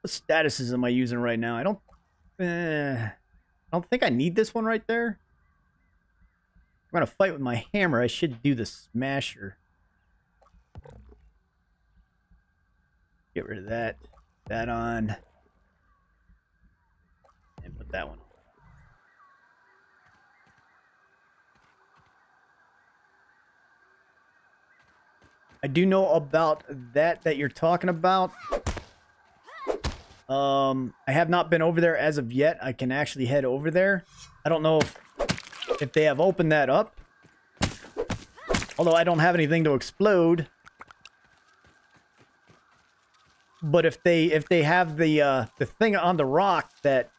what statuses am I using right now? I don't uh, I don't think I need this one right there. I'm gonna fight with my hammer. I should do the smasher. Get rid of that. That on. And put that one on. I do know about that that you're talking about. Um, I have not been over there as of yet. I can actually head over there. I don't know if, if they have opened that up. Although I don't have anything to explode. But if they if they have the uh, the thing on the rock that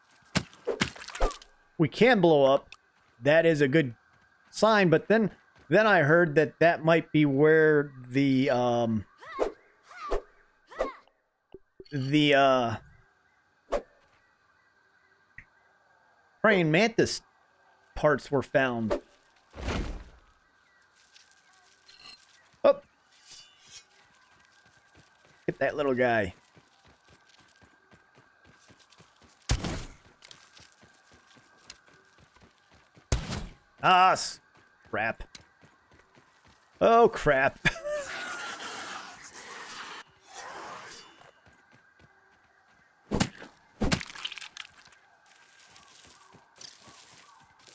we can blow up, that is a good sign. But then then I heard that that might be where the um the uh praying mantis parts were found. Oh. Get that little guy. Ah, crap. Oh, crap.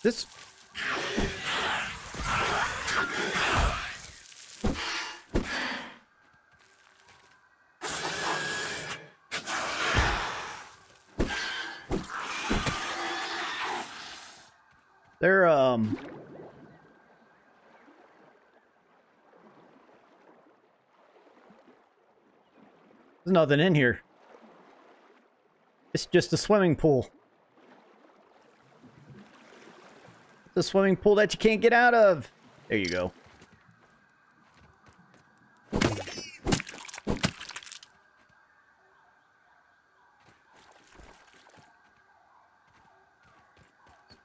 this... They're, um... There's nothing in here. It's just a swimming pool. The swimming pool that you can't get out of. There you go.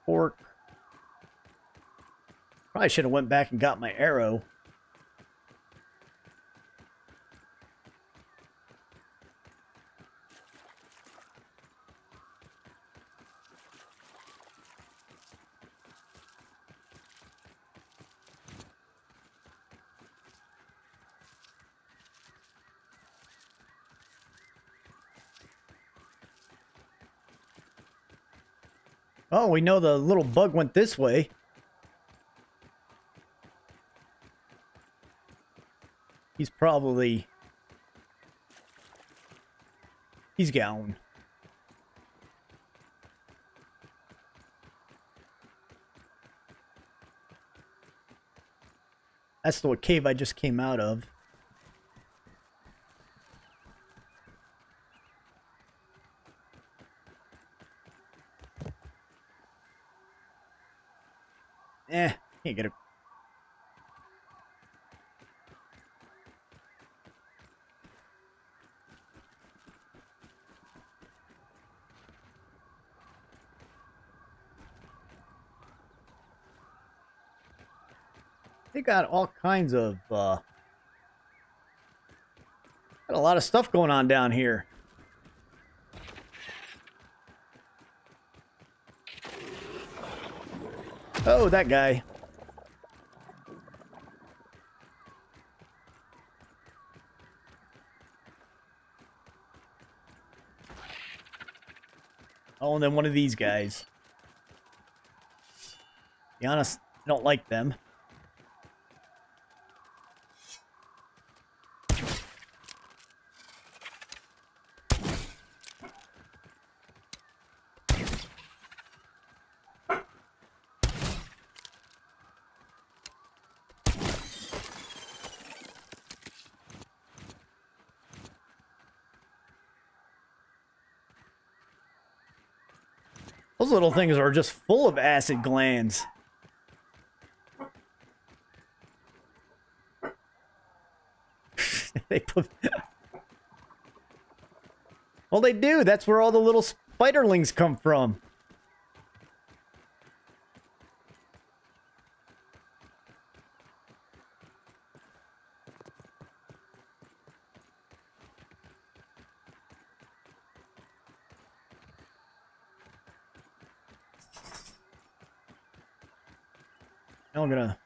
Pork. Probably should have went back and got my arrow. Oh, we know the little bug went this way. He's probably... He's gone. That's the cave I just came out of. Eh, can't get it. They got all kinds of, uh... Got a lot of stuff going on down here. Oh, that guy. And then one of these guys. Be honest, I don't like them. Those little things are just full of acid glands. they put. well, they do. That's where all the little spiderlings come from. Now I'm gonna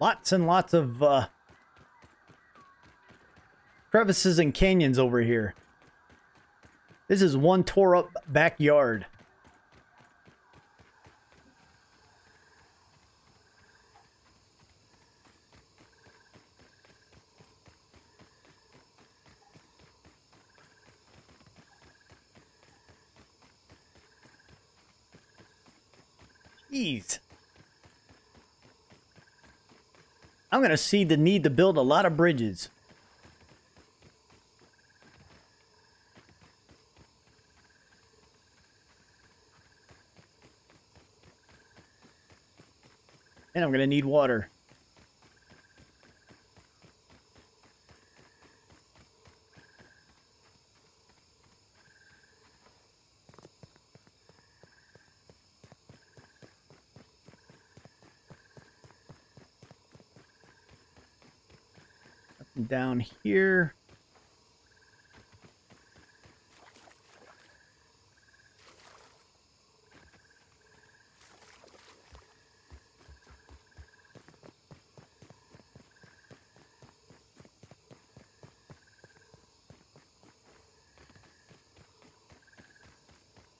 Lots and lots of uh, crevices and canyons over here. This is one tore up backyard. Jeez. I'm going to see the need to build a lot of bridges. And I'm going to need water. Down here.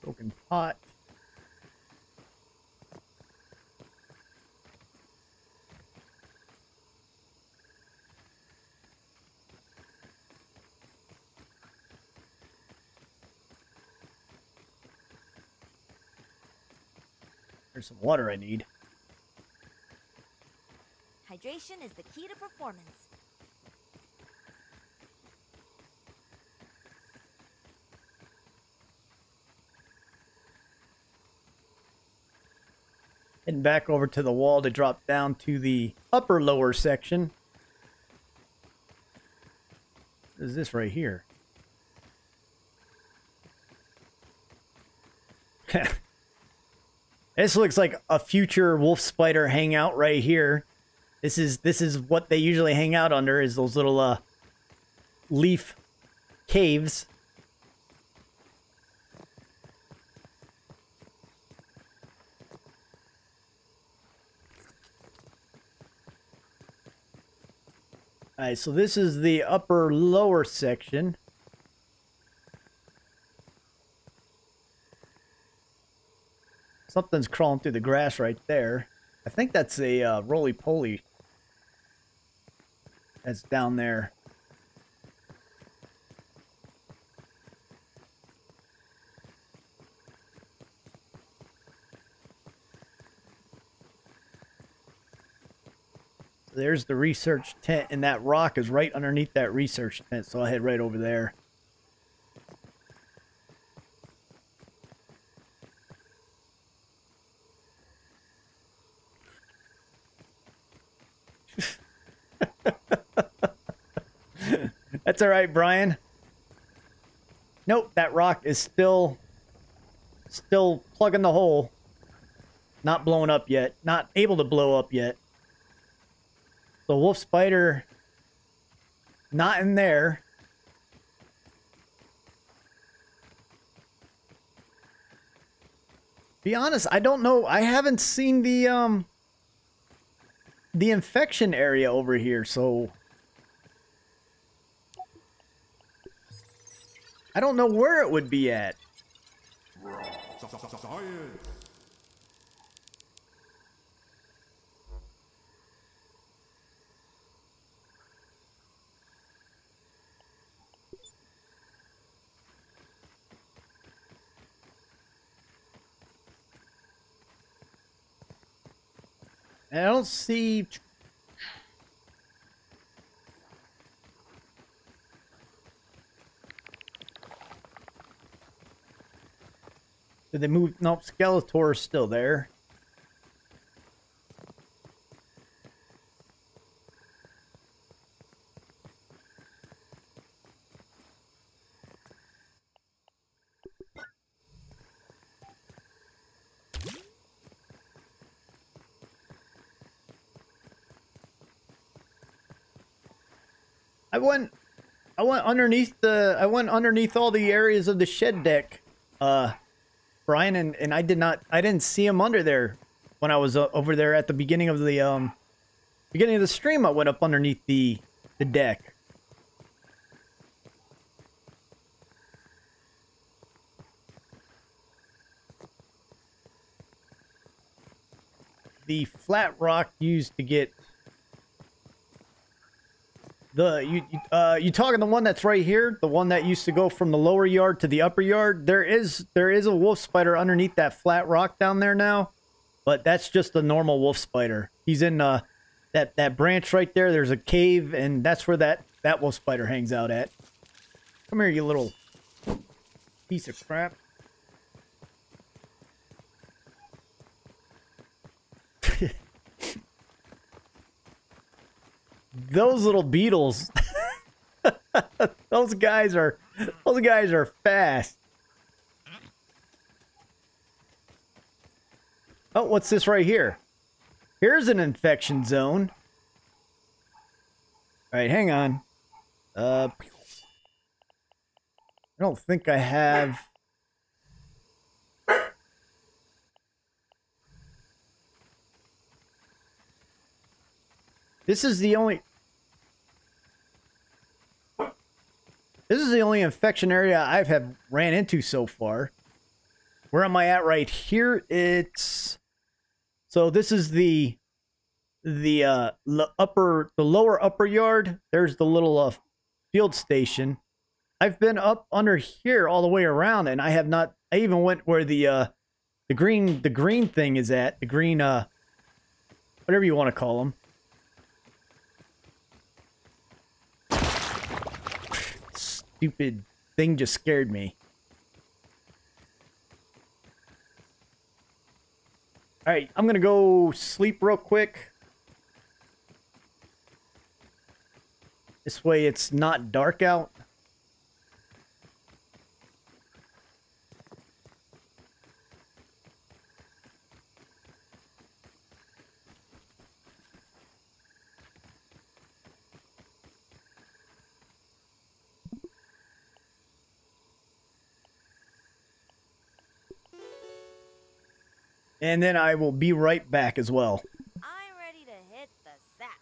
Broken pot. There's some water I need. Hydration is the key to performance. Heading back over to the wall to drop down to the upper lower section. What is this right here? This looks like a future wolf spider hangout right here. This is this is what they usually hang out under is those little uh leaf caves. Alright, so this is the upper lower section. Something's crawling through the grass right there. I think that's a uh, roly-poly. That's down there. There's the research tent, and that rock is right underneath that research tent, so I'll head right over there. That's all right, Brian. Nope, that rock is still still plugging the hole. Not blowing up yet. Not able to blow up yet. The wolf spider not in there. Be honest, I don't know. I haven't seen the um the infection area over here, so I don't know where it would be at. Science. I don't see Did they move? Nope, Skeletor is still there. I went I went underneath the I went underneath all the areas of the shed deck, uh, Brian, and, and I did not I didn't see him under there when I was uh, over there at the beginning of the um beginning of the stream. I went up underneath the the deck. The flat rock used to get the you uh you talking the one that's right here, the one that used to go from the lower yard to the upper yard. There is there is a wolf spider underneath that flat rock down there now, but that's just a normal wolf spider. He's in uh that that branch right there. There's a cave, and that's where that that wolf spider hangs out at. Come here, you little piece of crap. those little beetles those guys are those guys are fast. Oh what's this right here? Here's an infection zone. All right hang on. Uh i don't think i have. This is the only This is the only infection area I've have ran into so far. Where am I at right here? It's so this is the the uh upper the lower upper yard. There's the little uh, field station. I've been up under here all the way around, and I have not. I even went where the uh the green the green thing is at the green uh whatever you want to call them. Stupid thing just scared me. Alright, I'm gonna go sleep real quick. This way it's not dark out. And then I will be right back as well. I'm ready to hit the sack.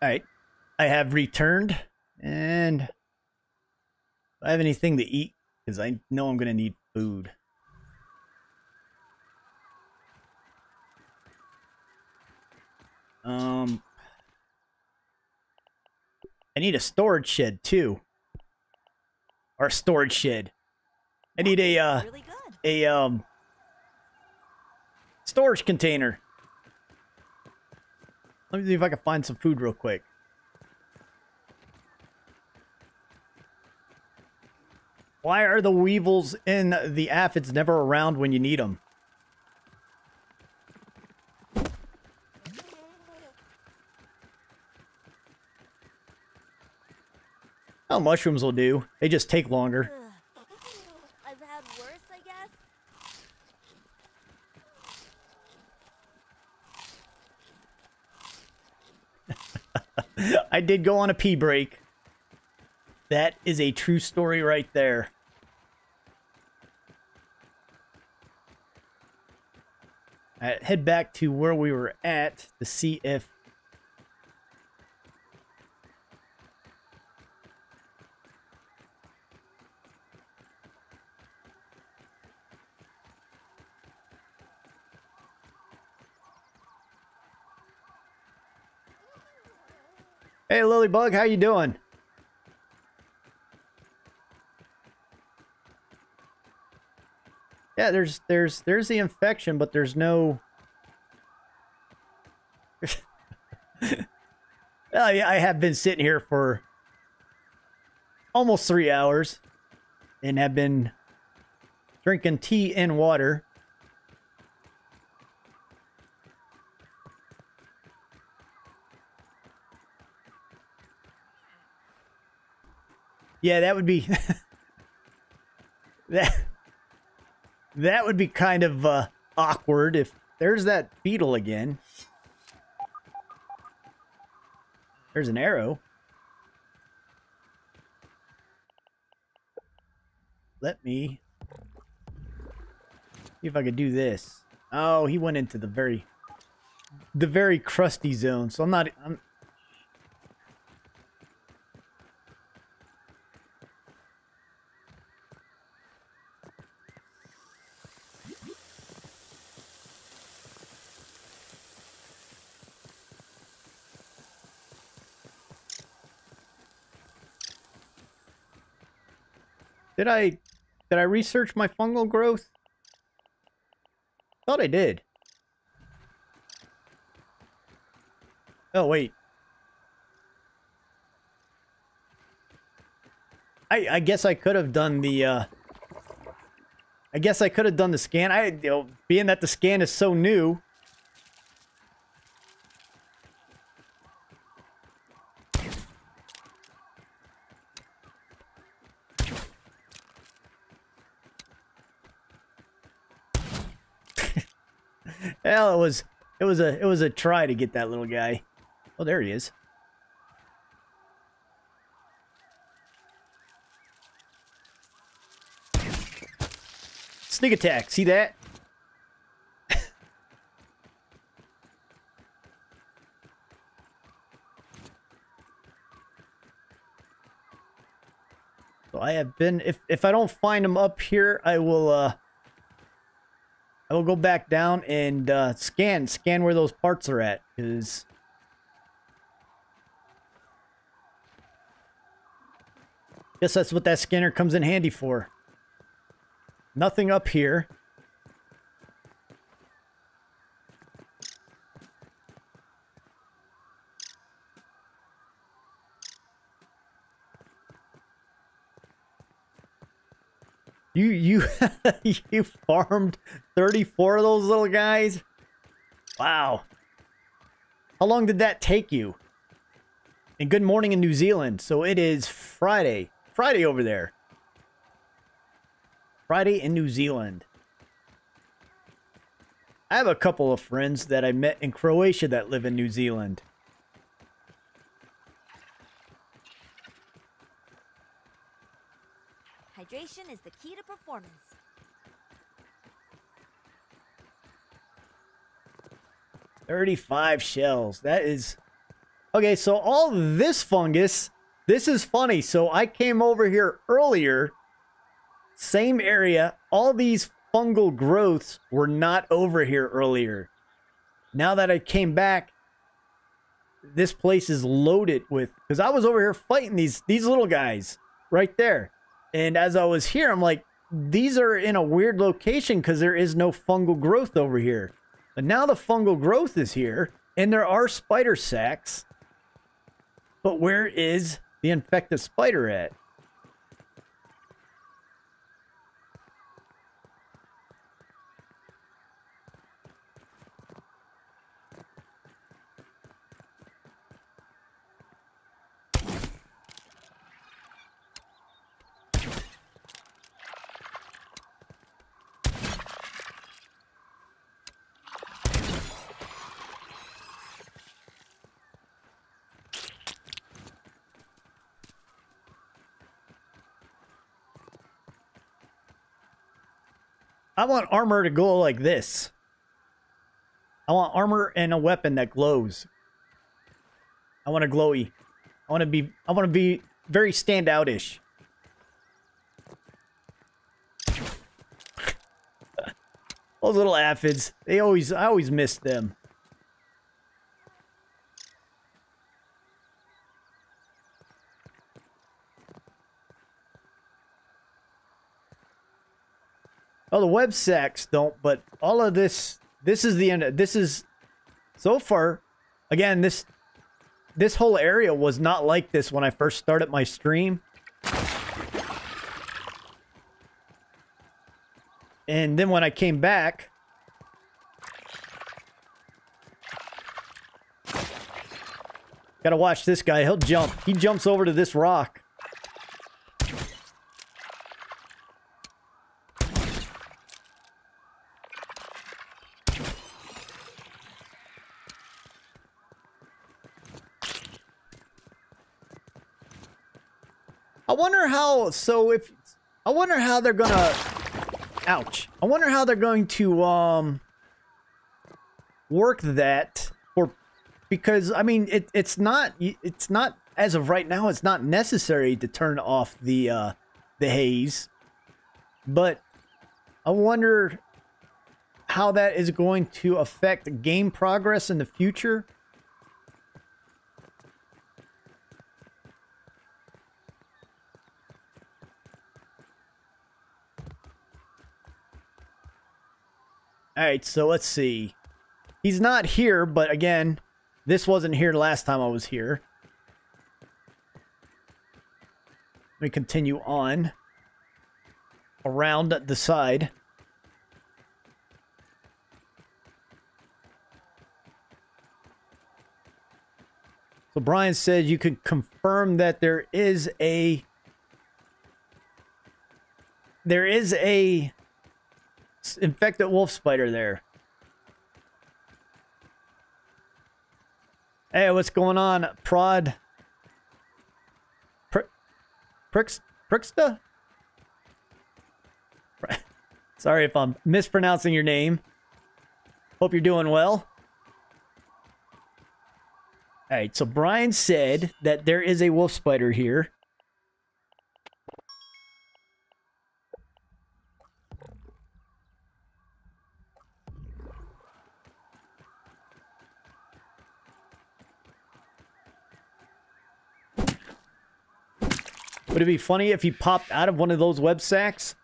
Alright. I have returned and do I have anything to eat because I know I'm gonna need food. Um I need a storage shed too. Or a storage shed. I need a uh a um storage container. Let me see if I can find some food real quick. Why are the weevils in the aphids never around when you need them? Oh, mushrooms will do. They just take longer. Ugh. I've had worse, I guess. I did go on a pee break. That is a true story right there. Head back to where we were at to see if Hey Lilybug, how you doing? Yeah, there's there's there's the infection, but there's no Oh yeah, I have been sitting here for almost three hours and have been drinking tea and water. Yeah, that would be that that would be kind of uh, awkward if there's that beetle again. There's an arrow. Let me see if I could do this. Oh, he went into the very the very crusty zone. So I'm not I'm Did I did I research my fungal growth? Thought I did. Oh wait. I I guess I could have done the uh I guess I could have done the scan. I you know, being that the scan is so new. It was it was a it was a try to get that little guy. Oh, there he is. Sneak attack. See that? so I have been if if I don't find him up here, I will uh I will go back down and uh, scan scan where those parts are at because guess that's what that scanner comes in handy for. Nothing up here. You you you farmed 34 of those little guys? Wow. How long did that take you? And good morning in New Zealand. So it is Friday. Friday over there. Friday in New Zealand. I have a couple of friends that I met in Croatia that live in New Zealand. Hydration is the key to performance. Thirty-five shells. That is okay. So all this fungus. This is funny. So I came over here earlier. Same area. All these fungal growths were not over here earlier. Now that I came back, this place is loaded with because I was over here fighting these these little guys right there. And as I was here, I'm like, these are in a weird location because there is no fungal growth over here. But now the fungal growth is here, and there are spider sacks. But where is the infected spider at? I want armor to go like this. I want armor and a weapon that glows. I want a glowy. I want to be I want to be very standoutish. Those little aphids, they always I always miss them. Oh, the web sacks don't, but all of this, this is the end. Of, This is, so far, again, this, this whole area was not like this when I first started my stream. And then when I came back, gotta watch this guy. He'll jump. He jumps over to this rock. I So if I wonder how they're gonna. Ouch! I wonder how they're going to um work that for because I mean it it's not it's not as of right now it's not necessary to turn off the uh the haze, but I wonder how that is going to affect game progress in the future. All right, so let's see. He's not here, but again, this wasn't here last time I was here. Let me continue on around the side. So Brian said you could confirm that there is a there is a infected wolf spider there. Hey, what's going on, Prod? Pr Prix Prixta? Sorry if I'm mispronouncing your name. Hope you're doing well. Alright, so Brian said that there is a wolf spider here. Would it be funny if he popped out of one of those web sacks?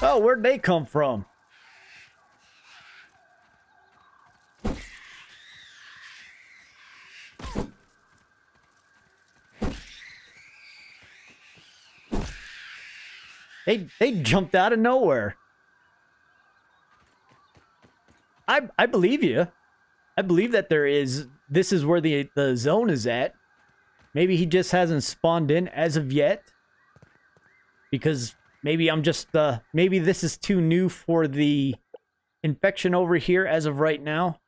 Oh, where'd they come from? They they jumped out of nowhere. I I believe you. I believe that there is this is where the the zone is at. Maybe he just hasn't spawned in as of yet. Because maybe I'm just uh maybe this is too new for the infection over here as of right now.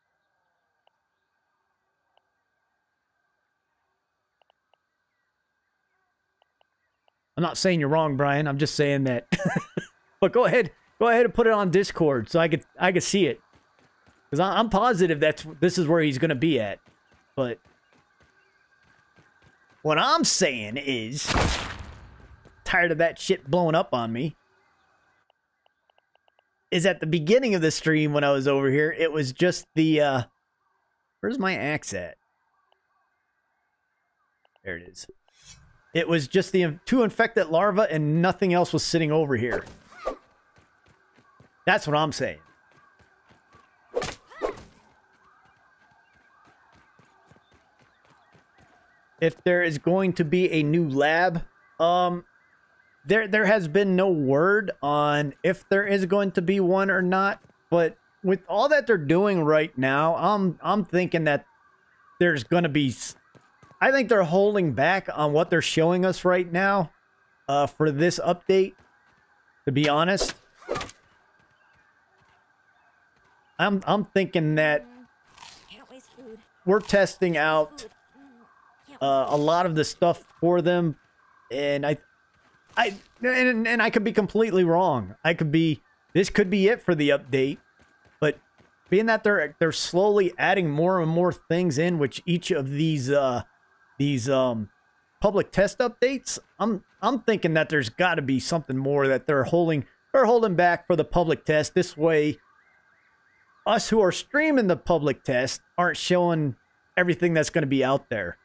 I'm not saying you're wrong, Brian. I'm just saying that. but go ahead, go ahead and put it on Discord so I could I could see it. Because I'm positive that's this is where he's to be at. But what I'm saying is, tired of that shit blowing up on me. Is at the beginning of the stream when I was over here, it was just the uh where's my axe at? There it is. It was just the two infected larvae and nothing else was sitting over here. That's what I'm saying. If there is going to be a new lab, um, there there has been no word on if there is going to be one or not. But with all that they're doing right now, I'm I'm thinking that there's going to be. I think they're holding back on what they're showing us right now, uh, for this update. To be honest, I'm I'm thinking that we're testing out uh, a lot of the stuff for them, and I, I, and, and I could be completely wrong. I could be. This could be it for the update, but being that they're they're slowly adding more and more things in, which each of these uh these um public test updates, I'm I'm thinking that there's got to be something more that they're holding they're holding back for the public test. This way, us who are streaming the public test aren't showing everything that's going to be out there.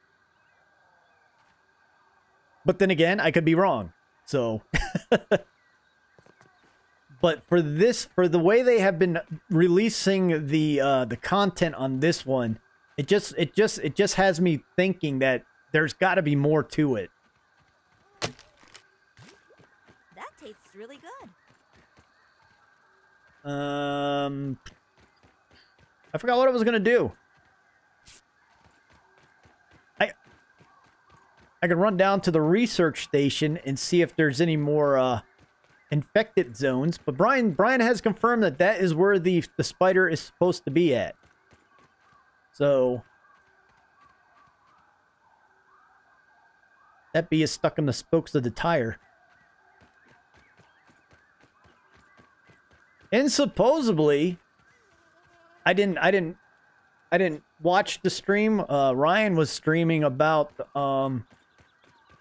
But then again, I could be wrong. So But for this for the way they have been releasing the uh the content on this one, it just it just it just has me thinking that there's got to be more to it. That tastes really good. Um I forgot what I was going to do. I I could run down to the research station and see if there's any more uh infected zones, but Brian Brian has confirmed that that is where the the spider is supposed to be at. So that bee is stuck in the spokes of the tire. And supposedly, I didn't, I didn't, I didn't watch the stream. Uh, Ryan was streaming about um,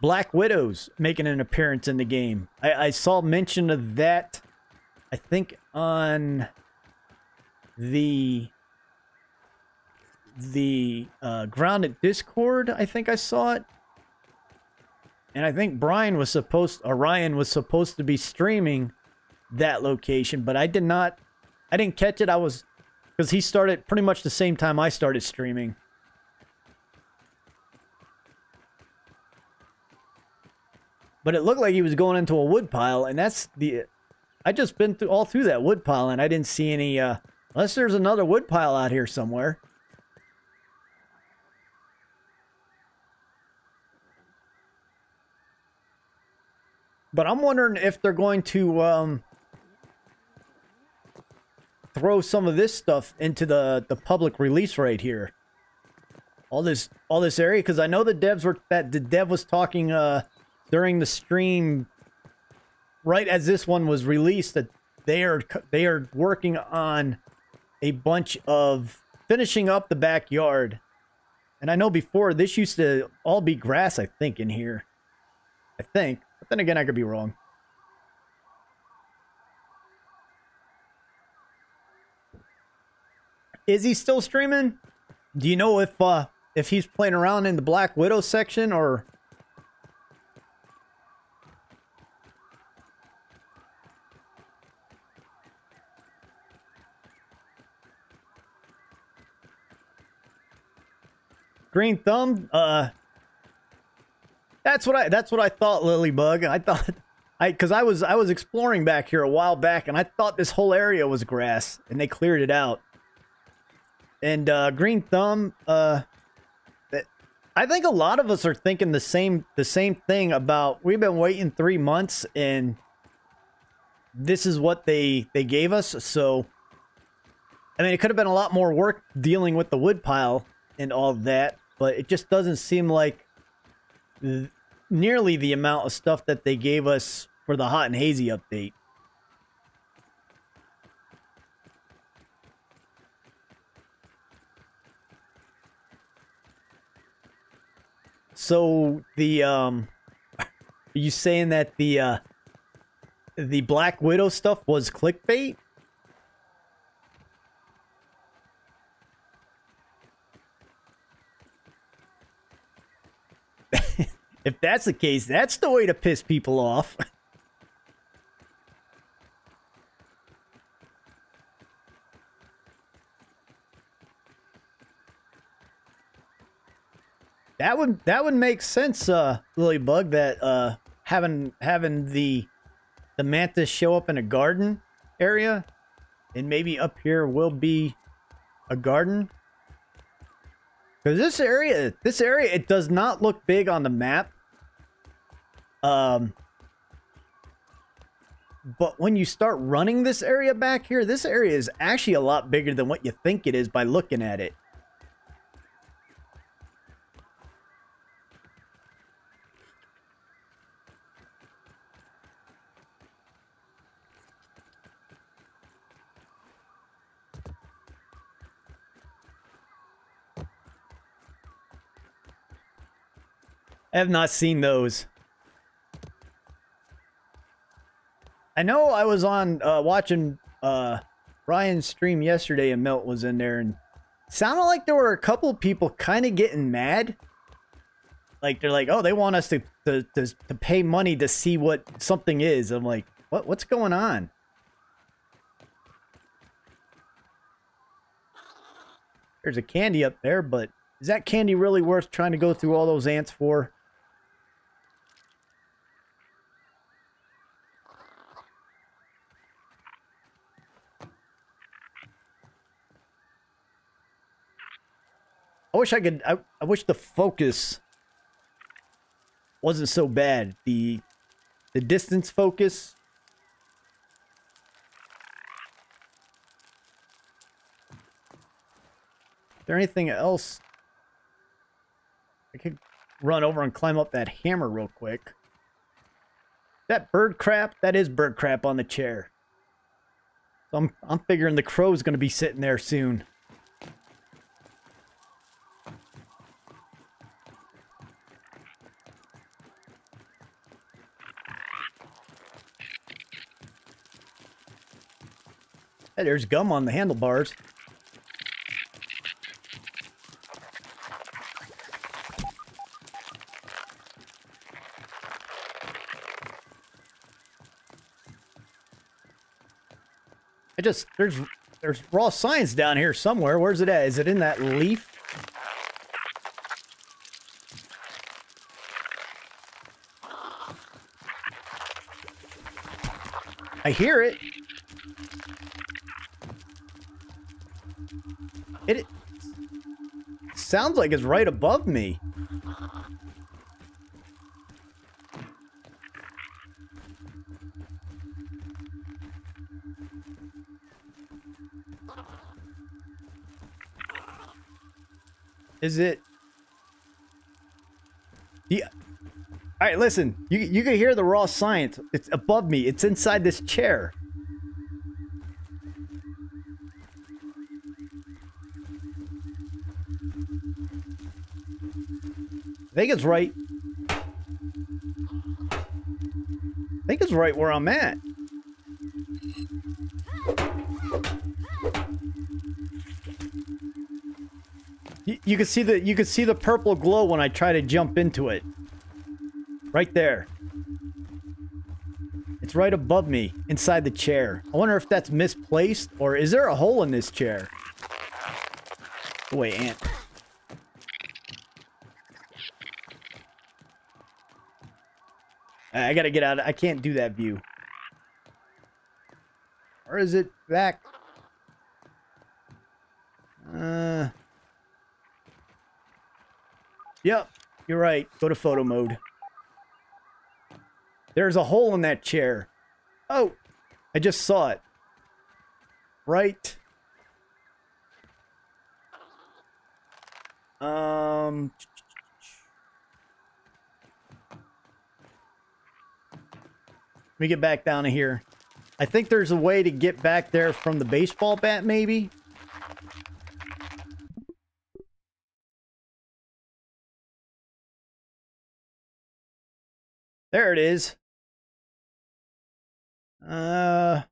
Black Widows making an appearance in the game. I, I saw mention of that. I think on the the uh, grounded Discord. I think I saw it. And I think Brian was supposed, Orion was supposed to be streaming that location, but I did not, I didn't catch it. I was, because he started pretty much the same time I started streaming. But it looked like he was going into a wood pile, and that's the, I just been through all through that wood pile, and I didn't see any, uh, unless there's another wood pile out here somewhere. But I'm wondering if they're going to um, throw some of this stuff into the the public release right here. All this all this area because I know the devs were that the dev was talking uh, during the stream right as this one was released that they are they are working on a bunch of finishing up the backyard. And I know before this used to all be grass, I think, in here. I think. Then again, I could be wrong. Is he still streaming? Do you know if uh if he's playing around in the Black Widow section or Green Thumb, uh that's what I that's what I thought, Lilybug. I thought I cuz I was I was exploring back here a while back and I thought this whole area was grass and they cleared it out. And uh Green Thumb uh I think a lot of us are thinking the same the same thing about we've been waiting 3 months and this is what they they gave us. So I mean, it could have been a lot more work dealing with the wood pile and all that, but it just doesn't seem like nearly the amount of stuff that they gave us for the hot and hazy update. So the um are you saying that the uh the Black Widow stuff was clickbait? If that's the case, that's the way to piss people off. That would that would make sense, uh, Lilybug. That uh, having having the the mantis show up in a garden area, and maybe up here will be a garden. Because this area, this area, it does not look big on the map. Um, but when you start running this area back here, this area is actually a lot bigger than what you think it is by looking at it. I have not seen those. I know I was on uh, watching uh, Ryan's stream yesterday and Melt was in there and sounded like there were a couple people kind of getting mad. Like they're like, oh, they want us to, to to to pay money to see what something is. I'm like, what what's going on? There's a candy up there, but is that candy really worth trying to go through all those ants for? Wish I could. I, I wish the focus wasn't so bad. The the distance focus. Is there anything else? I could run over and climb up that hammer real quick. That bird crap, that is bird crap on the chair. So I'm I'm figuring the crow's gonna be sitting there soon. Hey, there's gum on the handlebars. I just there's there's raw science down here somewhere. Where's it at? Is it in that leaf? I hear it. It sounds like it's right above me. Is it? Yeah. All right, listen. You you can hear the raw science. It's above me. It's inside this chair. Think it's right. I think it's right where I'm at. You, can see the you can see the purple glow when I try to jump into it. Right there. It's right above me, inside the chair. I wonder if that's misplaced, or is there a hole in this chair? Wait, ant. I gotta get out. Of I can't do that view. Or is it back? Uh. Yep, you're right. Go to photo mode. There's a hole in that chair. Oh, I just saw it. Right. Um. Let me get back down to here. I think there's a way to get back there from the baseball bat, maybe. There it is. Uh, how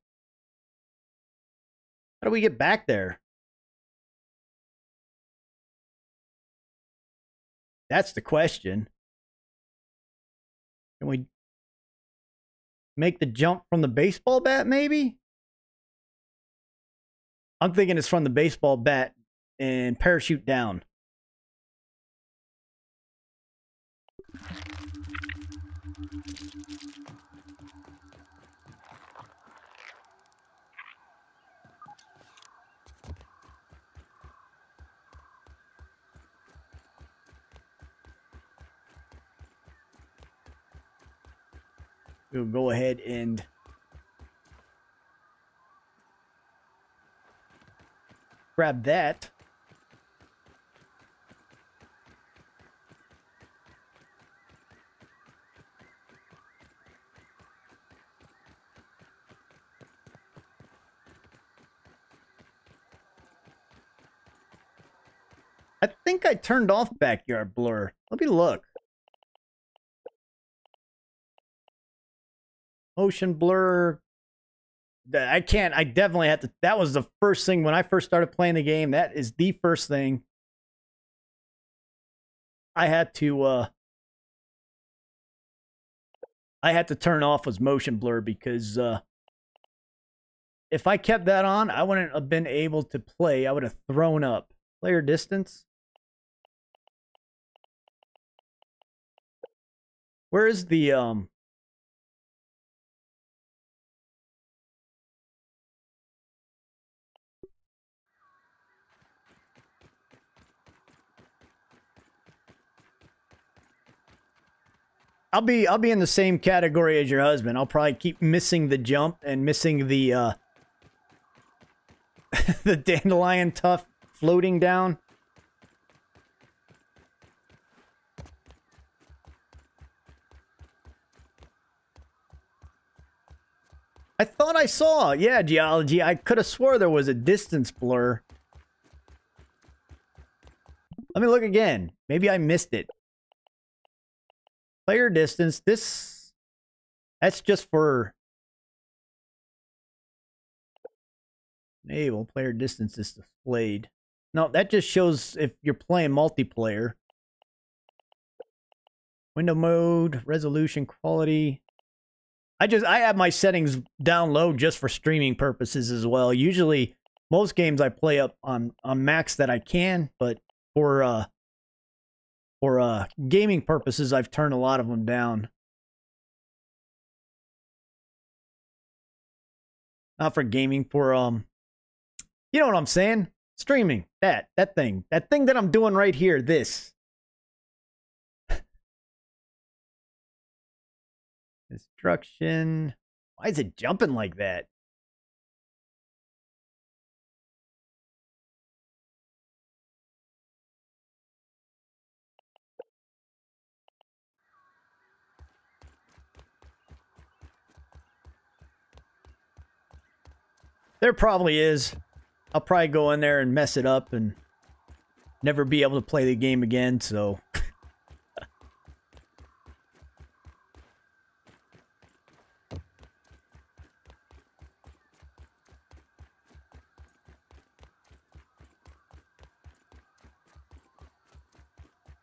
do we get back there? That's the question. Can we make the jump from the baseball bat, maybe? I'm thinking it's from the baseball bat and parachute down. We'll go ahead and grab that. I think I turned off backyard blur. Let me look. Motion blur. I can't. I definitely had to. That was the first thing when I first started playing the game. That is the first thing I had to. uh I had to turn off was motion blur because uh if I kept that on, I wouldn't have been able to play. I would have thrown up. Player distance. Where is the um I'll be I'll be in the same category as your husband. I'll probably keep missing the jump and missing the uh the dandelion tuft floating down. I thought I saw, yeah, geology. I could have swore there was a distance blur. Let me look again. Maybe I missed it. Player distance. This that's just for enable player distance is displayed. No, that just shows if you're playing multiplayer. Window mode, resolution, quality. I just I have my settings down low just for streaming purposes as well. Usually most games I play up on on max that I can, but for uh for uh gaming purposes I've turned a lot of them down. Not for gaming for um you know what I'm saying? Streaming. That that thing. That thing that I'm doing right here, this. Destruction. Why is it jumping like that? There probably is. I'll probably go in there and mess it up and never be able to play the game again, so.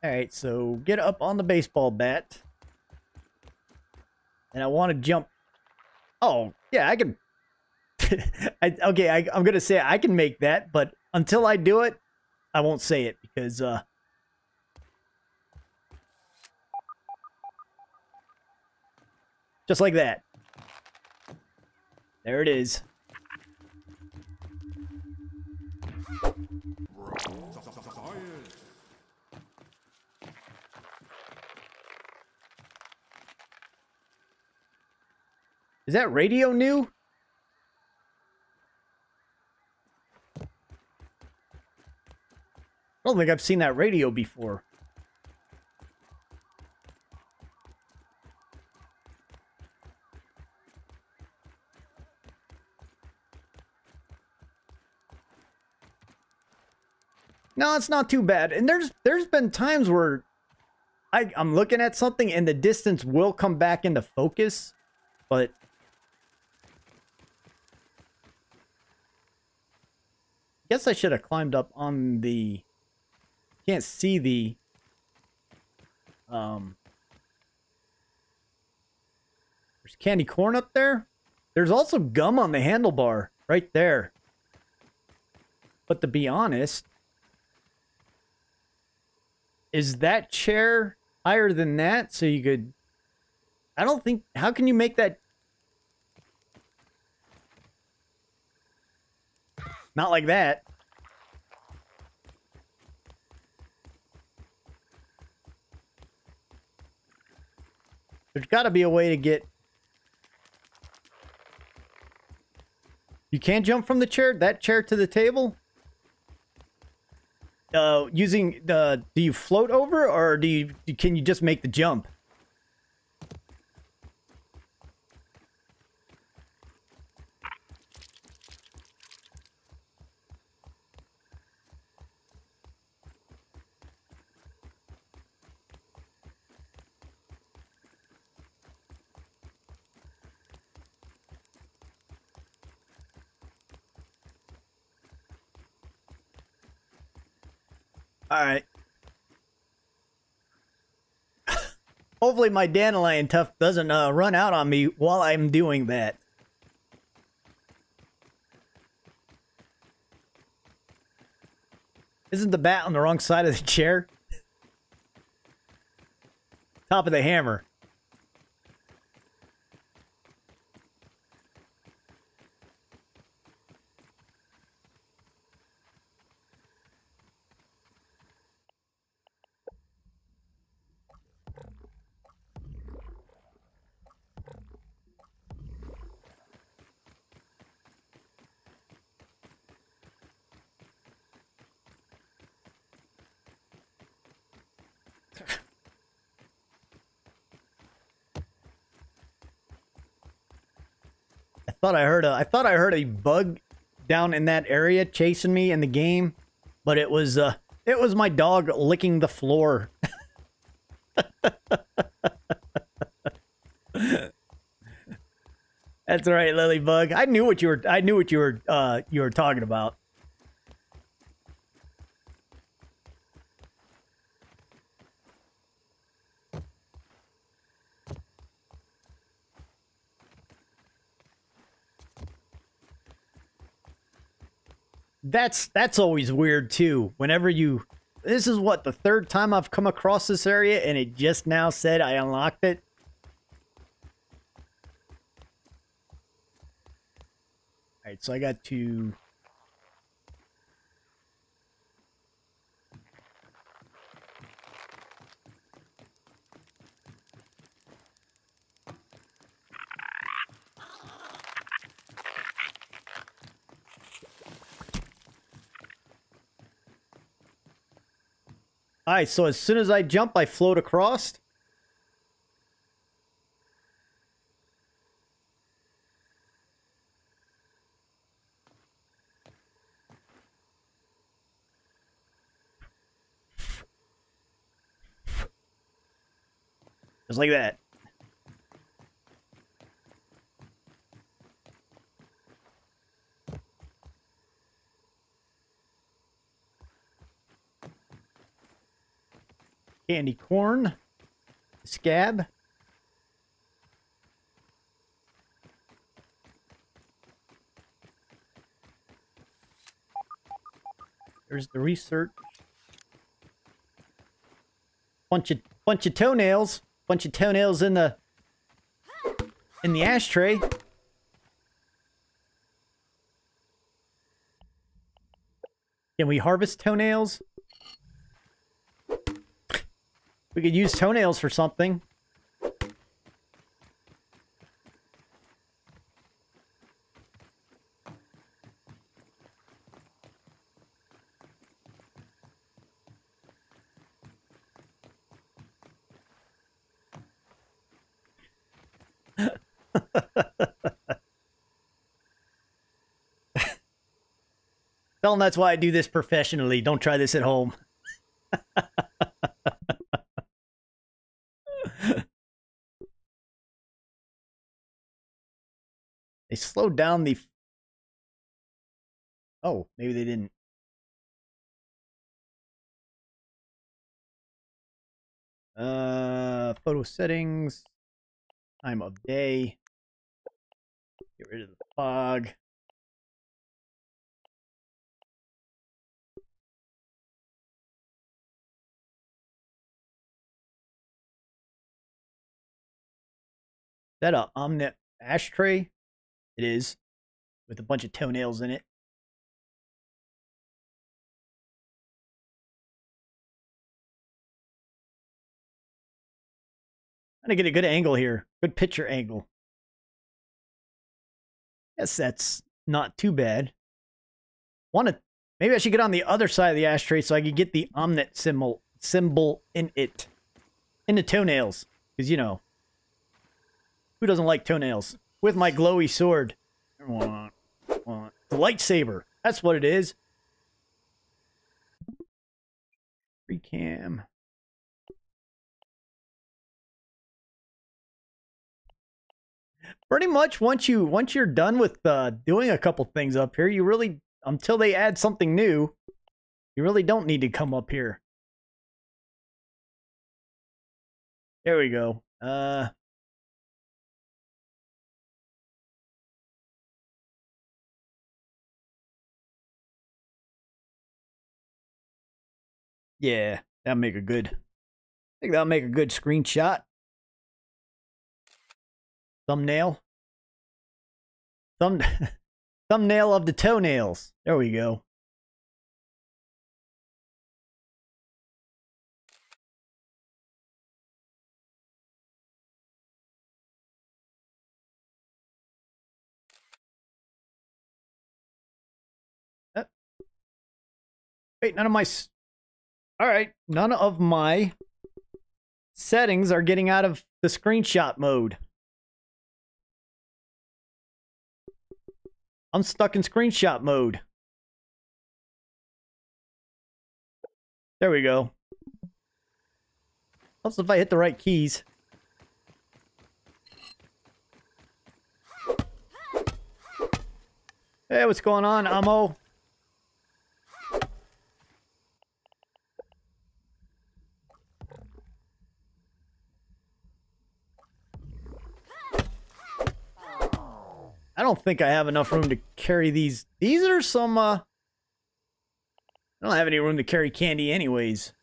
Alright, so get up on the baseball bat. And I want to jump. Oh, yeah, I can I, okay, I, I'm gonna say I can make that, but until I do it, I won't say it because uh, just like that. There it is. Is that radio new? I don't think I've seen that radio before. No, it's not too bad. And there's there's been times where I, I'm looking at something and the distance will come back into focus, but I guess I should have climbed up on the can't see the um there's candy corn up there. There's also gum on the handlebar right there. But to be honest, is that chair higher than that so you could I don't think how can you make that Not like that. There's got to be a way to get You can't jump from the chair, that chair to the table? Uh, using the, do you float over or do you, can you just make the jump? Alright. Hopefully my dandelion tuft doesn't uh, run out on me while I'm doing that. Isn't the bat on the wrong side of the chair? Top of the hammer. Thought I heard a I thought I heard a bug down in that area chasing me in the game, but it was uh it was my dog licking the floor. That's right, Lily Bug. I knew what you were I knew what you were uh you were talking about. That's that's always weird too. Whenever you this is what the third time I've come across this area and it just now said I unlocked it. All right, so I got to All right, so as soon as I jump, I float across. Just like that. Candy corn. Scab. There's the research. Bunch of bunch of toenails. Bunch of toenails in the in the ashtray. Can we harvest toenails? We could use toenails for something. Tell them that's why I do this professionally. Don't try this at home. They slowed down the. Oh, maybe they didn't. Uh, photo settings, time of day. Get rid of the fog. That a Ominent ashtray? It is, with a bunch of toenails in it. I'm gonna get a good angle here. Good picture angle. Yes, that's not too bad. Want to? Maybe I should get on the other side of the ashtray so I can get the Ominent symbol symbol in it, in the toenails, because you know, who doesn't like toenails? With my glowy sword, the lightsaber. That's what it is. Free cam. pretty much once you once you're done with uh, doing a couple things up here, you really until they add something new, you really don't need to come up here. There we go. Uh Yeah, that'll make a good I think that'll make a good screenshot. Thumbnail. Thumb thumbnail of the toenails. There we go. Uh, wait, none of my. All right, none of my settings are getting out of the screenshot mode. I'm stuck in screenshot mode. There we go. Helps if I hit the right keys. Hey, what's going on, Amo? I don't think I have enough room to carry these. These are some, uh... I don't have any room to carry candy anyways.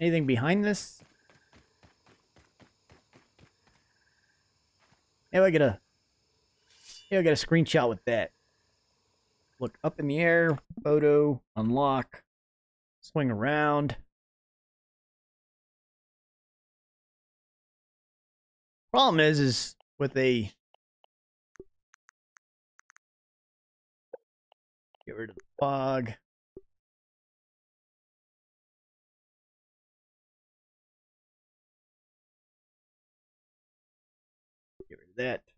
Anything behind this? Maybe I get a... Maybe I get a screenshot with that. Look up in the air, photo, unlock, swing around. Problem is, is with a get rid of the fog. Get rid of that.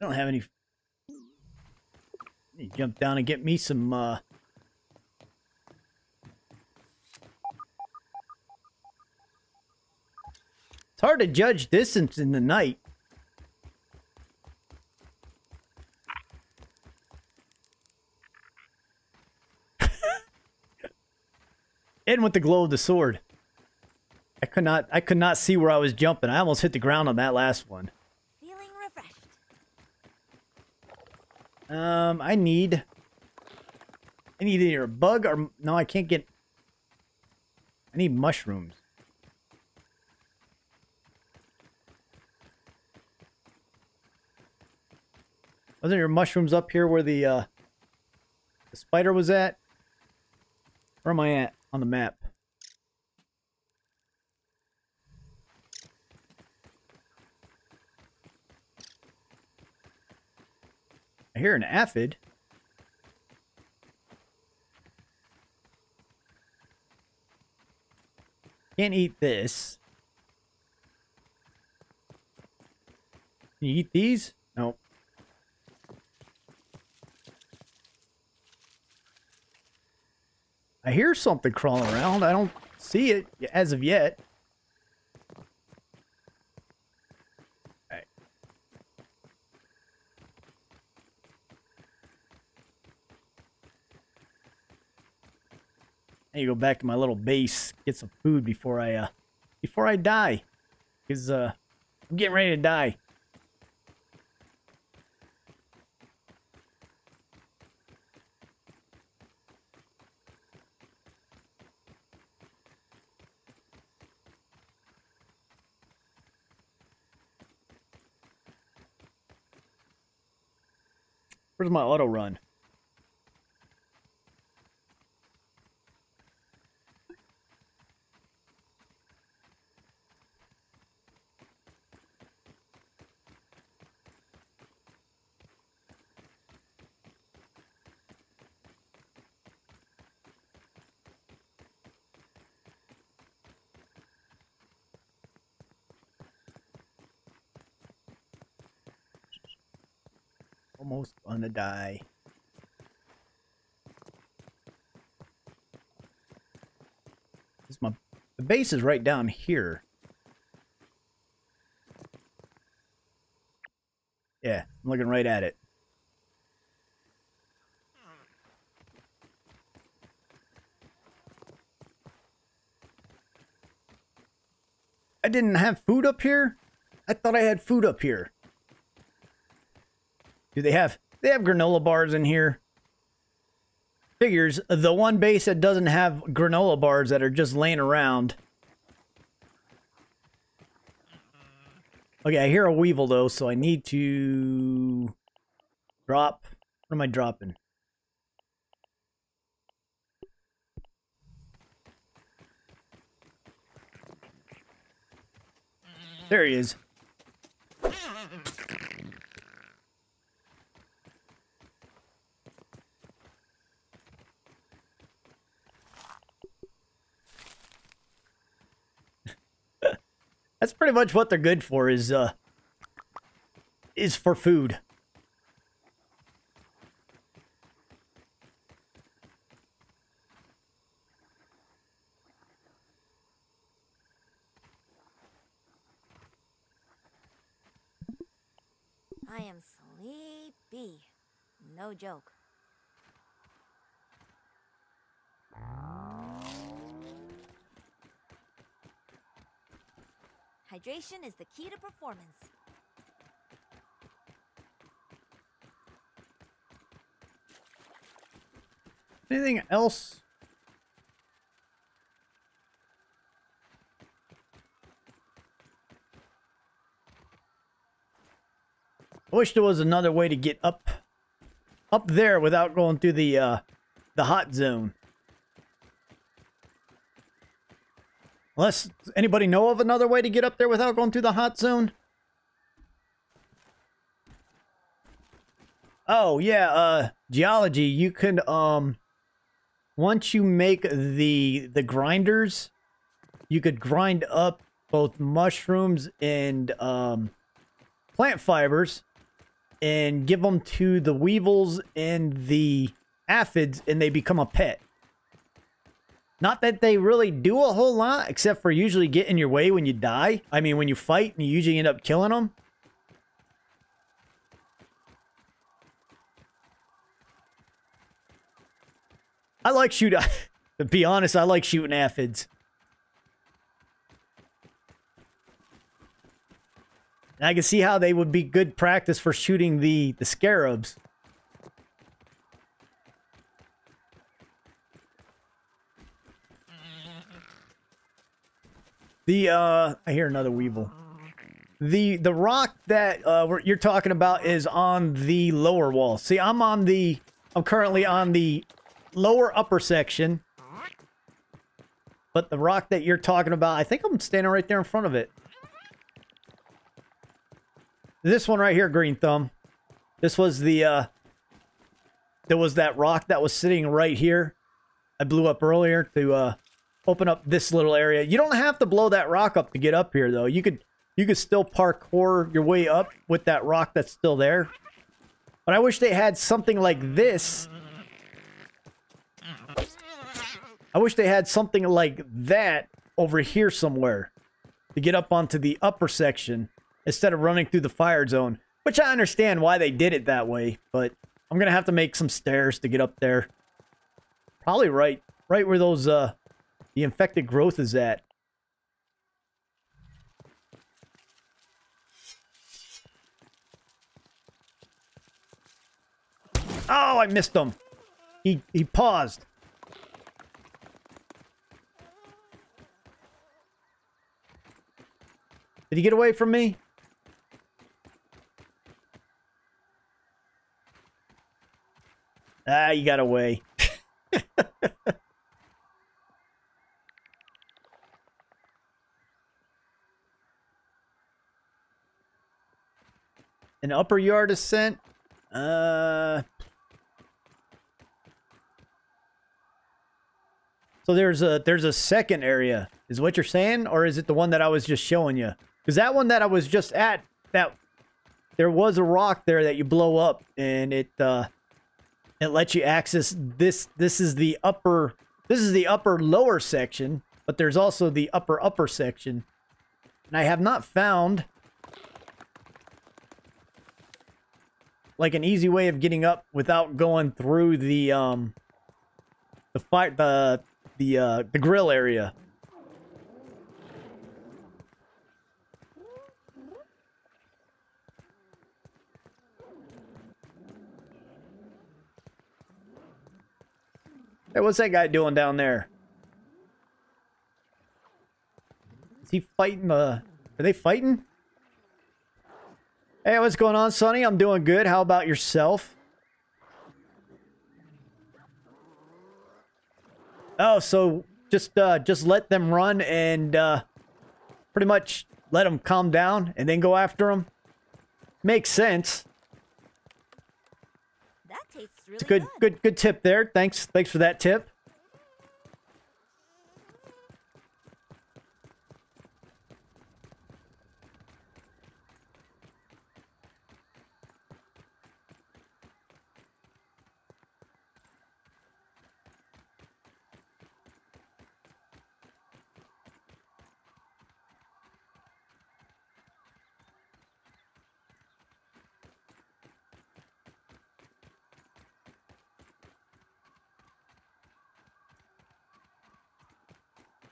I don't have any. Jump down and get me some. Uh... It's hard to judge distance in the night. In with the glow of the sword. I could not. I could not see where I was jumping. I almost hit the ground on that last one. Um, I need... I need either a bug or... No, I can't get... I need mushrooms. Wasn't there mushrooms up here where the, uh... The spider was at? Where am I at on the map? I hear an aphid. Can't eat this. Can you eat these? No. I hear something crawling around. I don't see it as of yet. Need to go back to my little base, get some food before I uh before I die. Cause uh I'm getting ready to die. Where's my auto run? Almost gonna die. This my the base is right down here. Yeah, I'm looking right at it. I didn't have food up here? I thought I had food up here. Do they have they have granola bars in here? Figures the one base that doesn't have granola bars that are just laying around. Okay, I hear a weevil though, so I need to drop. What am I dropping? There he is. That's pretty much what they're good for is uh is for food. I am sleepy. No joke. Hydration is the key to performance. Anything else? I wish there was another way to get up up there without going through the uh the hot zone. Unless anybody know of another way to get up there without going through the hot zone? Oh, yeah, uh geology, you can um once you make the the grinders, you could grind up both mushrooms and um plant fibers and give them to the weevils and the aphids and they become a pet. Not that they really do a whole lot, except for usually get in your way when you die. I mean, when you fight, and you usually end up killing them. I like shoot. to be honest, I like shooting aphids. And I can see how they would be good practice for shooting the the scarabs. The uh, I hear another weevil. The the rock that uh you're talking about is on the lower wall. See, I'm on the I'm currently on the lower upper section. But the rock that you're talking about, I think I'm standing right there in front of it. This one right here, Green Thumb. This was the uh there was that rock that was sitting right here. I blew up earlier to uh open up this little area. You don't have to blow that rock up to get up here though. You could you could still parkour your way up with that rock that's still there. But I wish they had something like this. I wish they had something like that over here somewhere to get up onto the upper section instead of running through the fire zone. Which I understand why they did it that way, but I'm gonna have to make some stairs to get up there. Probably right, right where those uh, the infected growth is at. Oh, I missed him. He he paused. Did he get away from me? Ah, you got away. An upper yard ascent? Uh... So there's a there's a second area, is what you're saying, or is it the one that I was just showing you? Because that one that I was just at, that there was a rock there that you blow up, and it uh, it lets you access this. This is the upper. This is the upper lower section, but there's also the upper upper section, and I have not found like an easy way of getting up without going through the um the fight the the uh the grill area. Hey, what's that guy doing down there? Is he fighting the... Are they fighting? Hey, what's going on, Sonny? I'm doing good. How about yourself? Oh, so just uh, just let them run and uh, pretty much let them calm down and then go after them. Makes sense. That tastes really It's a good, good, good tip there. Thanks, thanks for that tip.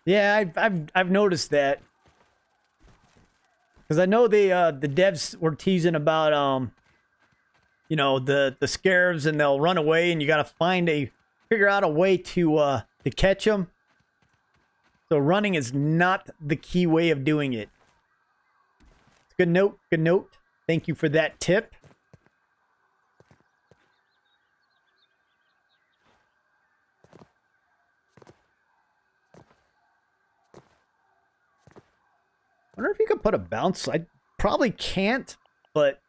Yeah, I've I've, I've noticed that. Because I know the uh, the devs were teasing about um, you know the the scarabs and they'll run away and you got to find a figure out a way to uh to catch them. So running is not the key way of doing it. Good note. Good note. Thank you for that tip. Wonder if you could put a bounce. I probably can't, but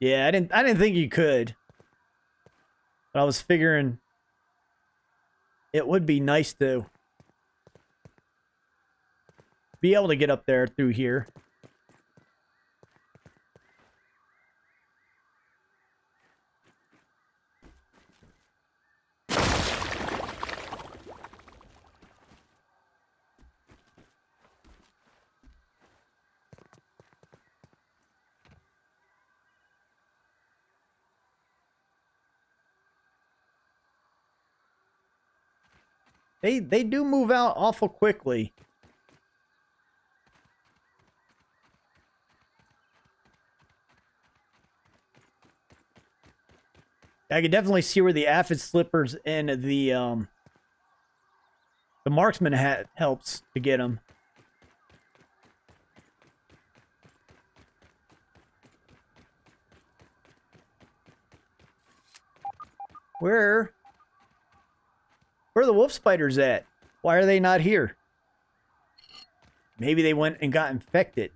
yeah, I didn't. I didn't think you could, but I was figuring it would be nice to be able to get up there through here. They they do move out awful quickly. I can definitely see where the aphid slippers and the um the marksman hat helps to get them. Where where are the wolf spiders at? Why are they not here? Maybe they went and got infected.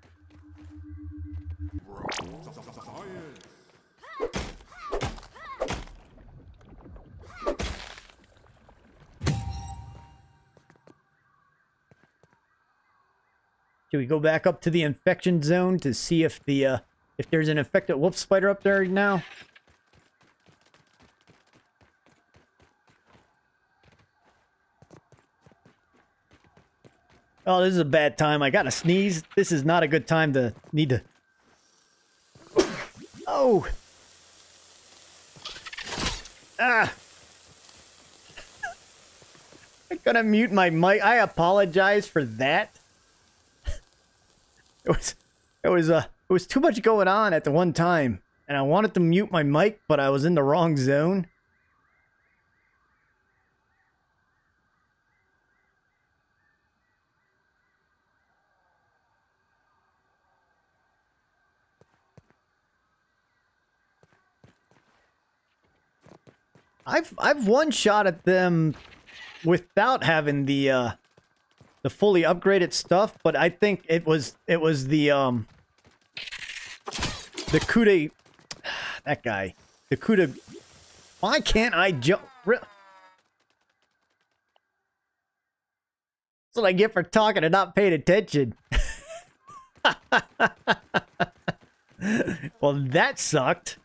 Can we go back up to the infection zone to see if the uh, if there's an infected wolf spider up there now? Oh, this is a bad time. I gotta sneeze. This is not a good time to need to. Oh! Ah! I'm gonna mute my mic. I apologize for that. It was, it was, uh, it was too much going on at the one time, and I wanted to mute my mic, but I was in the wrong zone. I've I've one shot at them without having the uh the fully upgraded stuff, but I think it was it was the um the Kude that guy. The Kude Why can't I jump That's what I get for talking and not paying attention. well, that sucked.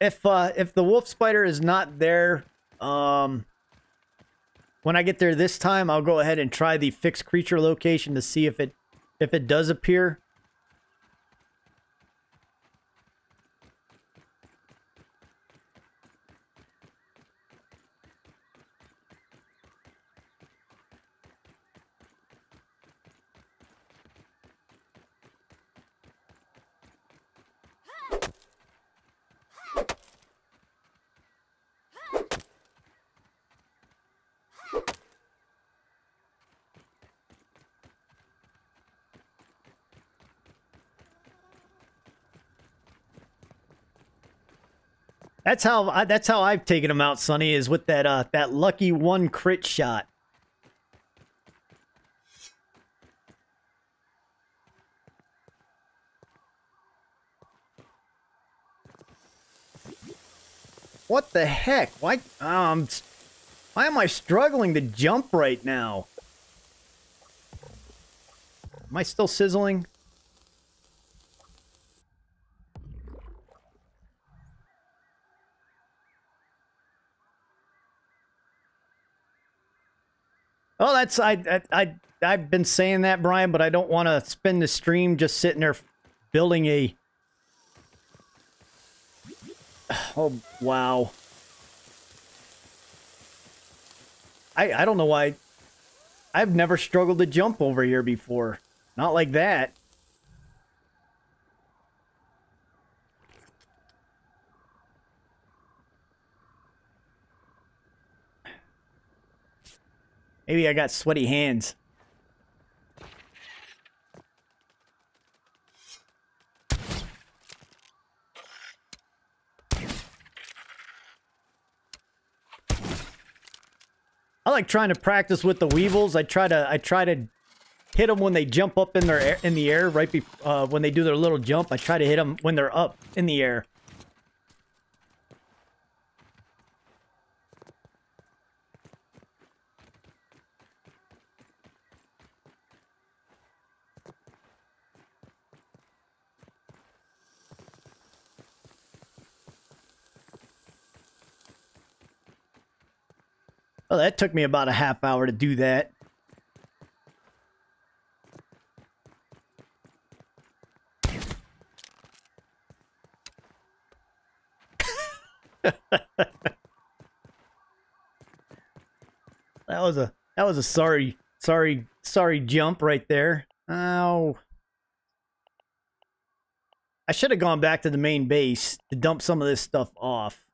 If uh if the wolf spider is not there um when i get there this time i'll go ahead and try the fixed creature location to see if it if it does appear That's how I, that's how I've taken him out, Sonny, is with that uh that lucky one crit shot. What the heck? Why um why am I struggling to jump right now? Am I still sizzling? Oh, that's I I, I I've been saying that, Brian, but I don't want to spend the stream just sitting there building a. Oh wow! I I don't know why. I've never struggled to jump over here before. Not like that. Maybe I got sweaty hands. I like trying to practice with the weevils. I try to I try to hit them when they jump up in their air, in the air right be, uh, when they do their little jump. I try to hit them when they're up in the air. Well, that took me about a half hour to do that. that was a that was a sorry sorry sorry jump right there. Ow. I should have gone back to the main base to dump some of this stuff off.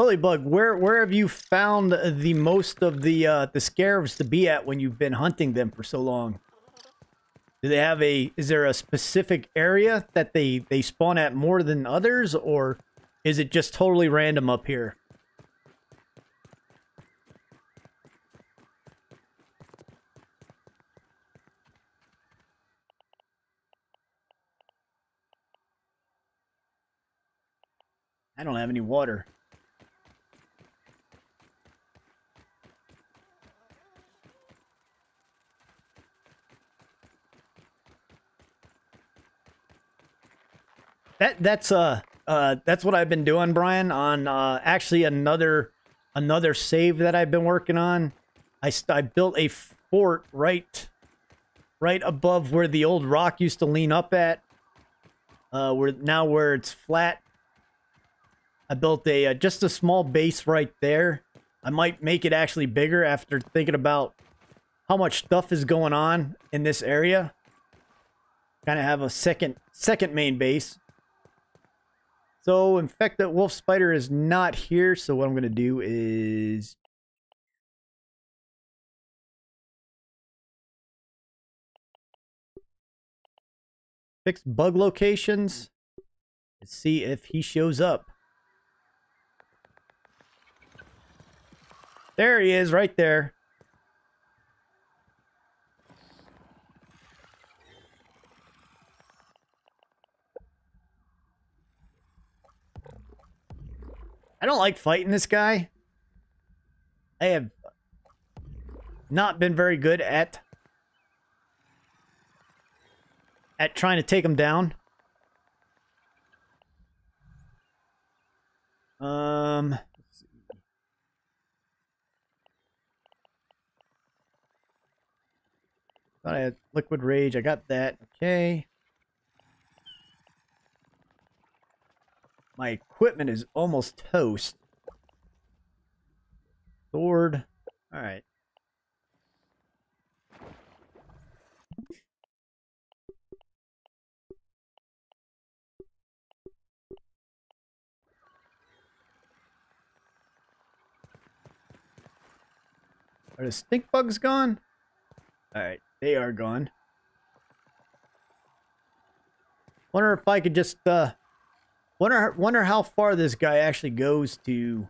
Lilybug, where where have you found the most of the uh, the scarabs to be at when you've been hunting them for so long? Do they have a? Is there a specific area that they they spawn at more than others, or is it just totally random up here? I don't have any water. That that's uh uh that's what I've been doing, Brian. On uh actually another another save that I've been working on. I I built a fort right right above where the old rock used to lean up at. Uh, where now where it's flat. I built a uh, just a small base right there. I might make it actually bigger after thinking about how much stuff is going on in this area. Kind of have a second second main base. So, infected wolf spider is not here. So, what I'm going to do is. Fix bug locations. Let's see if he shows up. There he is, right there. I don't like fighting this guy. I have not been very good at at trying to take him down. Um Thought I had liquid rage. I got that. Okay. My equipment is almost toast. Sword. Alright. Are the stink bugs gone? Alright, they are gone. Wonder if I could just, uh... Wonder, wonder how far this guy actually goes to...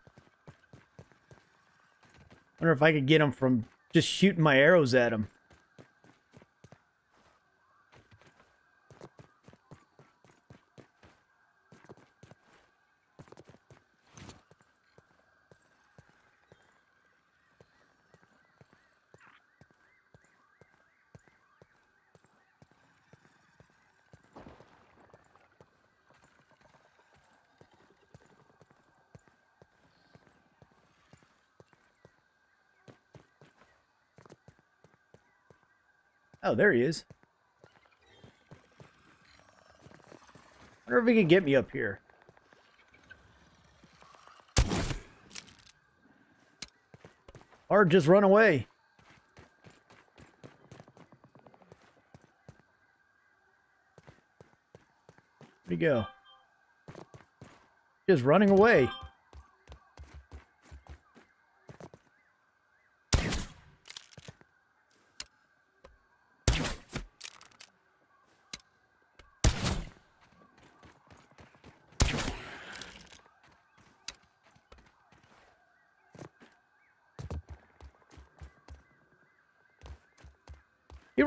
Wonder if I could get him from just shooting my arrows at him. Oh, there he is. wonder if he can get me up here. Or just run away. Where'd he go? Just running away.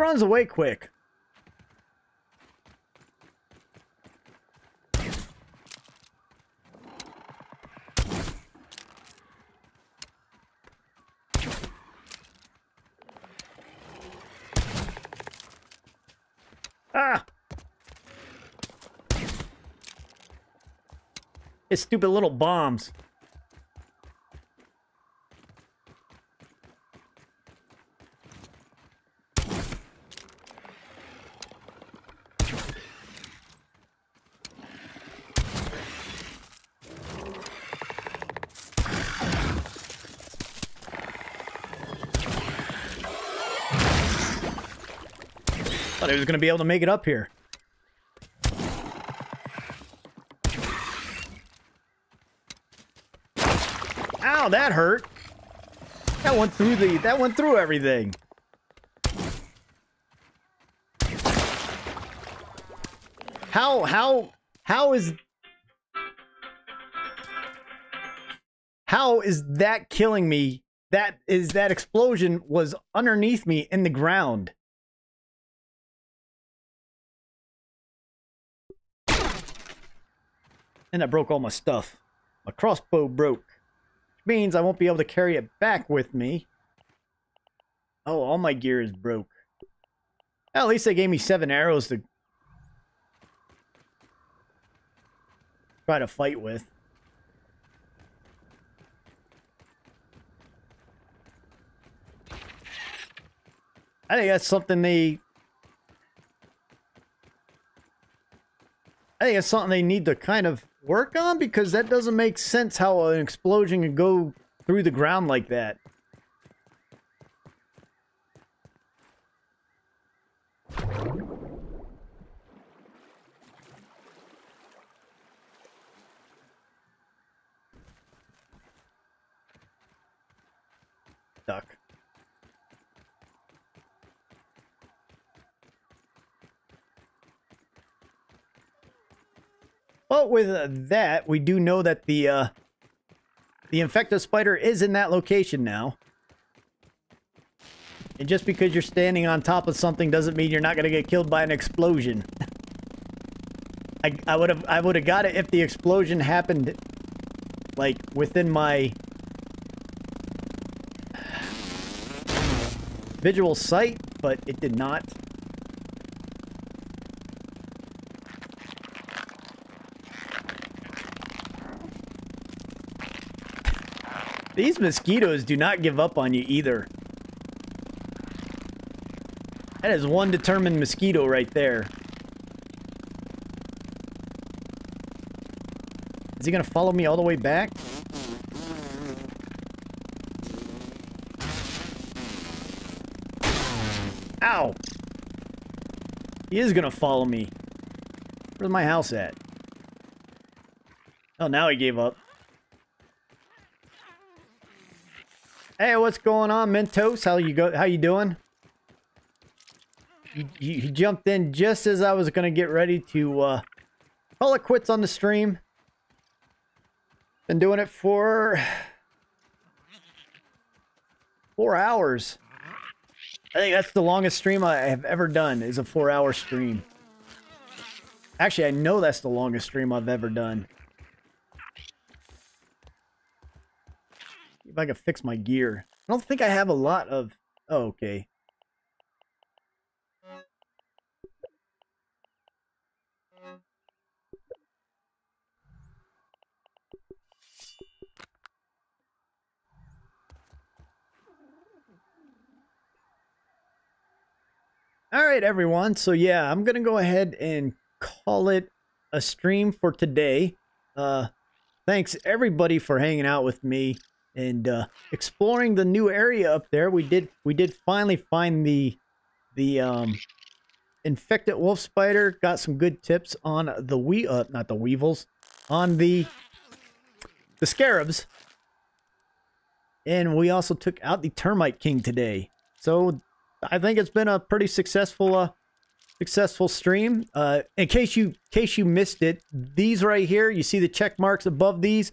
Runs away quick. Ah! His stupid little bombs. Was going to be able to make it up here. Ow, that hurt. That went through the that went through everything. How how how is How is that killing me? That is that explosion was underneath me in the ground. And I broke all my stuff. My crossbow broke. Which means I won't be able to carry it back with me. Oh, all my gear is broke. At least they gave me seven arrows to try to fight with. I think that's something they. I think it's something they need to kind of work on because that doesn't make sense how an explosion can go through the ground like that. With uh, that, we do know that the uh, the infected spider is in that location now. And just because you're standing on top of something doesn't mean you're not going to get killed by an explosion. I I would have I would have got it if the explosion happened like within my visual sight, but it did not. These mosquitoes do not give up on you either. That is one determined mosquito right there. Is he gonna follow me all the way back? Ow! He is gonna follow me. Where's my house at? Oh, now he gave up. Hey, what's going on, Mentos? How you go? How you doing? You jumped in just as I was gonna get ready to uh, call it quits on the stream. Been doing it for four hours. I think that's the longest stream I have ever done. Is a four-hour stream. Actually, I know that's the longest stream I've ever done. If I can fix my gear. I don't think I have a lot of... Oh, okay. All right, everyone. So yeah, I'm gonna go ahead and call it a stream for today. Uh, thanks everybody for hanging out with me and uh, exploring the new area up there. We did we did finally find the the um, infected wolf spider. Got some good tips on the we uh, not the weevils on the the scarabs. And we also took out the termite king today. So I think it's been a pretty successful uh, successful stream. Uh, in case you in case you missed it, these right here, you see the check marks above these.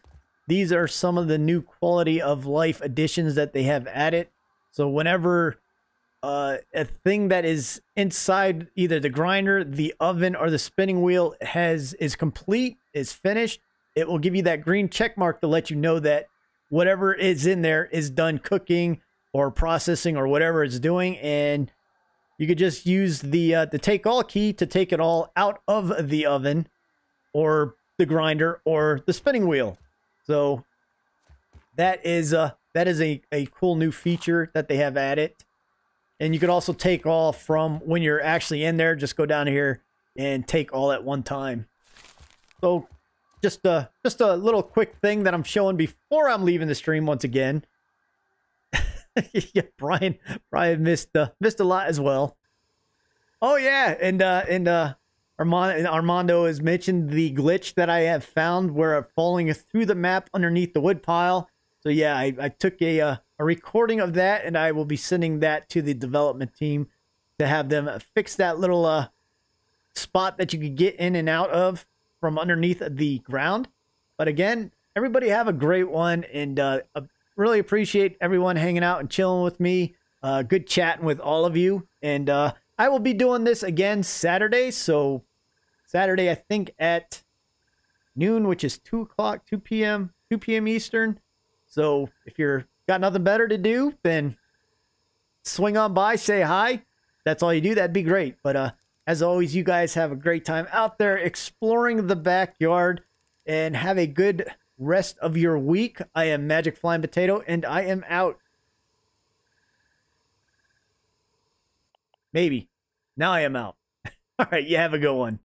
These are some of the new quality of life additions that they have added. So whenever uh, a thing that is inside either the grinder, the oven, or the spinning wheel has is complete, is finished, it will give you that green check mark to let you know that whatever is in there is done cooking or processing or whatever it's doing, and you could just use the uh, the take all key to take it all out of the oven, or the grinder, or the spinning wheel. So that is uh that is a, a cool new feature that they have added. And you could also take all from when you're actually in there, just go down here and take all at one time. So just a just a little quick thing that I'm showing before I'm leaving the stream once again. yeah, Brian Brian missed uh, missed a lot as well. Oh yeah, and uh and uh Armando, Armando has mentioned the glitch that I have found where falling through the map underneath the wood pile. So yeah, I, I took a uh, a recording of that, and I will be sending that to the development team to have them fix that little uh spot that you could get in and out of from underneath the ground. But again, everybody have a great one, and uh, really appreciate everyone hanging out and chilling with me. Uh, good chatting with all of you, and uh, I will be doing this again Saturday. So Saturday, I think at noon, which is two o'clock, two p.m., two p.m. Eastern. So if you're got nothing better to do, then swing on by, say hi. That's all you do. That'd be great. But uh, as always, you guys have a great time out there exploring the backyard and have a good rest of your week. I am Magic Flying Potato, and I am out. Maybe. Now I am out. All right, you have a good one.